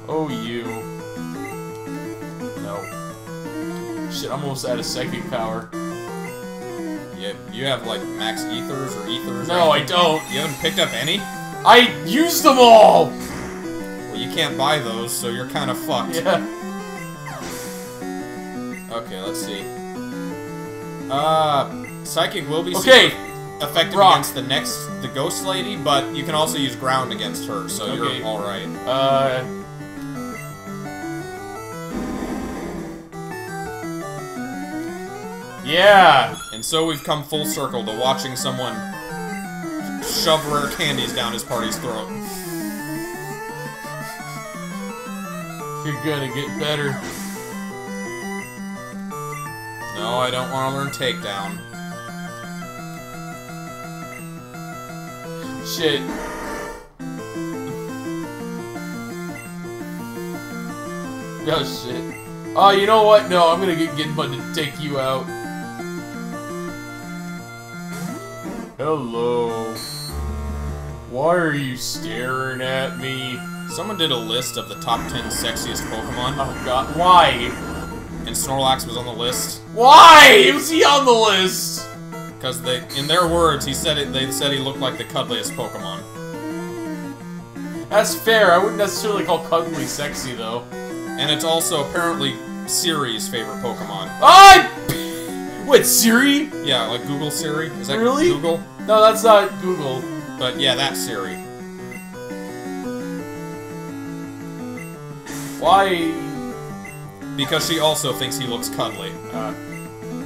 Oh, you. No. Shit, I'm almost out of psychic power. You, you have like max ethers or ethers? or No, I don't. You haven't picked up any? I used them all! Well, you can't buy those, so you're kind of fucked. Yeah. Okay, let's see. Uh, Psychic will be Okay, effective Rock. against the next, the Ghost Lady, but you can also use Ground against her, so Okay. you're alright. uh... Yeah! And so we've come full circle to watching someone shove rare candies down his party's throat. You're gonna get better. No, I don't want to learn Takedown. Shit. Oh shit. Oh, you know what? No, I'm gonna get Gitbud to take you out. Hello. Why are you staring at me? Someone did a list of the top 10 sexiest Pokemon, Oh god, why? and Snorlax was on the list. Why was he on the list? Because they, in their words, he said it. They said he looked like the cuddliest Pokemon. That's fair. I wouldn't necessarily call Cuddly sexy though. And it's also apparently Siri's favorite Pokemon. Ah! Wait, Siri? Yeah, like Google Siri. Is that Really? Google? No, that's not Google. But yeah, that's Siri. Why? Because she also thinks he looks cuddly. Uh,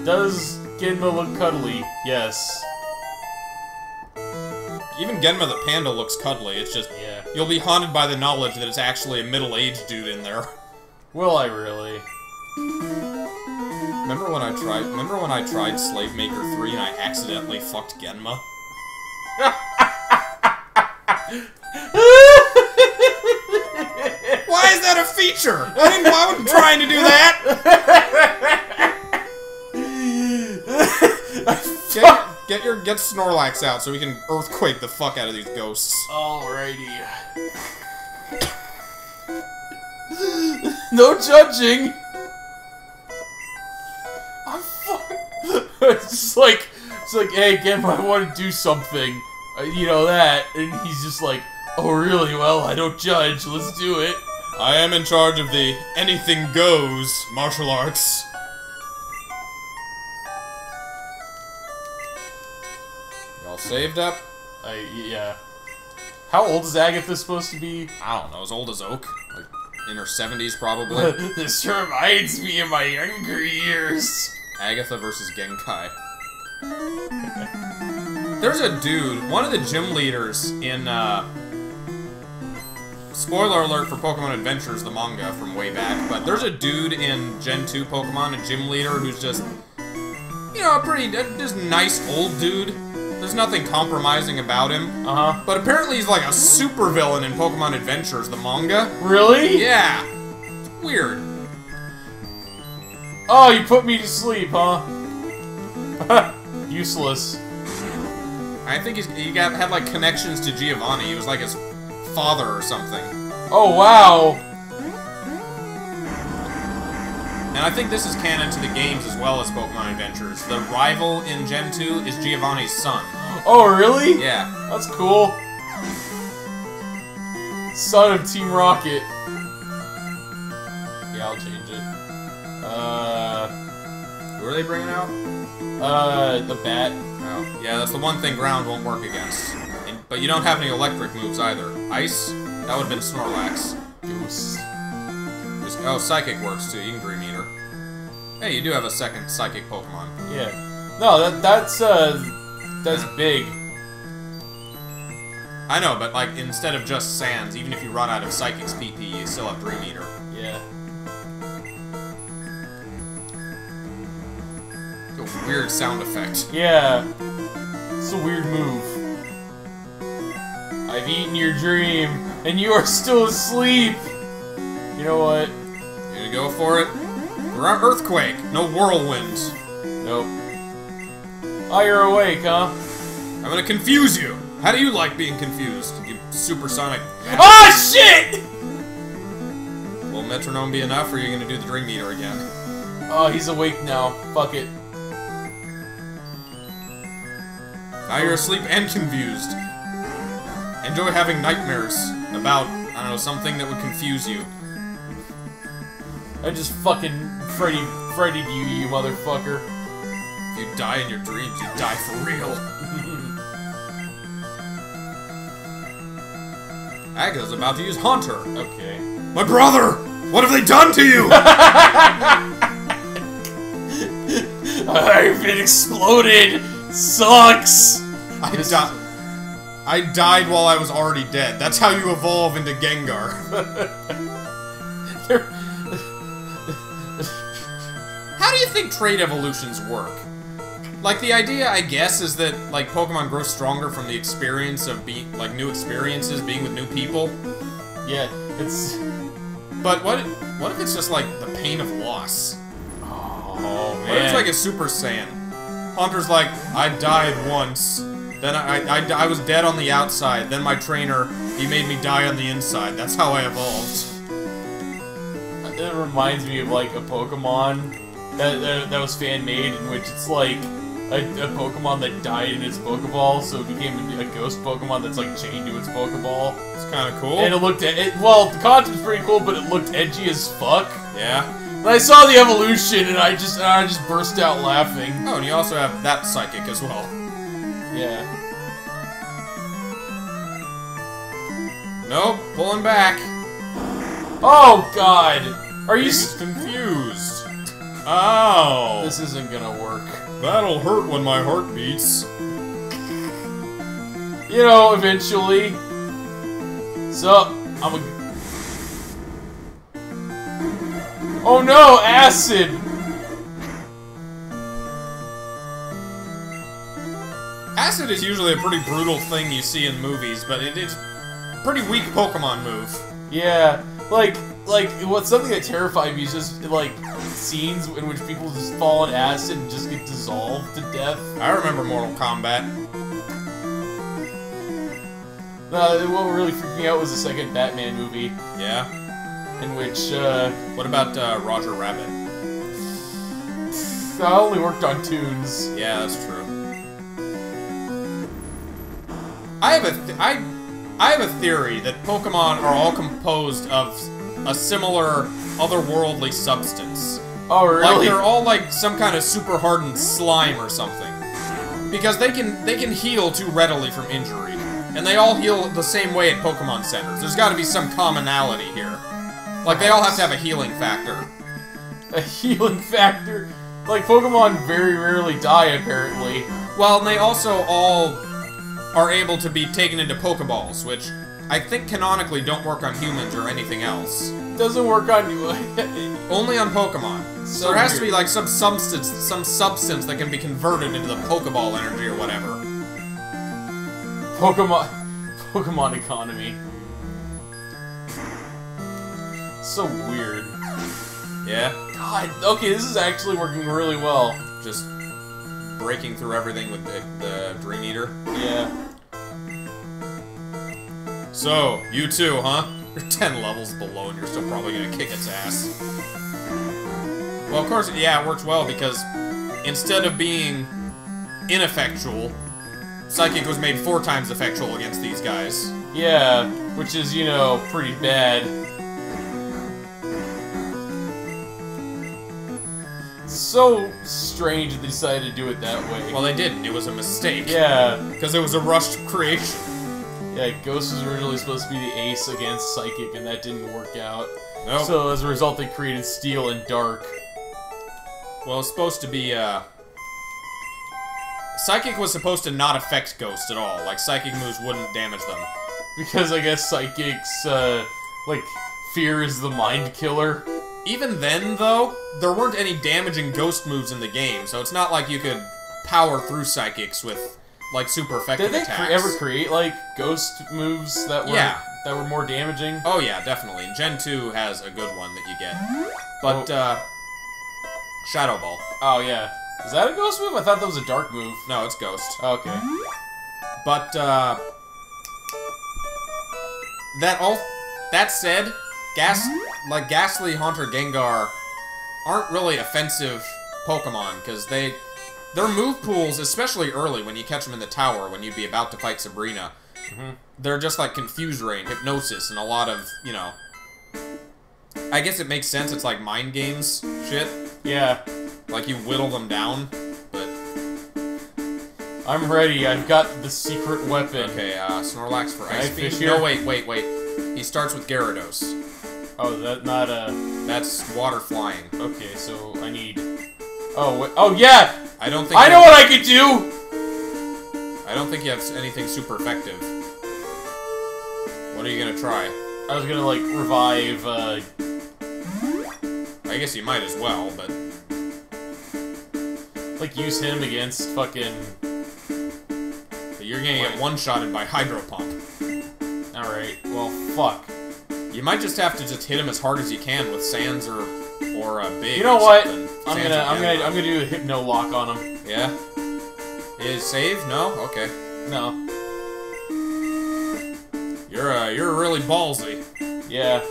does Gitmo look cuddly? Yes. even Genma the panda looks cuddly. It's just Yeah. you'll be haunted by the knowledge that it's actually a middle-aged dude in there. Will I really? Remember when I tried? Remember when I tried Slave Maker 3 and I accidentally fucked Genma? Why is that a feature? I didn't. I wasn't trying to do that. Get, get your get Snorlax out so we can earthquake the fuck out of these ghosts. Alrighty. no judging. I'm fucking. it's just like, it's like, hey, Gem, I want to do something. Uh, you know that, and he's just like, oh, really? Well, I don't judge. Let's do it. I am in charge of the anything goes martial arts. Y'all saved up? I yeah. How old is Agatha supposed to be? I don't know, as old as Oak. Like, in her 70s, probably. this reminds me of my younger years. Agatha versus Genkai. There's a dude, one of the gym leaders in, uh... Spoiler alert for Pokemon Adventures, the manga from way back, but there's a dude in Gen 2 Pokemon, a gym leader, who's just, you know, a pretty, just nice old dude. There's nothing compromising about him. Uh huh. But apparently he's like a super villain in Pokemon Adventures, the manga. Really? Yeah. Weird. Oh, you put me to sleep, huh? Useless. I think he's, he got had like connections to Giovanni. He was like his father or something. Oh, wow. And I think this is canon to the games as well as Pokemon Adventures. The rival in Gen 2 is Giovanni's son. Oh, really? Yeah. That's cool. Son of Team Rocket. Yeah, I'll change it. Uh, Who are they bringing out? uh, the bat. Oh, yeah, that's the one thing ground won't work against. And, but you don't have any electric moves either. Ice? That would have been Snorlax. Goose. Just- oh, Psychic works too. You can Dream Eater. Hey, you do have a second Psychic Pokemon. Yeah. No, that that's uh, that's big. I know, but like instead of just Sands, even if you run out of Psychic's PP, you still have Dream Eater. Yeah. It's a weird sound effect. Yeah. It's a weird move. I've eaten your dream, and you are still asleep. You know what? You gonna go for it? We're on Earthquake, no whirlwinds. Nope. Oh, you're awake, huh? I'm gonna confuse you. How do you like being confused? You supersonic. Oh shit! Will metronome be enough, or are you gonna do the Dream Eater again? Oh, he's awake now. Fuck it. Now you're asleep and confused. Enjoy having nightmares about, I don't know, something that would confuse you. I just fucking Freddy, Freddy you, you motherfucker. If you die in your dreams, you die for real. Agatha's about to use Haunter. Okay. My brother! What have they done to you? I've been exploded. Sucks. I, di- I died while I was already dead. That's how you evolve into Gengar. How do you think trade evolutions work? Like the idea, I guess, is that like Pokemon grow stronger from the experience of being like new experiences, being with new people. yeah, it's. But what what if it's just like the pain of loss? Oh man. What if it's like a Super Saiyan? Haunter's like, I died once. Then I, I, I, I was dead on the outside. Then my trainer, he made me die on the inside. That's how I evolved. It reminds me of like a Pokemon that that, that was fan made, in which it's like a, a Pokemon that died in its Pokeball, so it became a, a ghost Pokemon that's like chained to its Pokeball. It's kind of cool. And it looked at it. Well, the concept's pretty cool, but it looked edgy as fuck. yeah. And I saw the evolution, and I just and I just burst out laughing. Oh, and you also have that psychic as well. Yeah. Nope, pulling back. Oh God! Are you? Confused. Ow. This isn't gonna work. That'll hurt when my heart beats. You know, eventually. So, I'm a. Oh no, acid! Acid is usually a pretty brutal thing you see in movies, but it is a pretty weak Pokemon move. Yeah, like, like, what's something that terrified me is just, like, scenes in which people just fall in acid and just get dissolved to death. I remember Mortal Kombat. Uh, what really freaked me out was the second Batman movie, Yeah. in which, uh, What about uh, Roger Rabbit? I only worked on toons. Yeah, that's true. I have a th I I have a theory that Pokemon are all composed of a similar otherworldly substance. Oh, really? Like they're all like some kind of super hardened slime or something. Because they can they can heal too readily from injury. And they all heal the same way at Pokemon centers. There's got to be some commonality here. Like they all have to have a healing factor. a healing factor. Like, Pokemon very rarely die, apparently. Well, and they also all are able to be taken into Pokeballs, which I think canonically don't work on humans or anything else. Doesn't work on you. Only on Pokemon. So, So there has to be like some substance, some substance that can be converted into the Pokeball energy or whatever. Pokemon. Pokemon economy. So weird. Yeah, God, okay, this is actually working really well. just breaking through everything with the, the Dream Eater. Yeah. So, you too, huh? You're 10 levels below and you're still probably gonna kick its ass. Well, of course, yeah, it works well because instead of being ineffectual, Psychic was made four times effectual against these guys. Yeah, which is, you know, pretty bad. So strange they decided to do it that way. Well, they didn't. It was a mistake. yeah, Because it was a rushed creation. Yeah, Ghost was originally supposed to be the ace against Psychic, and that didn't work out. Nope. So as a result, they created Steel and Dark. well, it's supposed to be, uh... Psychic was supposed to not affect Ghost at all. Like, Psychic moves wouldn't damage them. Because I guess Psychic's, uh, like, fear is the mind killer. Even then, though, there weren't any damaging ghost moves in the game, so it's not like you could power through psychics with like super effective Did they attacks. cre- ever create, like, ghost moves that were, Yeah. that were more damaging? oh yeah, definitely. Gen 2 has a good one that you get. But uh Shadow Ball. Oh, yeah. Is that a ghost move? I thought that was a dark move. No, it's ghost. Okay. But uh that all that said, gas like Gastly Haunter Gengar aren't really offensive Pokemon because they their move pools, especially early when you catch them in the tower when you'd be about to fight Sabrina, they're just like Confuse Ray, Hypnosis, and a lot of you know. I guess it makes sense. It's like mind games shit. Yeah. Like you whittle them down, but I'm ready. I've got the secret weapon. okay. Uh, Snorlax for Can I Ice Beam. No, wait, wait, wait. He starts with Gyarados. Oh, that not a. That's water flying. Okay, so I need. Oh, wait. oh yeah! I don't think. I know what I could do. I don't think you have anything super effective. What are you gonna try? I was gonna like revive. uh... I guess you might as well, but Like use him against fucking. you're gonna get one-shotted by Hydro Pump. All right. Well, fuck. You might just have to just hit him as hard as you can with Sands or or uh, Big. You know what? something. I'm gonna. I'm gonna. I'm gonna do a hypno lock on him. Yeah. Is save? No. Okay. No. You're uh, you're really ballsy. Yeah.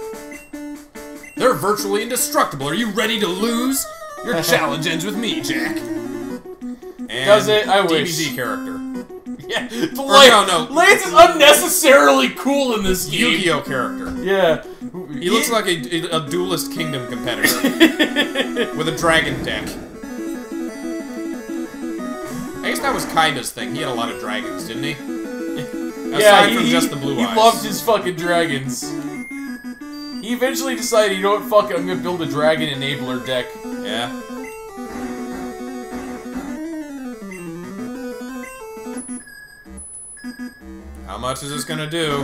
They're virtually indestructible. Are you ready to lose? Your challenge ends with me, Jack. And Does it? I wish. DBZ character. Yeah. Or Lance, no, no. Lance is unnecessarily cool in this game. Yu-Gi-Oh character. Yeah. He looks like a, a Duelist Kingdom competitor with a dragon deck. I guess that was Kaiba's thing. He had a lot of dragons, didn't he? Aside yeah, he, from he- just the blue he eyes. loved his fucking dragons. He eventually decided, you know what, fuck it, I'm gonna build a dragon enabler deck. Yeah. How much is this gonna do?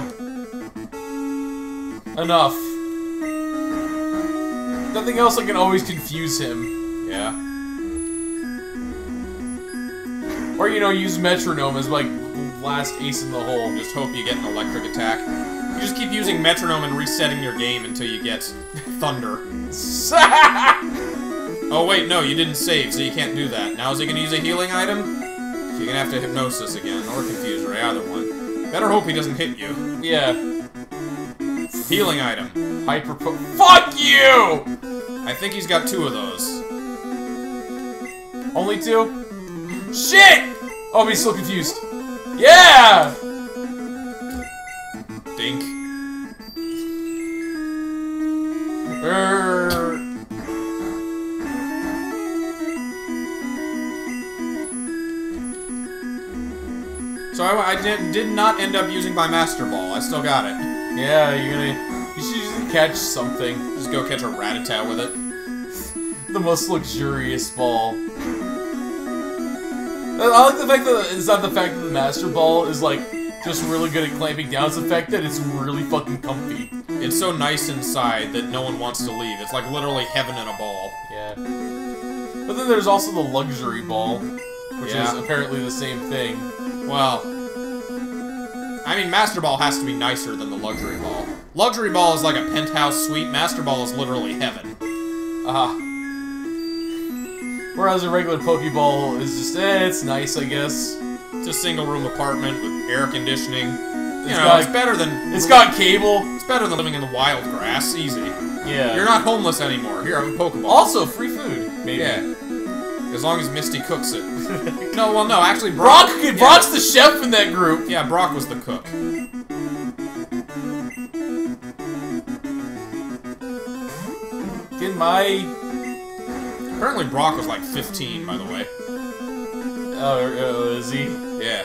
Enough. Nothing else that can always confuse him. Yeah. Or, you know, use metronome as, like, last ace in the hole. Just hope you get an electric attack. You just keep using metronome and resetting your game until you get thunder. Oh wait, no, you didn't save, so you can't do that. Now is he gonna use a healing item? You're gonna have to hypnosis again, or confuse ray, either one. Better hope he doesn't hit you. yeah. Healing item. Hyper Fuck you! I think he's got two of those. Only two? Shit! Oh, he's so confused. Yeah! I, did, did not end up using my Master Ball. I still got it. Yeah, you're gonna. You should just catch something. Just go catch a Rattata with it. The most luxurious ball. I like the fact that it's not the fact that the Master Ball is like just really good at clamping down. It's the fact that it's really fucking comfy. It's so nice inside that no one wants to leave. It's like literally heaven in a ball. Yeah. But then there's also the luxury ball, which Yeah. is apparently the same thing. Well, I mean, Master Ball has to be nicer than the Luxury Ball. Luxury Ball is like a penthouse suite. Master Ball is literally heaven. Uh Whereas a regular Pokeball is just, eh, it's nice, I guess. It's a single room apartment with air conditioning. You It's know, got- it's better than It's got cable. it's better than living in the wild grass. Easy. Yeah. You're not homeless anymore. Here, have a Pokeball. Also, free food, maybe. yeah. As long as Misty cooks it. no, well, no, actually, Brock. Brock, yeah. Brock's the chef in that group. Yeah, Brock was the cook. In my, Apparently, Brock was like 15, by the way. oh, uh, is he? Yeah.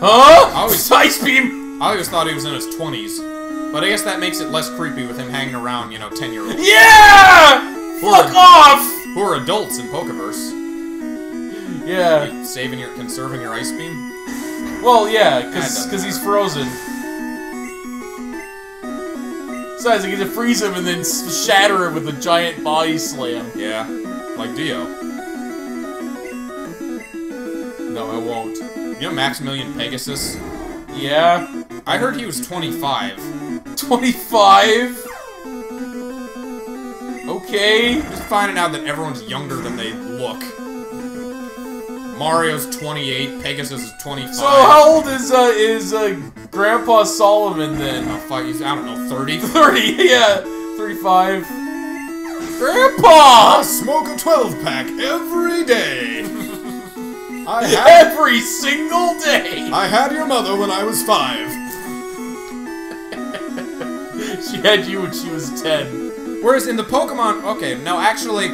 Huh? I always- Ice beam. I always thought he was in his 20s. But I guess that makes it less creepy with him hanging around, you know, 10 year olds. Yeah! Fuck off! Who are adults in Pokeverse. Yeah. You saving your, conserving your ice beam? Well, yeah, because he's frozen. Besides, I get to freeze him and then shatter him with a giant body slam. Yeah. Like Dio. No, I won't. You know Maximilian Pegasus? Yeah. I heard he was 25. 25? Okay. Just finding out that everyone's younger than they look. Mario's 28, Pegasus is 25. So how old is uh is uh Grandpa Solomon then? Oh, fuck, he's, I don't know, 30? 30, yeah. 35. Grandpa! I smoke a 12 pack every day. I had, Every single day! I had your mother when I was five. She had you when she was 10. Whereas in the Pokemon, okay, no, actually,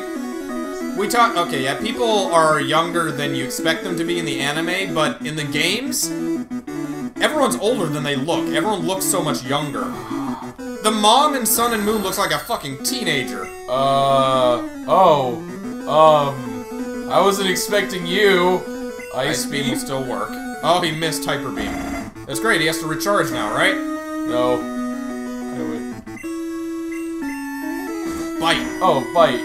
we talk. Okay, yeah, people are younger than you expect them to be in the anime, but in the games, everyone's older than they look. Everyone looks so much younger. The mom in Sun and Moon looks like a fucking teenager. Uh, oh. Um, I wasn't expecting you. Ice, Ice Beam beam? will still work. Oh, he missed Hyper Beam. That's great. He has to recharge now, right? No. No, Bite. Oh, bite.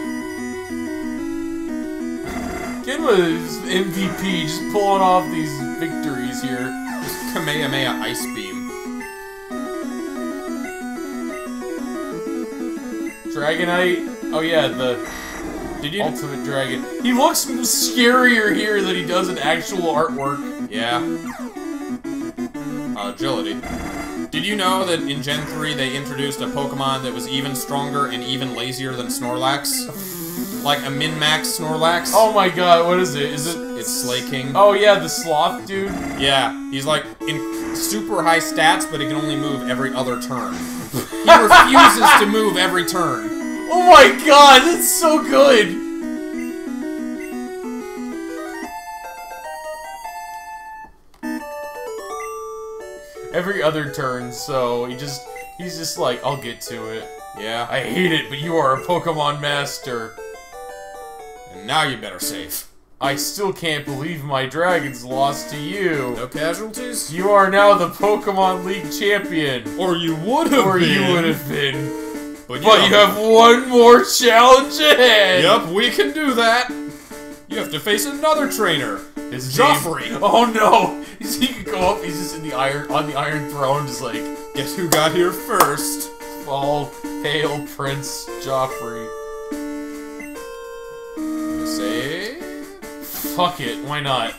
Kinwa's MVP, just pulling off these victories here. Just Kamehameha Ice Beam. Dragonite. Oh yeah, the Did you? ultimate dragon. He looks scarier here than he does in actual artwork. Yeah. Uh, agility. Did you know that in Gen 3 they introduced a Pokemon that was even stronger and even lazier than Snorlax? Like a min-max Snorlax? Oh my god, what is it? Is it? It's Slaking. Oh yeah, the sloth dude. Yeah, he's like in super high stats, but he can only move every other turn. he refuses to move every turn. Oh my god, that's so good. Every other turn, so he just he's just like, I'll get to it. Yeah, I hate it, but you are a Pokemon master. and now you better save. I still can't believe my dragons lost to you. No casualties? You are now the Pokemon League champion. Or you would have Or been. you would have been. But, But you have one more challenge ahead. Yep, we can do that. You have to face another trainer. His Joffrey. Oh no! He's, he could go up. He's just in the iron on the Iron Throne, just like Guess who got here first? all hail Prince Joffrey. Say. Fuck it, why not?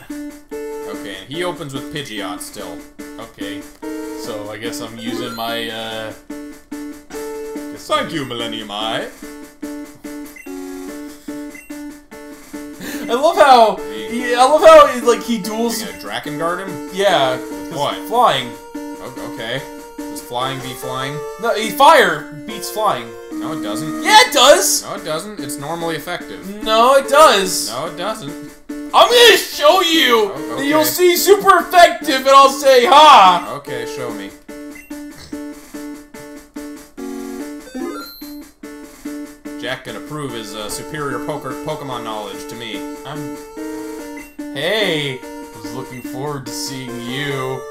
Okay, he opens with Pidgeot still. Okay, so I guess I'm using my uh. Thank you, Millennium Eye. I love how he, I love how like he duels. You gonna Draken guard him? Yeah. What? Flying. Okay. Does flying be flying? No, he fire beats flying. No, it doesn't. Yeah, it does. No, it doesn't. It's normally effective. No, it does. No, it doesn't. I'm gonna show you. Oh, and You'll see super effective, and I'll say ha. Okay, show me. Jack can approve his uh, superior poker Pokemon knowledge to me. I'm. Hey, was looking forward to seeing you.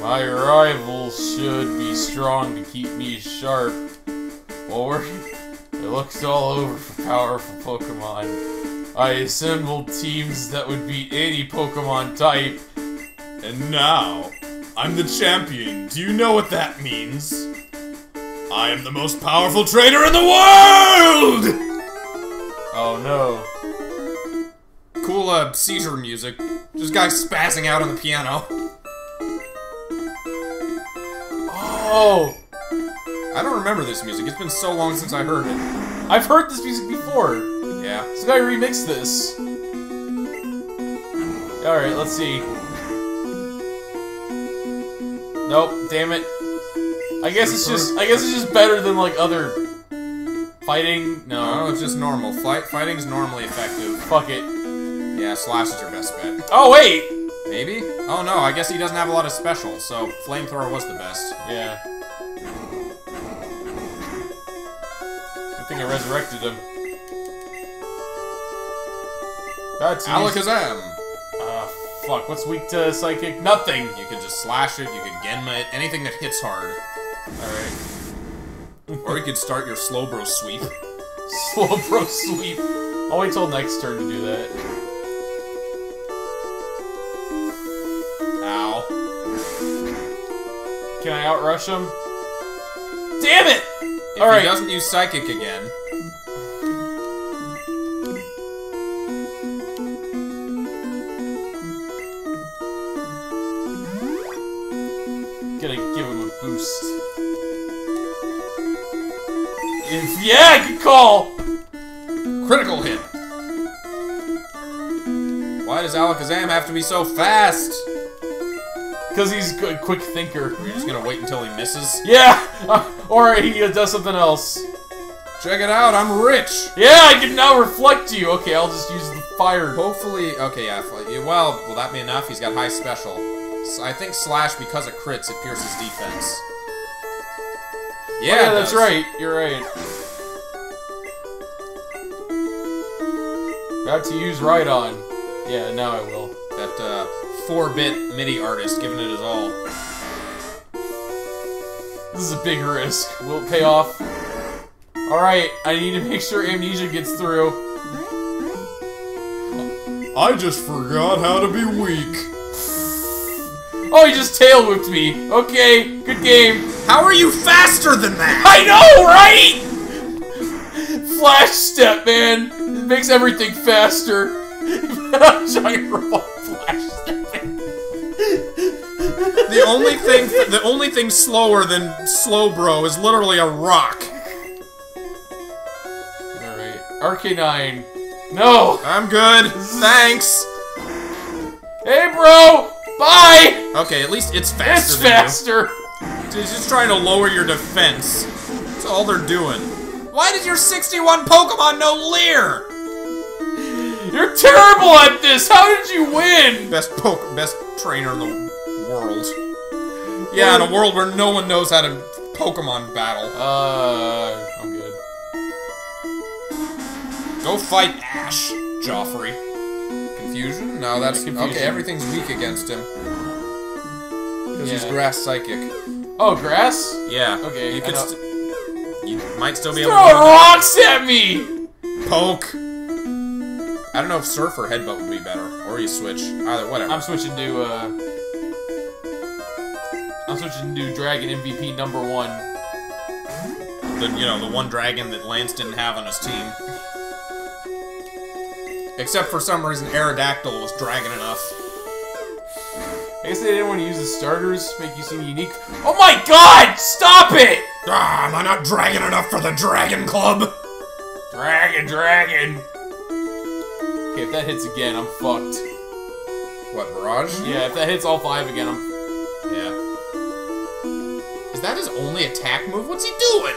My rivals should be strong to keep me sharp. Or we're. I looked all over for powerful Pokemon. I assembled teams that would beat any Pokemon type. And now, I'm the champion. Do you know what that means? I am the most powerful trainer in the world! Oh no. Cool uh, seizure music. This guy spazzing out on the piano. Oh, I don't remember this music. It's been so long since I heard it. I've heard this music before. Yeah. This guy remixed this. Alright, let's see. Nope, damn it. I guess it's just I guess it's just better than like other fighting. No, No. it's just normal. Fight fighting's normally effective. Fuck it. Yeah, Slash is your best bet. Oh wait! Maybe? Oh no, I guess he doesn't have a lot of specials, so Flamethrower was the best. Yeah. Good thing I resurrected him. That's Alakazam! Uh fuck, what's weak to psychic? Nothing! You could just slash it, you could Genma it, anything that hits hard. Alright. Or you could start your Slowbro sweep. Slow bro sweep. I'll wait till next turn to do that. Can I outrush him? Damn it! If Alright. he doesn't use Psychic again, Gonna give him a boost. If yeah, good call. critical hit! Why does Alakazam have to be so fast? Because he's a quick thinker. You're just gonna wait until he misses? Yeah, uh, or he uh, does something else. Check it out, I'm rich! Yeah, I can now reflect to you. Okay, I'll just use the fire. Hopefully, okay, yeah, well, will that be enough? He's got high special. So I think Slash, because of crits, it pierces defense. Yeah, Oh, yeah, that's right. You're right. Got to use Rhydon. Yeah, now I will. That, uh, 4-bit MIDI artist giving it his all. This is a big risk. Will it pay off? Alright, I need to make sure Amnesia gets through. I just forgot how to be weak. Oh, he just tail whipped me. Okay, good game. How are you faster than that? I know, right? Flash step, man. It makes everything faster. Giant robot flash stepping. The only thing, the only thing slower than Slowbro is literally a rock. Alright, Arcanine. No! I'm good. Thanks. Hey, bro! Bye! Okay, at least it's faster It's than faster! you. It's just trying to lower your defense. That's all they're doing. Why did your 61 Pokemon know Leer? You're terrible at this! How did you win? Best poke, best trainer in the world. Yeah, in a world where no one knows how to Pokemon battle. Uh, I'm good. Go fight Ash, Joffrey. Confusion? No, that's Confusion. okay. Everything's weak against him because he's grass psychic. Oh, grass? Yeah. Okay, You could. You might still be able Throw to rocks at me! poke. I don't know if surf or headbutt would be better, you switch. Either whatever. I'm switching to, uh... I'm switching to Dragon MVP number one. the you know the one dragon that Lance didn't have on his team. Except for some reason, Aerodactyl was dragon enough. I guess they didn't want to use the starters, make you seem unique. Oh my god! Stop it! Ah, am I not dragon enough for the Dragon Club? Dragon, dragon! Okay, if that hits again, I'm fucked. Barrage? Yeah, if that hits all five again, I'm... Yeah. Is that his only attack move? What's he doing?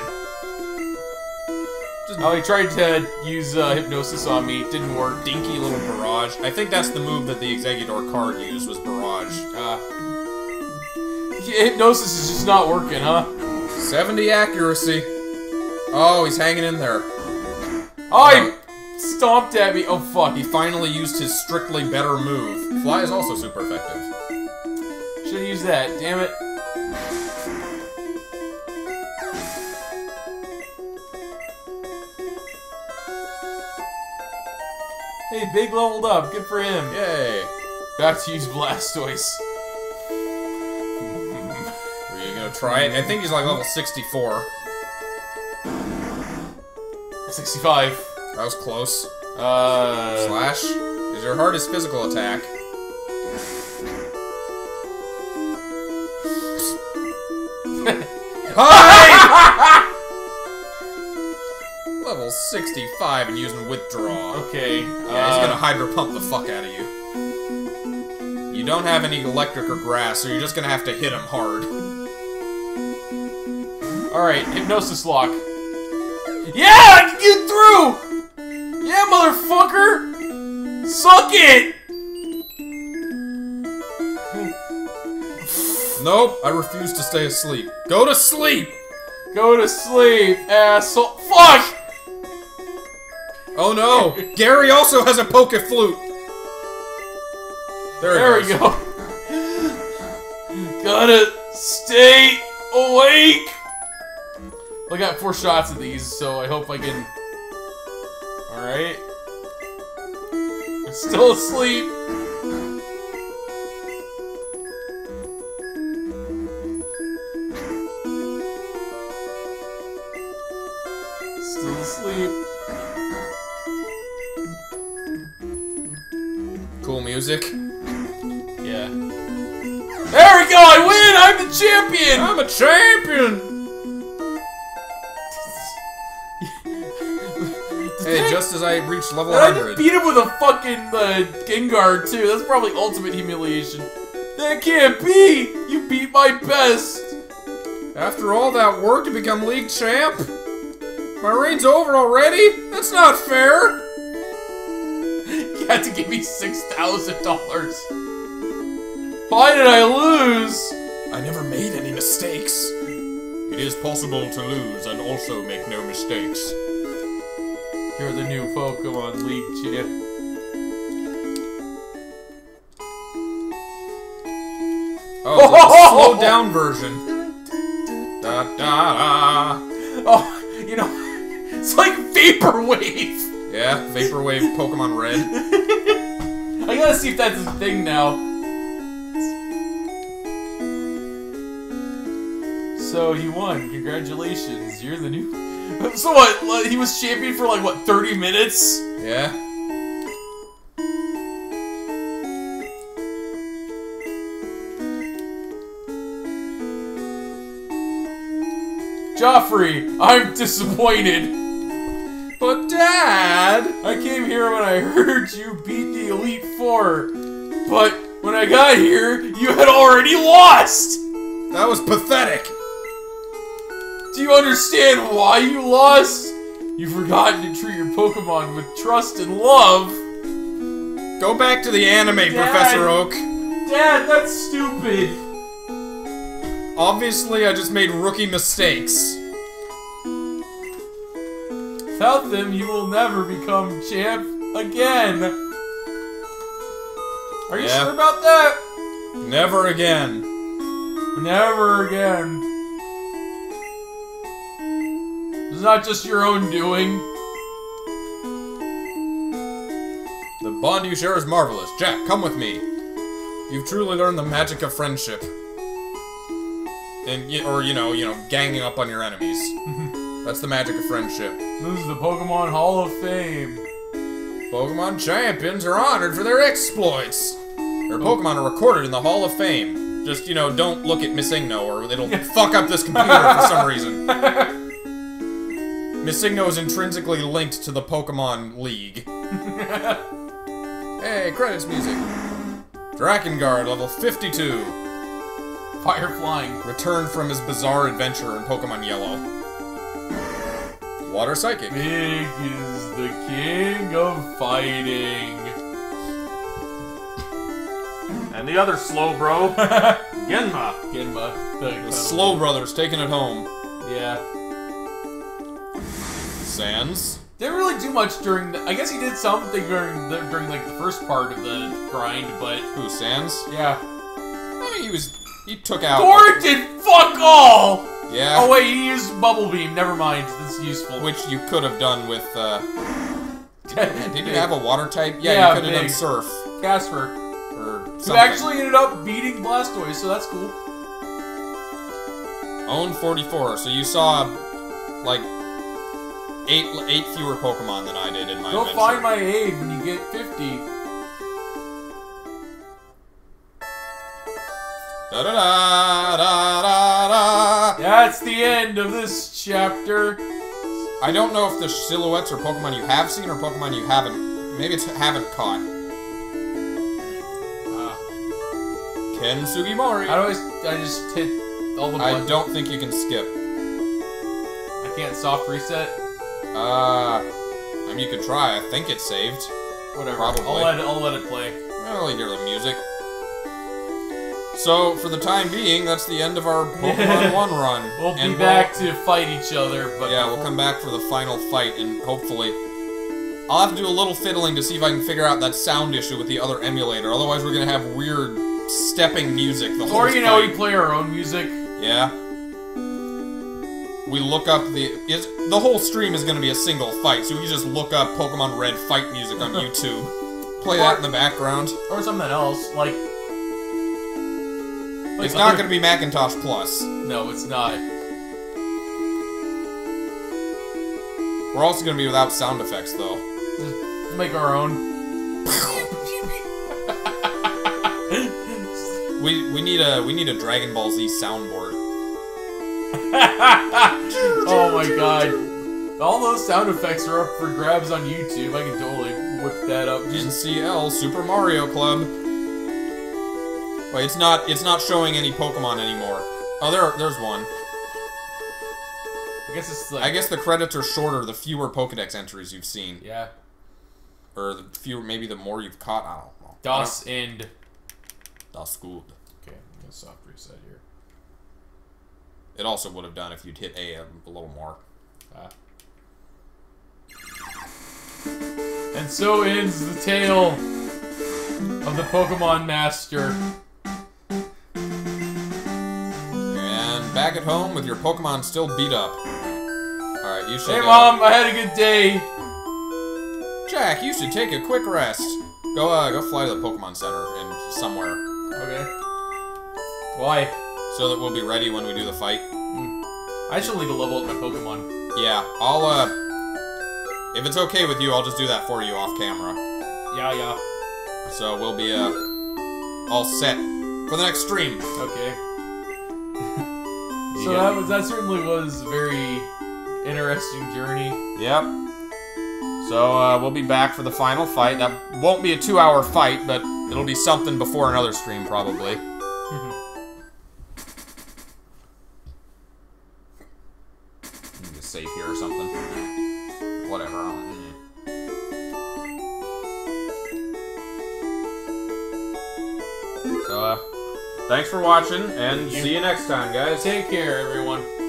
Just Oh, he tried to use uh, hypnosis on me, didn't work. dinky little barrage. I think that's the move that the Exeggutor card used was barrage. Uh, yeah, hypnosis is just not working, huh? 70 accuracy. Oh, he's hanging in there. Oh, he stomped at me. Oh, fuck. He finally used his strictly better move. Fly is also super effective. Should've used that, damn it. Hey, Big leveled up. Good for him. Yay. Back to use Blastoise. Are you gonna try it? I think he's like level 64. 65. That was close. Uh... Slash is your hardest physical attack. Hi! Level 65 and using withdraw. Okay. Yeah, he's uh, gonna hydro pump the fuck out of you. You don't have any electric or grass, so you're just gonna have to hit him hard. Alright, Hypnosis Lock. Yeah! I can get through! Yeah, motherfucker! Suck it! Nope, I refuse to stay asleep. Go to sleep! Go to sleep, asshole. Fuck! Oh no! Gary also has a poke flute! There, There we go. Gotta stay awake! I got four shots of these, so I hope I can... Alright. I'm still asleep. Asleep. Cool music. Yeah. There we go! I win! I'm the champion! I'm a champion! Hey, just as I reached level And I just beat him with a fucking uh, Gengar too. That's probably ultimate humiliation. That can't be! You beat my best! After all that work to become league champ? My reign's over already? That's not fair! You had to give me $6,000. Why did I lose? I never made any mistakes. It is possible to lose and also make no mistakes. You're the new Pokemon League champ. Oh, it's like a slowed down version. Da da da. Oh, you know, it's like Vaporwave! Yeah, Vaporwave Pokemon Red. I gotta see if that's a thing now. So you won. Congratulations. You're the new. So what? He was champion for like what? 30 minutes? Yeah. Joffrey, I'm disappointed. But Dad! I came here when I heard you beat the Elite Four, but when I got here, you had already lost. That was pathetic! Do you understand why you lost? You've forgotten to treat your Pokemon with trust and love. Go back to the anime, Dad. Professor Oak. Dad, that's stupid. Obviously, I just made rookie mistakes. Without them, you will never become champ again. Are you Yeah. sure about that? Never again. Never again. It's not just your own doing. The bond you share is marvelous. Jack, come with me. You've truly learned the magic of friendship. And, or, you know, you know, ganging up on your enemies. That's the magic of friendship. This is the Pokemon Hall of Fame. Pokemon champions are honored for their exploits. Their Pokemon are recorded in the Hall of Fame. Just, you know, don't look at Missingno or it'll fuck up this computer for some reason. Missingno is intrinsically linked to the Pokemon League. hey, credits music. Drakengard, level 52. Fire flying. Returned from his bizarre adventure in Pokemon Yellow. Water Psychic. Big is the king of fighting. And the other Slowbro, Genma. Genma. The, The Slow Brothers taking it home. Yeah. Sans. Didn't really do much during the. I guess he did something during the, during like the first part of the grind, but Who, Sans? yeah. I mean, he was. He took out. Thor did fuck all. Yeah. Oh wait, he used bubble beam. Never mind. That's useful. Which you could have done with. uh... Did you have a water type? Yeah, Yeah, you could have done. Surf. Casper? Or something. actually ended up beating Blastoise, so that's cool. Own 44. So you saw. Like. Eight, eight fewer Pokemon than I did in my Go adventure. find my Ave when you get 50. That's the end of this chapter. I don't know if the silhouettes are Pokemon you have seen or Pokemon you haven't. Maybe it's haven't caught. Uh, Ken Sugimori. how do I? I just hit all the buttons? I don't think you can skip. I can't soft reset. Uh, I mean, you could try. I think it's saved. Whatever. Probably. I'll let it, I'll let it play. I only hear the music. So, for the time being, that's the end of our Pokemon 1 run. We'll be And back to fight each other, but yeah, we'll come back for the final fight, and hopefully... I'll have to do a little fiddling to see if I can figure out that sound issue with the other emulator. Otherwise, we're gonna have weird stepping music the whole time. Or you know, we play our own music. Yeah. We look up the... Is, the whole stream is gonna be a single fight, so we just look up Pokemon Red fight music on YouTube. Play that in the background. Or something else, like... It's not gonna be Macintosh Plus. No, it's not. We're also gonna be without sound effects, though. Just make our own. We we need a we need a Dragon Ball Z soundboard. oh my god. All those sound effects are up for grabs on YouTube. I can totally whip that up. Just NCL Super Mario Club. Wait, it's not it's not showing any Pokemon anymore. Oh, there there's one. I guess it's like I guess the credits are shorter the fewer Pokedex entries you've seen, yeah. or the fewer maybe the more you've caught. I don't know. Das and Das gut. okay, I'm gonna soft reset here. It also would have done if you'd hit A a, a little more. Ah. And so ends the tale of the Pokemon Master. Back at home with your Pokemon still beat up. All right, you should. Hey uh, mom, I had a good day. Jack, you should take a quick rest. Go, uh, go fly to the Pokemon Center and somewhere, Okay. Why? so that we'll be ready when we do the fight. I still need to level up my Pokemon. Yeah, I'll, uh, if it's okay with you, I'll just do that for you off camera. Yeah, yeah. So we'll be, uh, all set for the next stream. Okay. You So get- that was that certainly was a very interesting journey. Yep. So, uh, we'll be back for the final fight. That won't be a two-hour fight, but it'll be something before another stream, probably. Maybe save here or something. Whatever. So, uh, thanks for watching, and see you next time, guys. Take care, everyone.